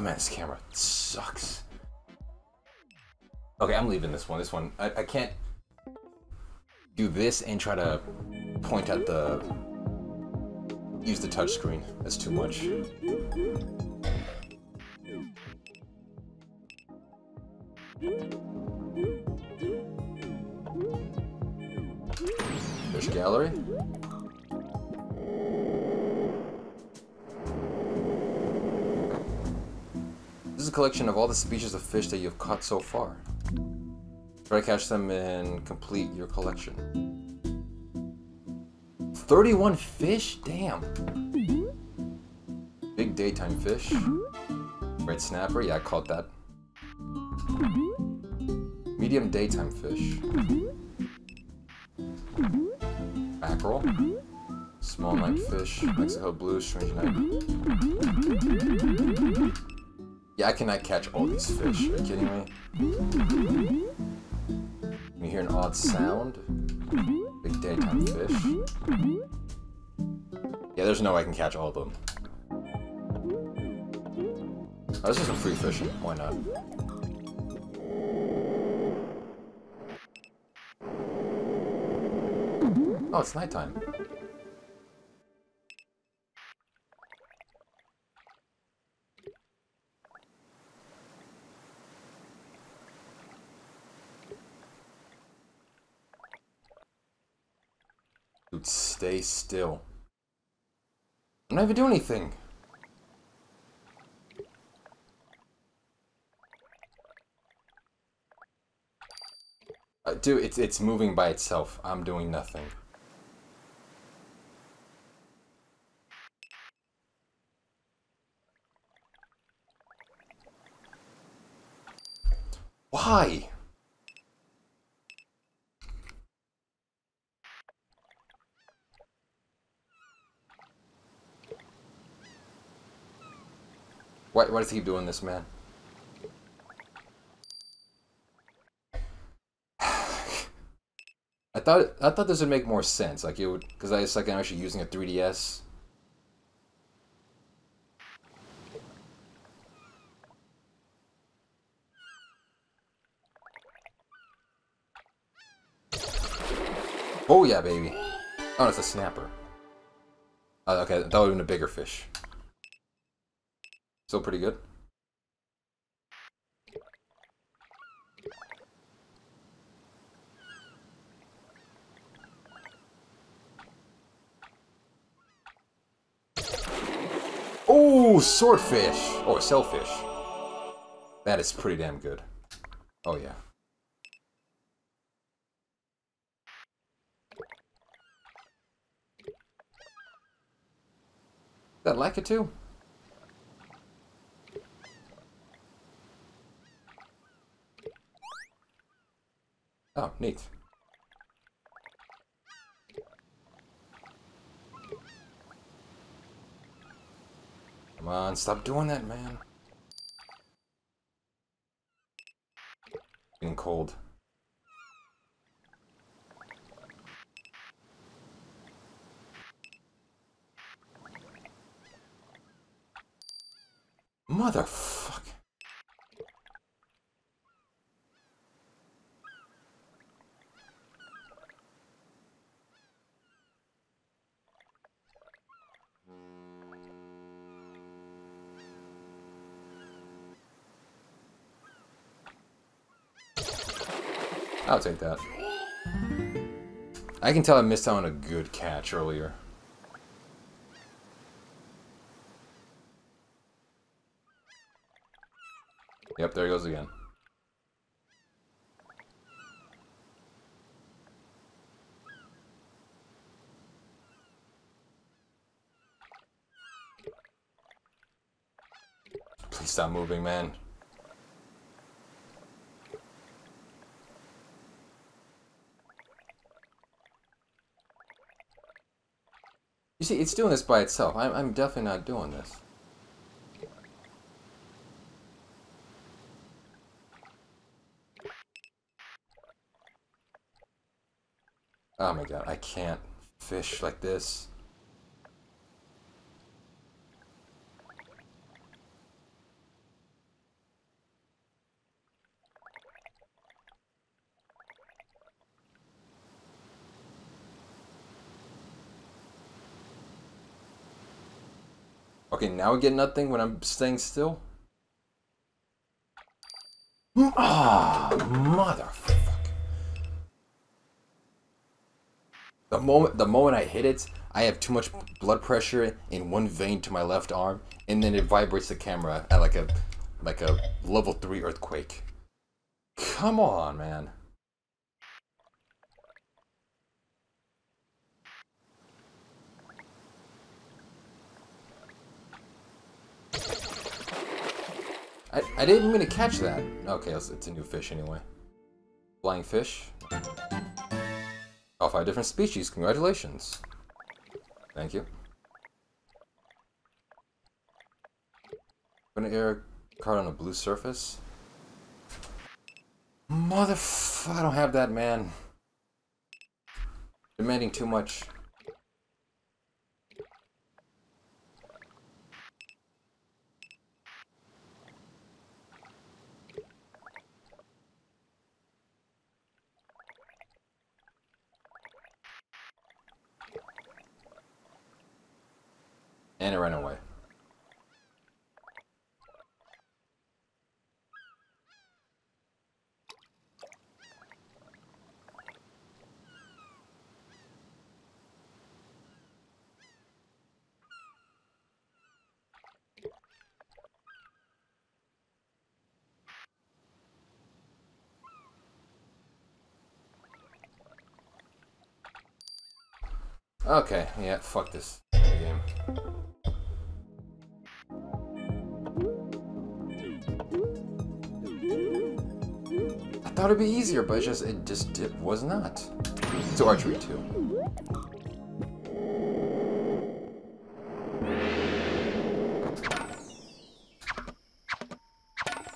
Oh man, this camera sucks. Okay, I'm leaving this one. This one, I, I can't do this and try to point at the use the touch screen. That's too much. Collection of all the species of fish that you've caught so far. Try to catch them and complete your collection. 31 fish? Damn. Big daytime fish. Red snapper, yeah, I caught that. Medium daytime fish. Mackerel. Small night fish. Mexico blue, strange night. Yeah, I cannot catch all these fish. Are you kidding me? You hear an odd sound? Big daytime fish. Yeah, there's no way I can catch all of them. Oh, this is some free fishing. Why not? Oh, it's nighttime. Dude, stay still. I'm not even doing anything. Uh, dude, it's it's moving by itself. I'm doing nothing. Why? Why, does he keep doing this, man? I thought I thought this would make more sense, like it would, because I was like I'm actually using a 3DS. Oh yeah, baby. Oh, it's a snapper. Uh, okay, that would have been a bigger fish. Still pretty good. Oh, swordfish! Or sailfish. That is pretty damn good. Oh yeah. That like it too? Oh, neat. Come on, stop doing that, man. Getting cold. I'll take that. I can tell I missed out on a good catch earlier. Yep, there he goes again. Please stop moving, man. You see, it's doing this by itself. I'm, I'm definitely not doing this. Oh my god, I can't fish like this. Okay, now I get nothing when I'm staying still? Ah, motherfucker. The moment the moment I hit it, I have too much blood pressure in one vein to my left arm, and then it vibrates the camera at like a like a level three earthquake. Come on, man. I, I didn't mean to catch that. Okay, it's, a new fish anyway. Flying fish. All five different species. Congratulations. Thank you. An AR card on a blue surface. Motherf... I don't have that, man. Demanding too much. And it ran away. Okay, yeah, fuck this thought it'd be easier, but it just it just it was not. So archery too.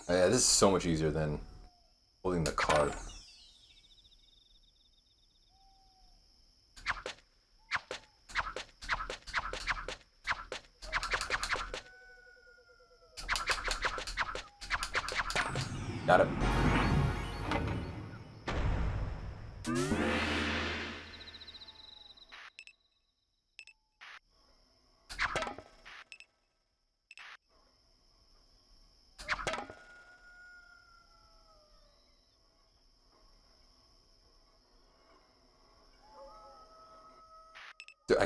Oh, yeah, this is so much easier than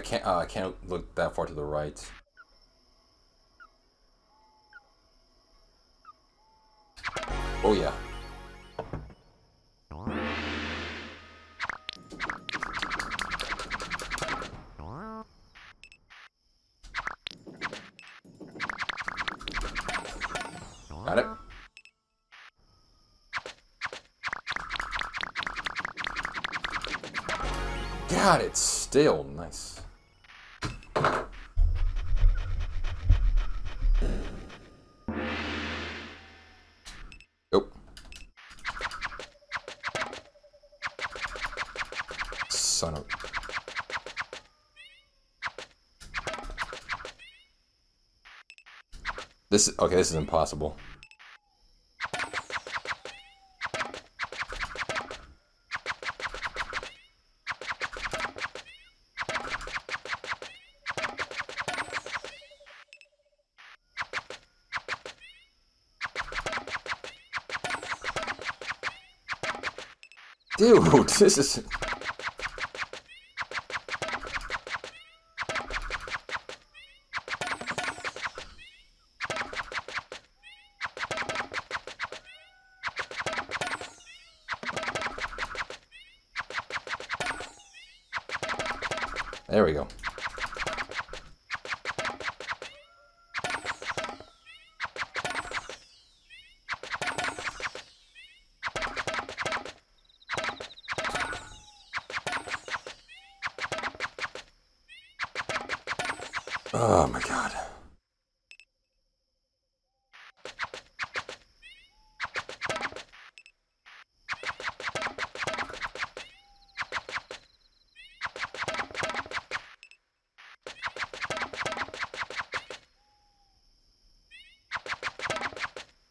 can't, uh, I can't look that far to the right. Oh yeah. Got it. God, it's still This is okay. This is impossible. Dude, this is.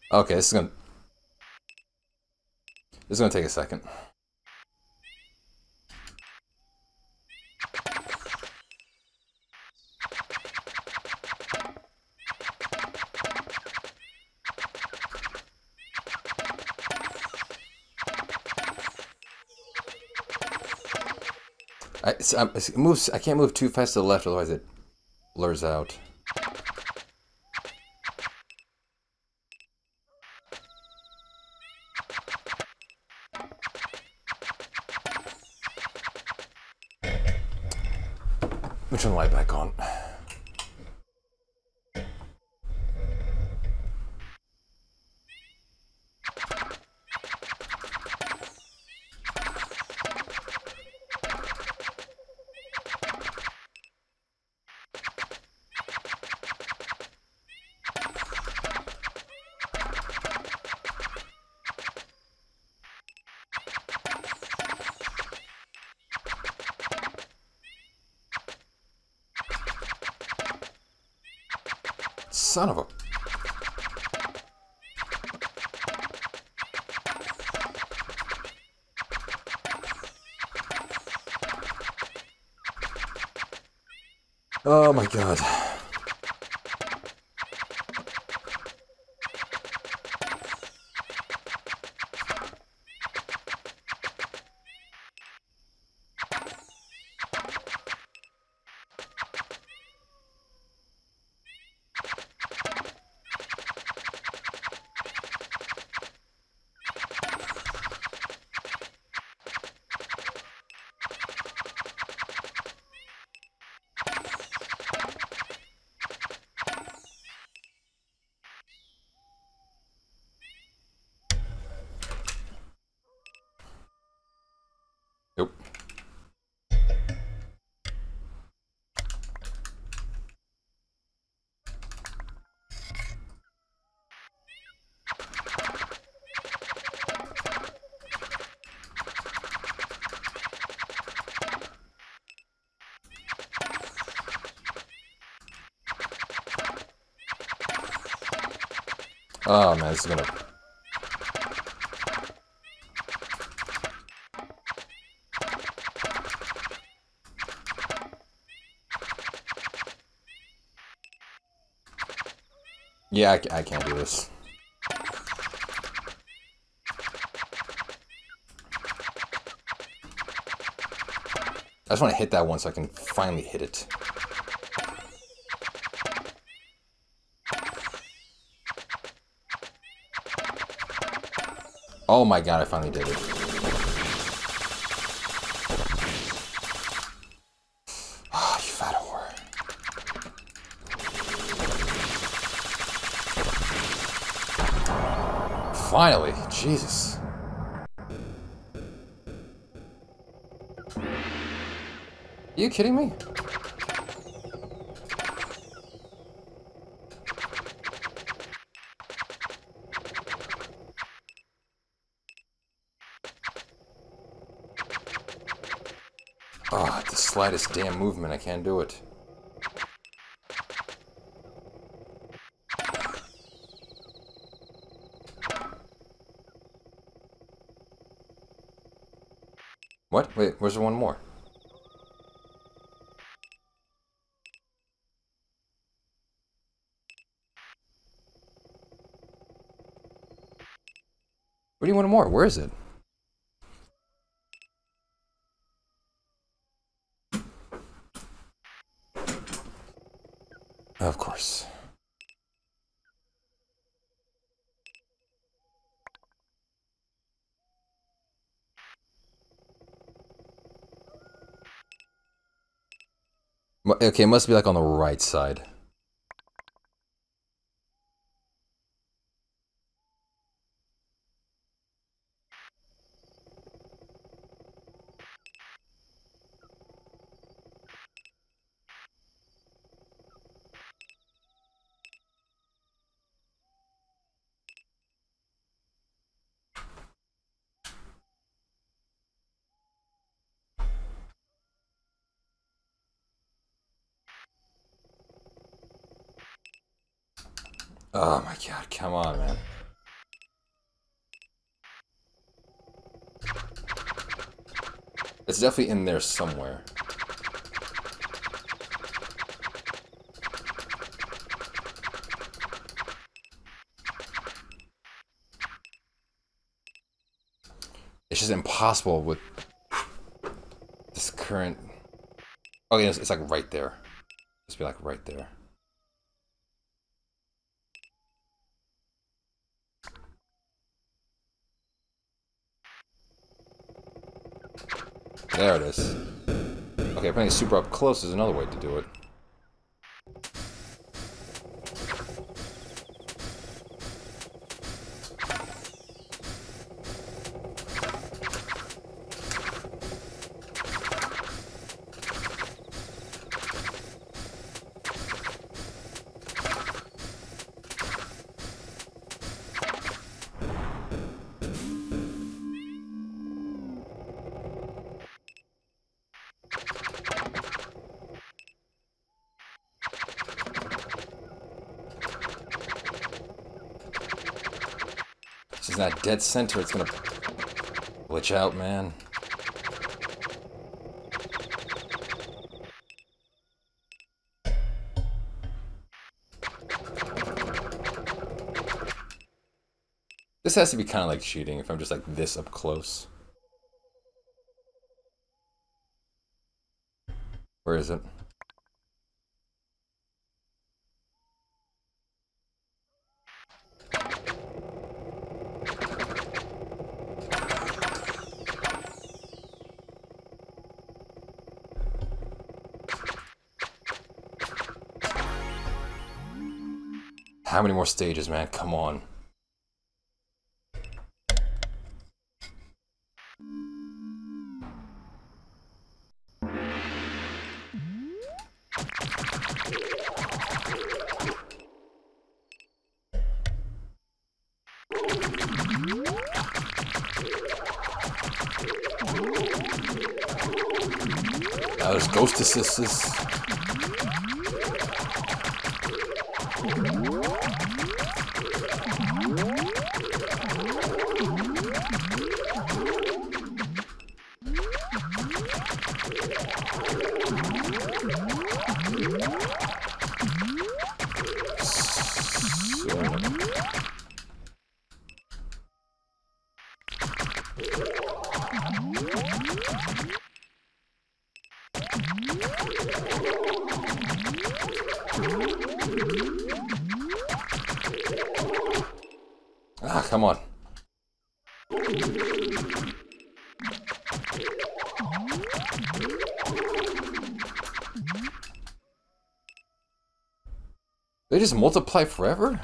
Okay, this is gonna this is gonna take a second. I, um, it moves. I can't move too fast to the left, otherwise it blurs out. Son of a. Oh man, this is gonna Yeah, I, I can't do this. I just want to hit that one so I can finally hit it. Oh my god, I finally did it. Ah, you fat whore. Finally, Jesus. Are you kidding me? Oh, the slightest damn movement, I can't do it. What? Wait, where's the one more? What do you want more? Where is it? Of course. Mu- Okay, it must be like on the right side. Oh my god, come on, man. It's definitely in there somewhere. It's just impossible with this current. Oh, yeah, it's, it's like right there. Just be like right there. There it is. Okay, playing super up close is another way to do it. Dead center. It's gonna glitch out, man. This has to be kind of like cheating if I'm just like this up close. Where is it? How many more stages, man? Come on. Multiply forever?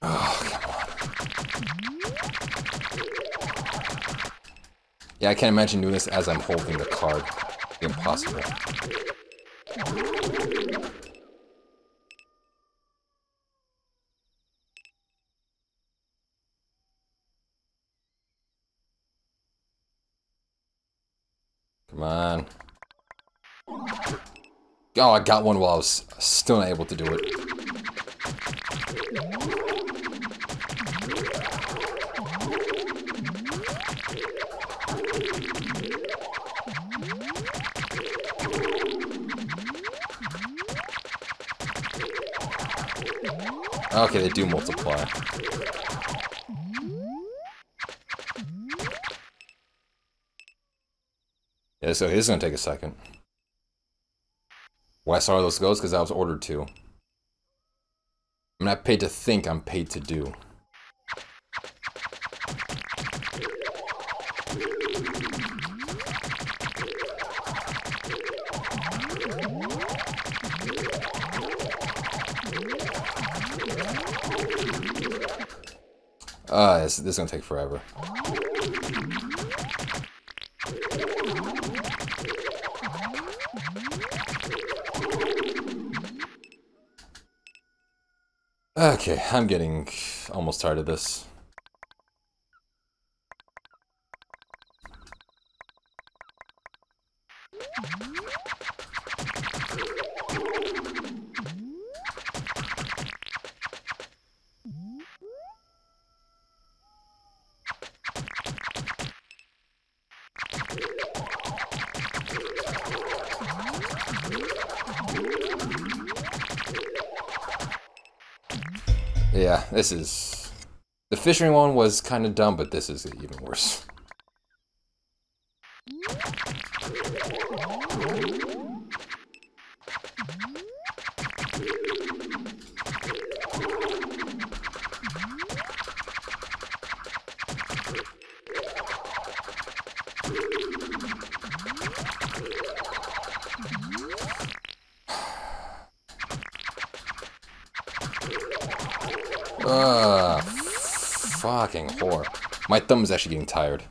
Oh, yeah, I can't imagine doing this as I'm holding the card. Impossible. Come on. Oh, I got one while I was still not able to do it. Okay, they do multiply. Yeah, so this is gonna take a second. I saw those goes? Because I was ordered to. I'm not paid to think, I'm paid to do. Uh, this, this is gonna take forever. Okay, I'm getting almost tired of this. This is... The fishing one was kind of dumb, but this is even worse. Actually getting tired.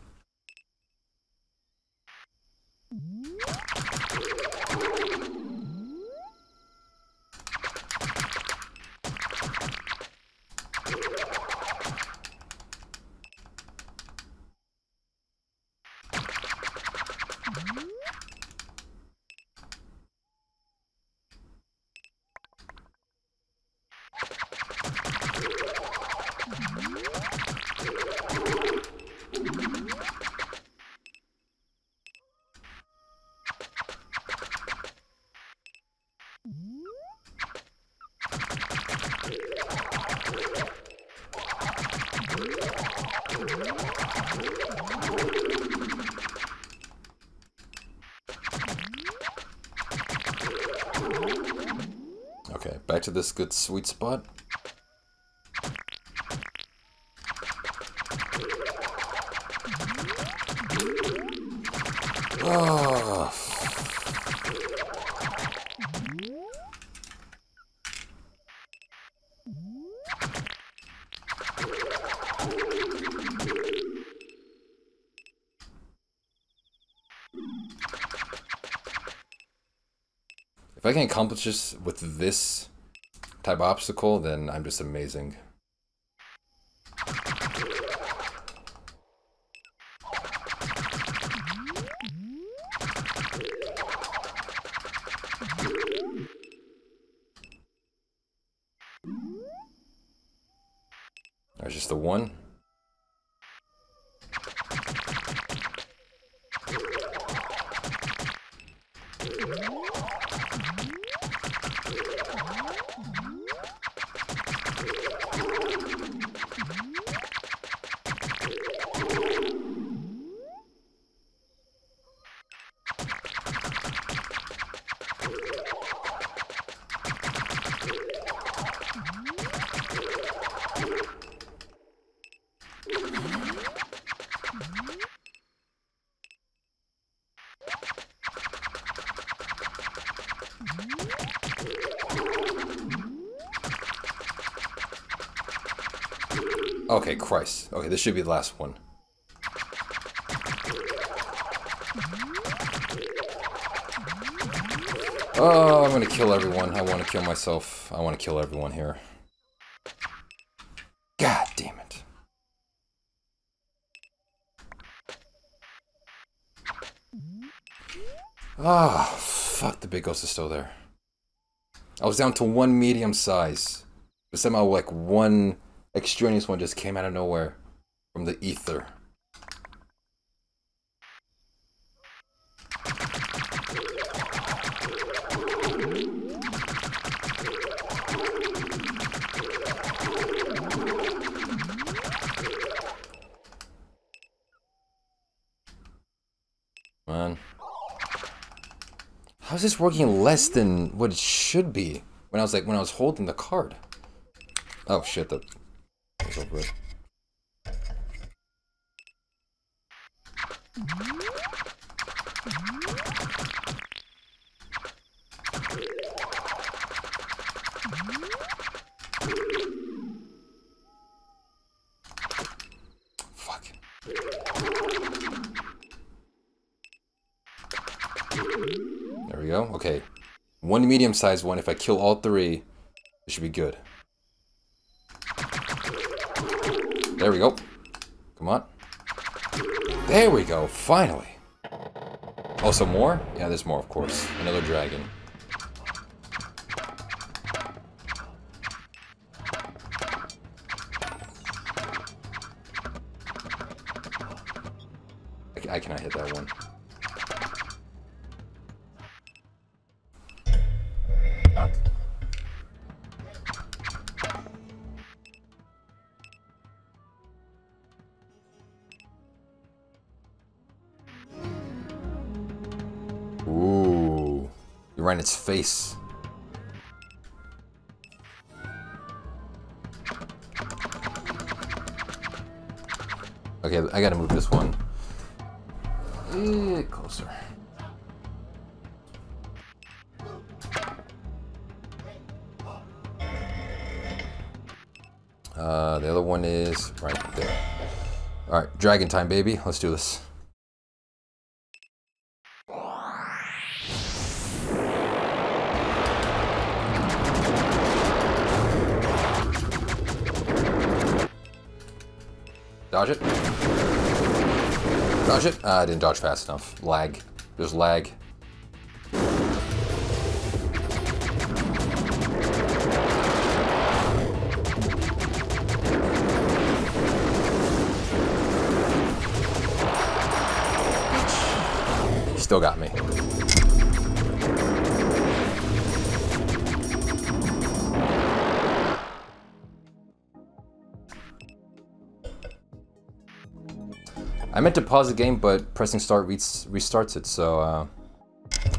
Sweet spot. Oh. If I can accomplish this with this type obstacle, then I'm just amazing. Okay, Christ. Okay, this should be the last one. Oh, I'm gonna kill everyone. I want to kill myself. I want to kill everyone here. God damn it. Ah, oh, fuck, the big ghost is still there. I was down to one medium size. But somehow, like, one extraneous one just came out of nowhere from the ether. Man. How's this working less than what it should be? When I was like, when I was holding the card. Oh shit, that Medium-sized one. If I kill all three, it should be good. There we go. Come on. There we go. Finally. Oh, some more? Yeah, there's more, of course. Another dragon. I, I cannot hit that one. Its face. Okay, I gotta move this one. Eh, closer. Uh, the other one is right there. Alright, dragon time, baby. Let's do this. It. Uh, I didn't dodge fast enough. Lag. There's lag. Pause the game, but pressing start re restarts it, so uh,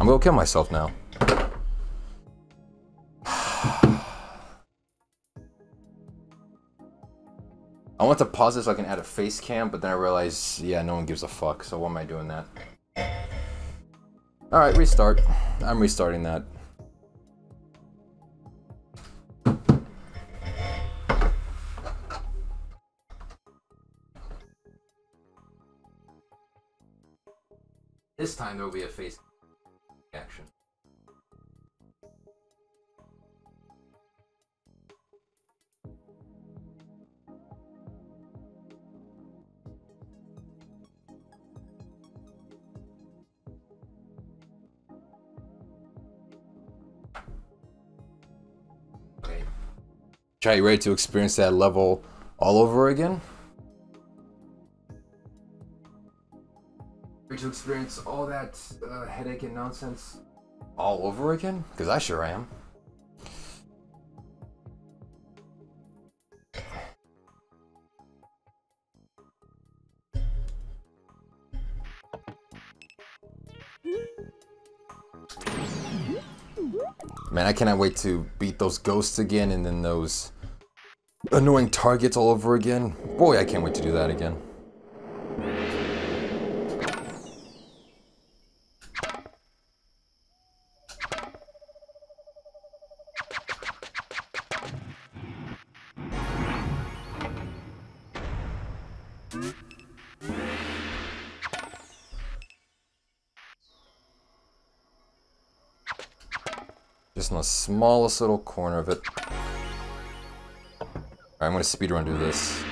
I'm gonna kill myself now. I want to pause it so I can add a face cam, but then I realize, yeah, no one gives a fuck, so why am I doing that? Alright, restart. I'm restarting that. Face action. Okay. Try you ready to experience that level all over again? Experience all that uh, headache and nonsense all over again? Because I sure am. Man, I cannot wait to beat those ghosts again and then those annoying targets all over again. Boy, I can't wait to do that again. Smallest little corner of it. I'm gonna speedrun do this.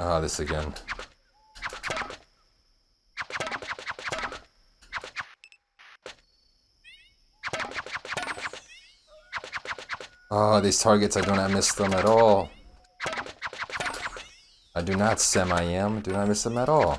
Ah, this again. Oh, these targets, I do not miss them at all. I do not semi-am, do not miss them at all.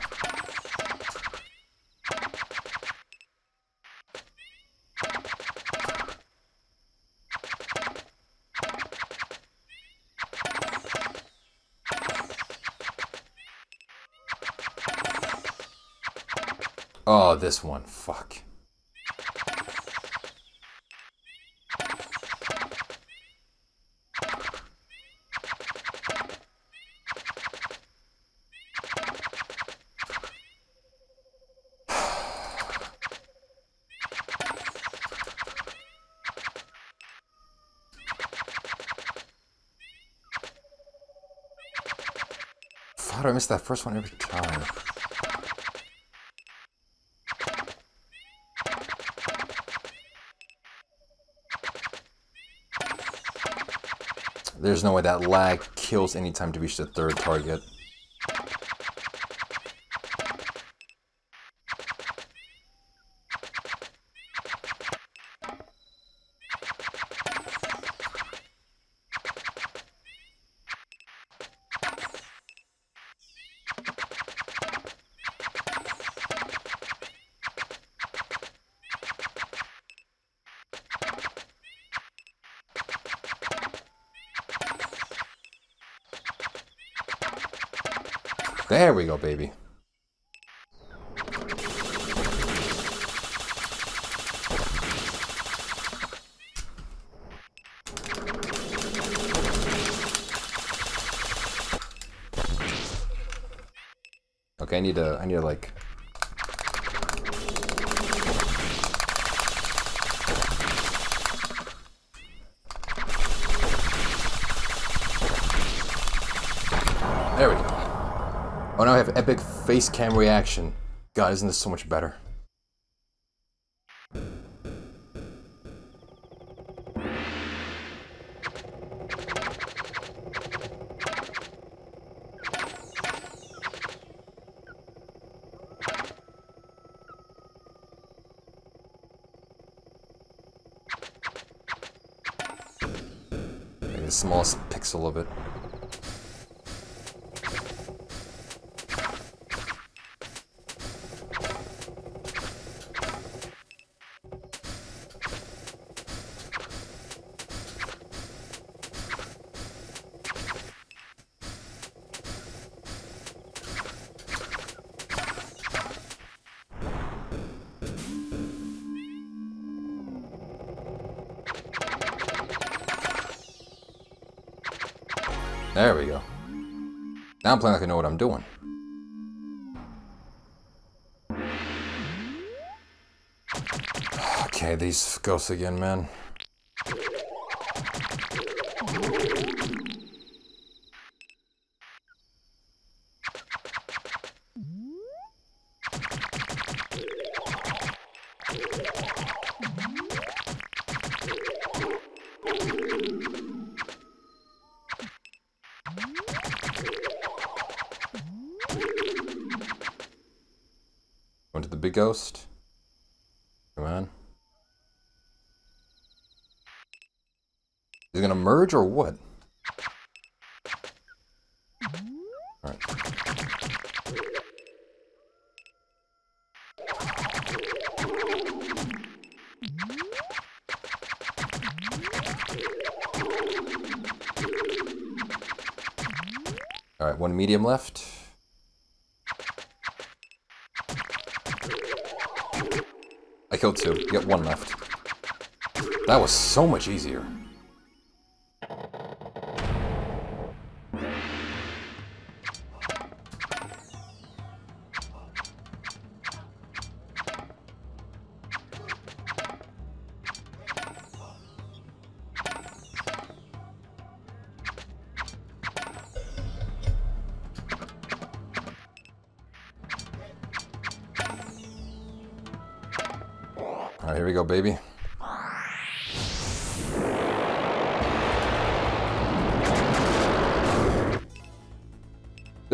Oh, this one, fuck. Miss that first one every time? There's no way that lag kills any time to reach the third target. There we go, baby. Okay, I need I need to like... There we go. Oh, now I have epic face cam reaction. God, isn't this so much better? Pixel of it. Doing. Okay, these ghosts again, man. Merge or what? Alright. Alright, one medium left. I killed two. Got one left. That was so much easier.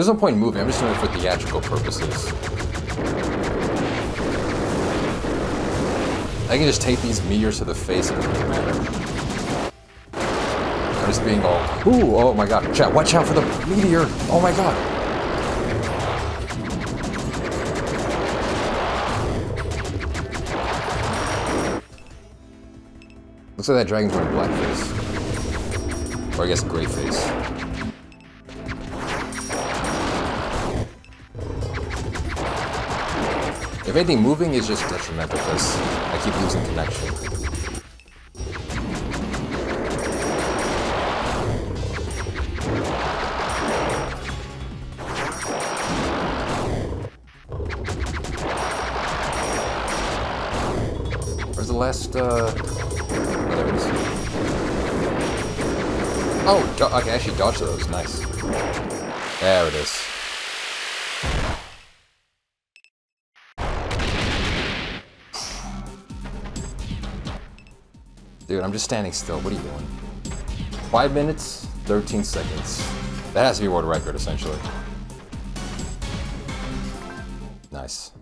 There's no point in moving, I'm just doing it for theatrical purposes. I can just take these meteors to the face it doesn't matter. I'm just being all, ooh, oh my god, chat, watch out for the meteor! Oh my god! Looks like that dragon's wearing blackface. Or I guess gray If anything, moving is just detrimental because I keep losing connection. Where's the last, uh... Oh, there. Oh, do- I can actually dodge those. Nice. There it is. Just standing still. What are you doing? Five minutes, 13 seconds. That has to be world record, essentially. Nice.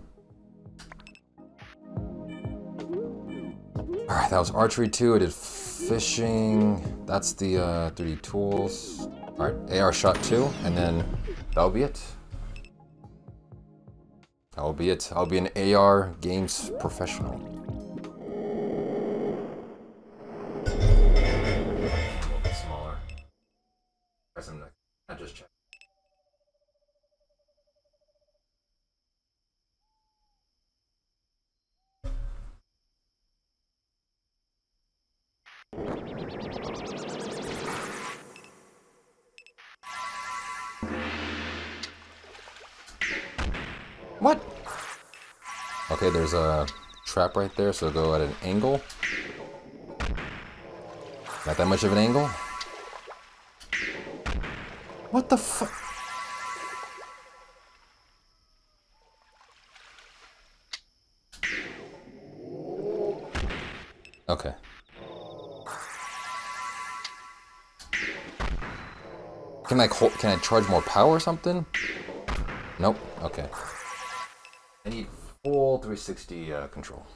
Alright, that was archery too. I did fishing. That's the uh, 3D tools. Alright, AR shot 2. And then that'll be it. That'll be it. I'll be an AR games professional. What? Okay, there's a trap right there, so go at an angle. Not that much of an angle. What the fu- Can I hold, can I charge more power or something? Nope. Okay. I need full 360 uh, control.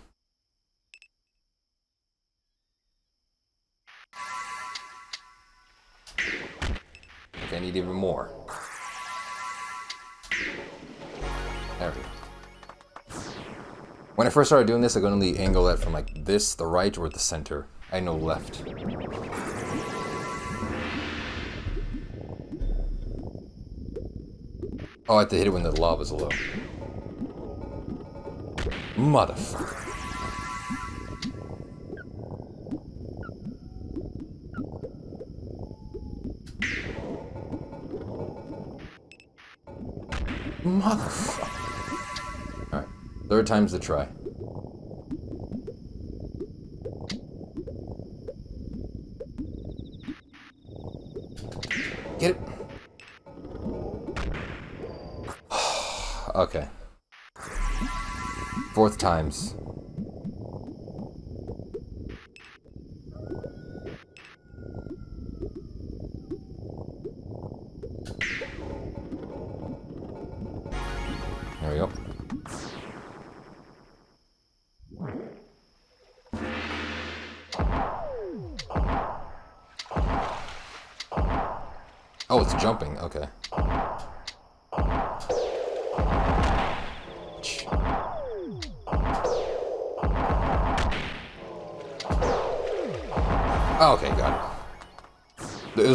Okay, I need even more. There we go. When I first started doing this, I could only angle it from like this, the right, or the center. I know left. Oh, I have to hit it when the lava's low. Motherfucker. Motherfucker. Alright. Third time's the try. Times.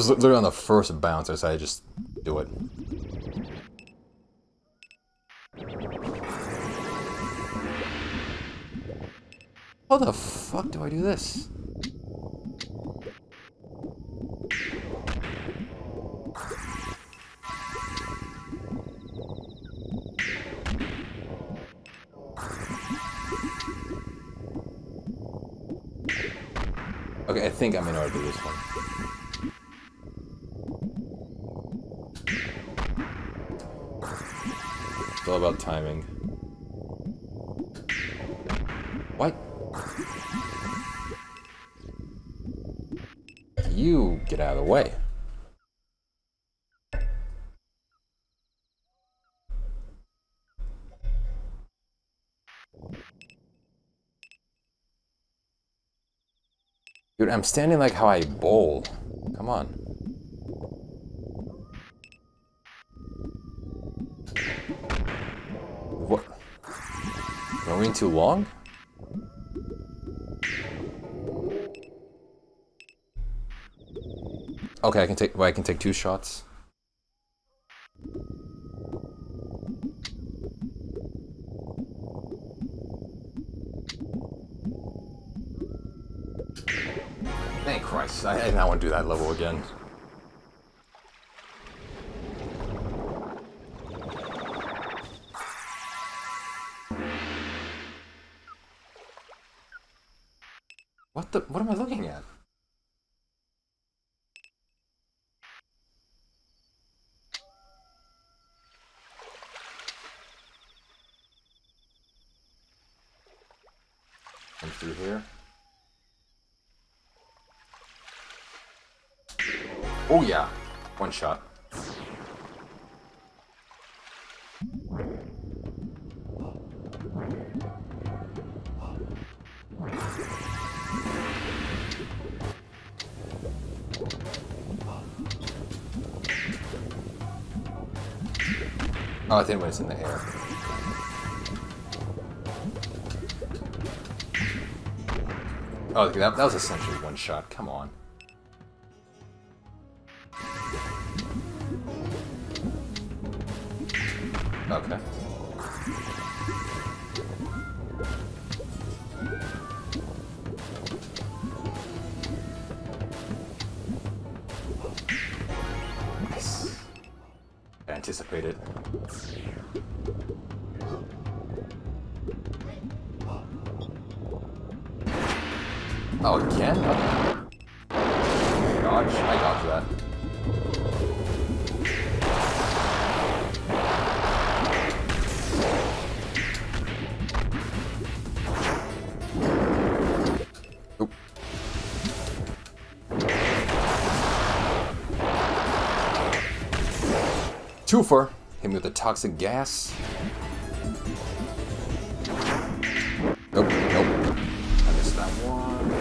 Was literally on the first bounce, I just do it. How the fuck do I do this? I'm standing like how I bowl. Come on. What? Going too long? Okay, I can take. Well, I can take two shots. Do that level again. Oh, I think when it's in the air. Oh, that, that was essentially one shot. Come on. Twofer. Hit me with the toxic gas. Nope, nope. I missed that one.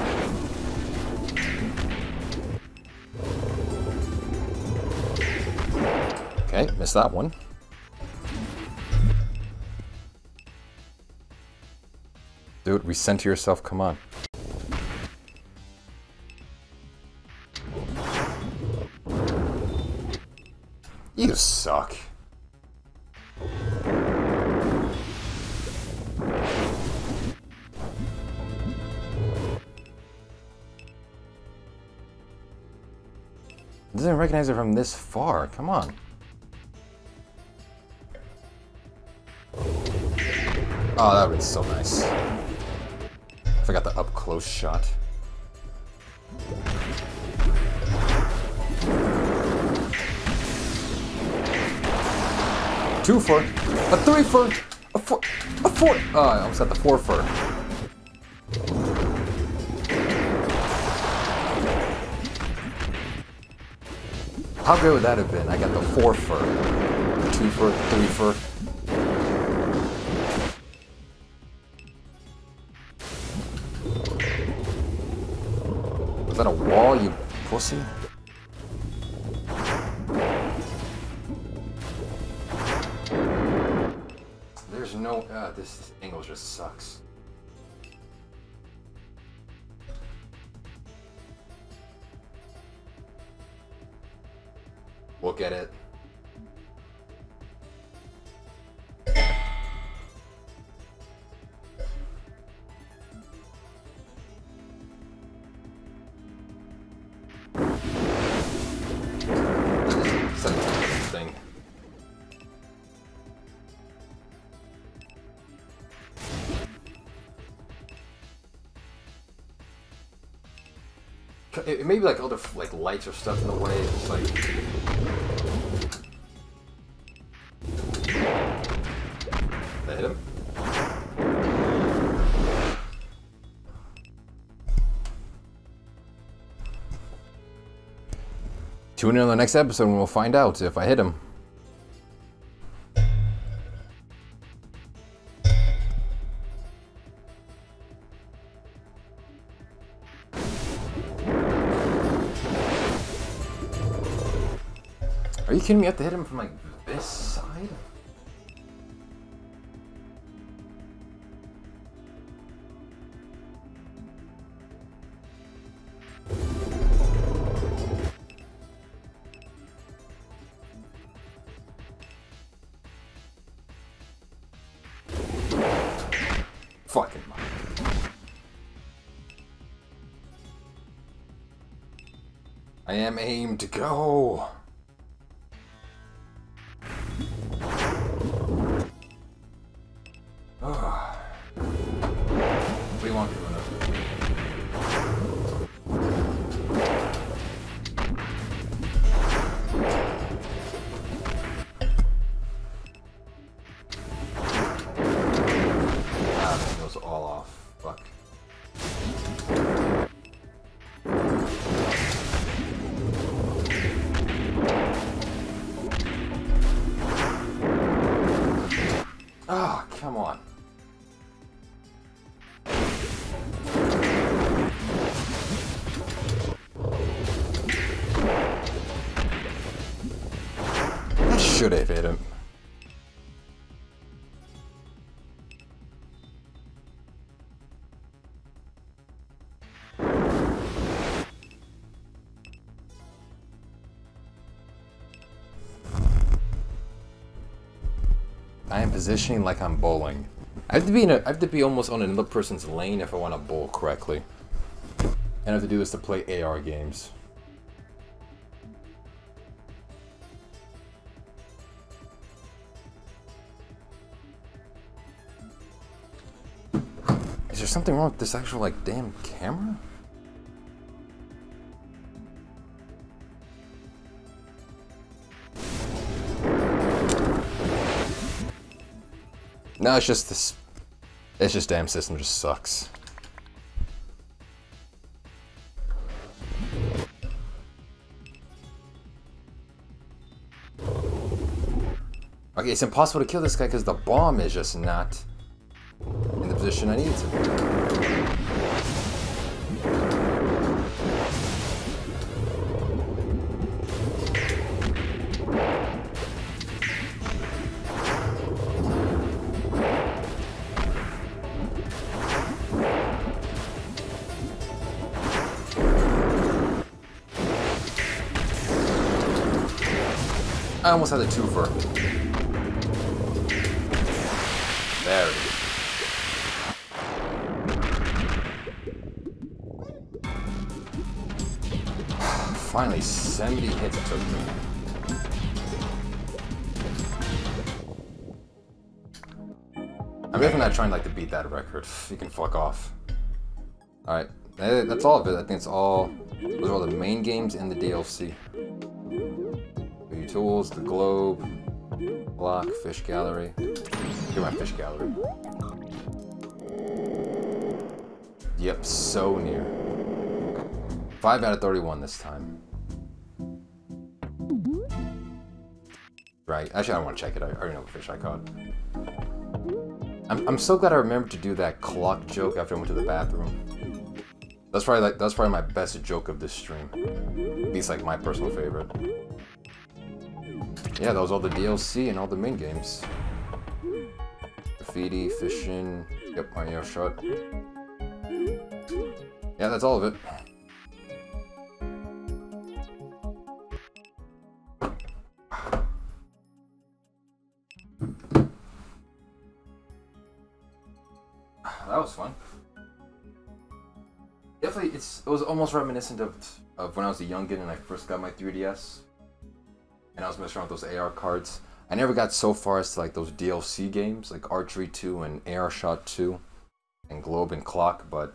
Okay, missed that one. Dude, recenter yourself, come on. Recognize from this far. Come on. Oh, that would be so nice. If I got the up close shot. Two for, a three for, a four, a four. Oh, I almost got the four for. How great would that have been? I got the four for, two for, three for. Was that a wall, you pussy? It, it may be like other like lights or stuff in the way. It's like that hit him. Tune in on the next episode and we'll find out if I hit him. Kidding me? I have to hit him from like this side? Fucking I am aimed to go. Positioning like I'm bowling. I have to be in a, I have to be almost on another person's lane if I want to bowl correctly. And I have to do this to play AR games. Is there something wrong with this actual like damn camera? No, it's just this. It's just damn system just sucks. Okay, it's impossible to kill this guy because the bomb is just not in the position I need to be. I almost had a twofer. There it is. Finally, 70 hits it took me. I'm definitely not trying like to beat that record. You can fuck off. Alright, that's all of it. I think it's all. Those are all the main games and the DLC. Tools, the globe, block, fish gallery. Get my fish gallery. Yep, so near. 5 out of 31 this time. Right, actually I don't want to check it. I already know what fish I caught. I'm, I'm so glad I remembered to do that clock joke after I went to the bathroom. That's probably like that's probably my best joke of this stream. At least like my personal favorite. Yeah, that was all the DLC and all the main games. Graffiti, fishing, yep, Mario shot. Yeah, that's all of it. That was fun. Definitely, it's it was almost reminiscent of of when I was a youngin and I first got my 3DS, and I was messing around with those AR cards. I never got so far as to like those DLC games like Archery 2 and AR Shot 2, and Globe and Clock, but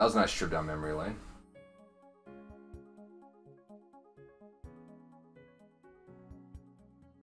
that was a nice trip down memory lane.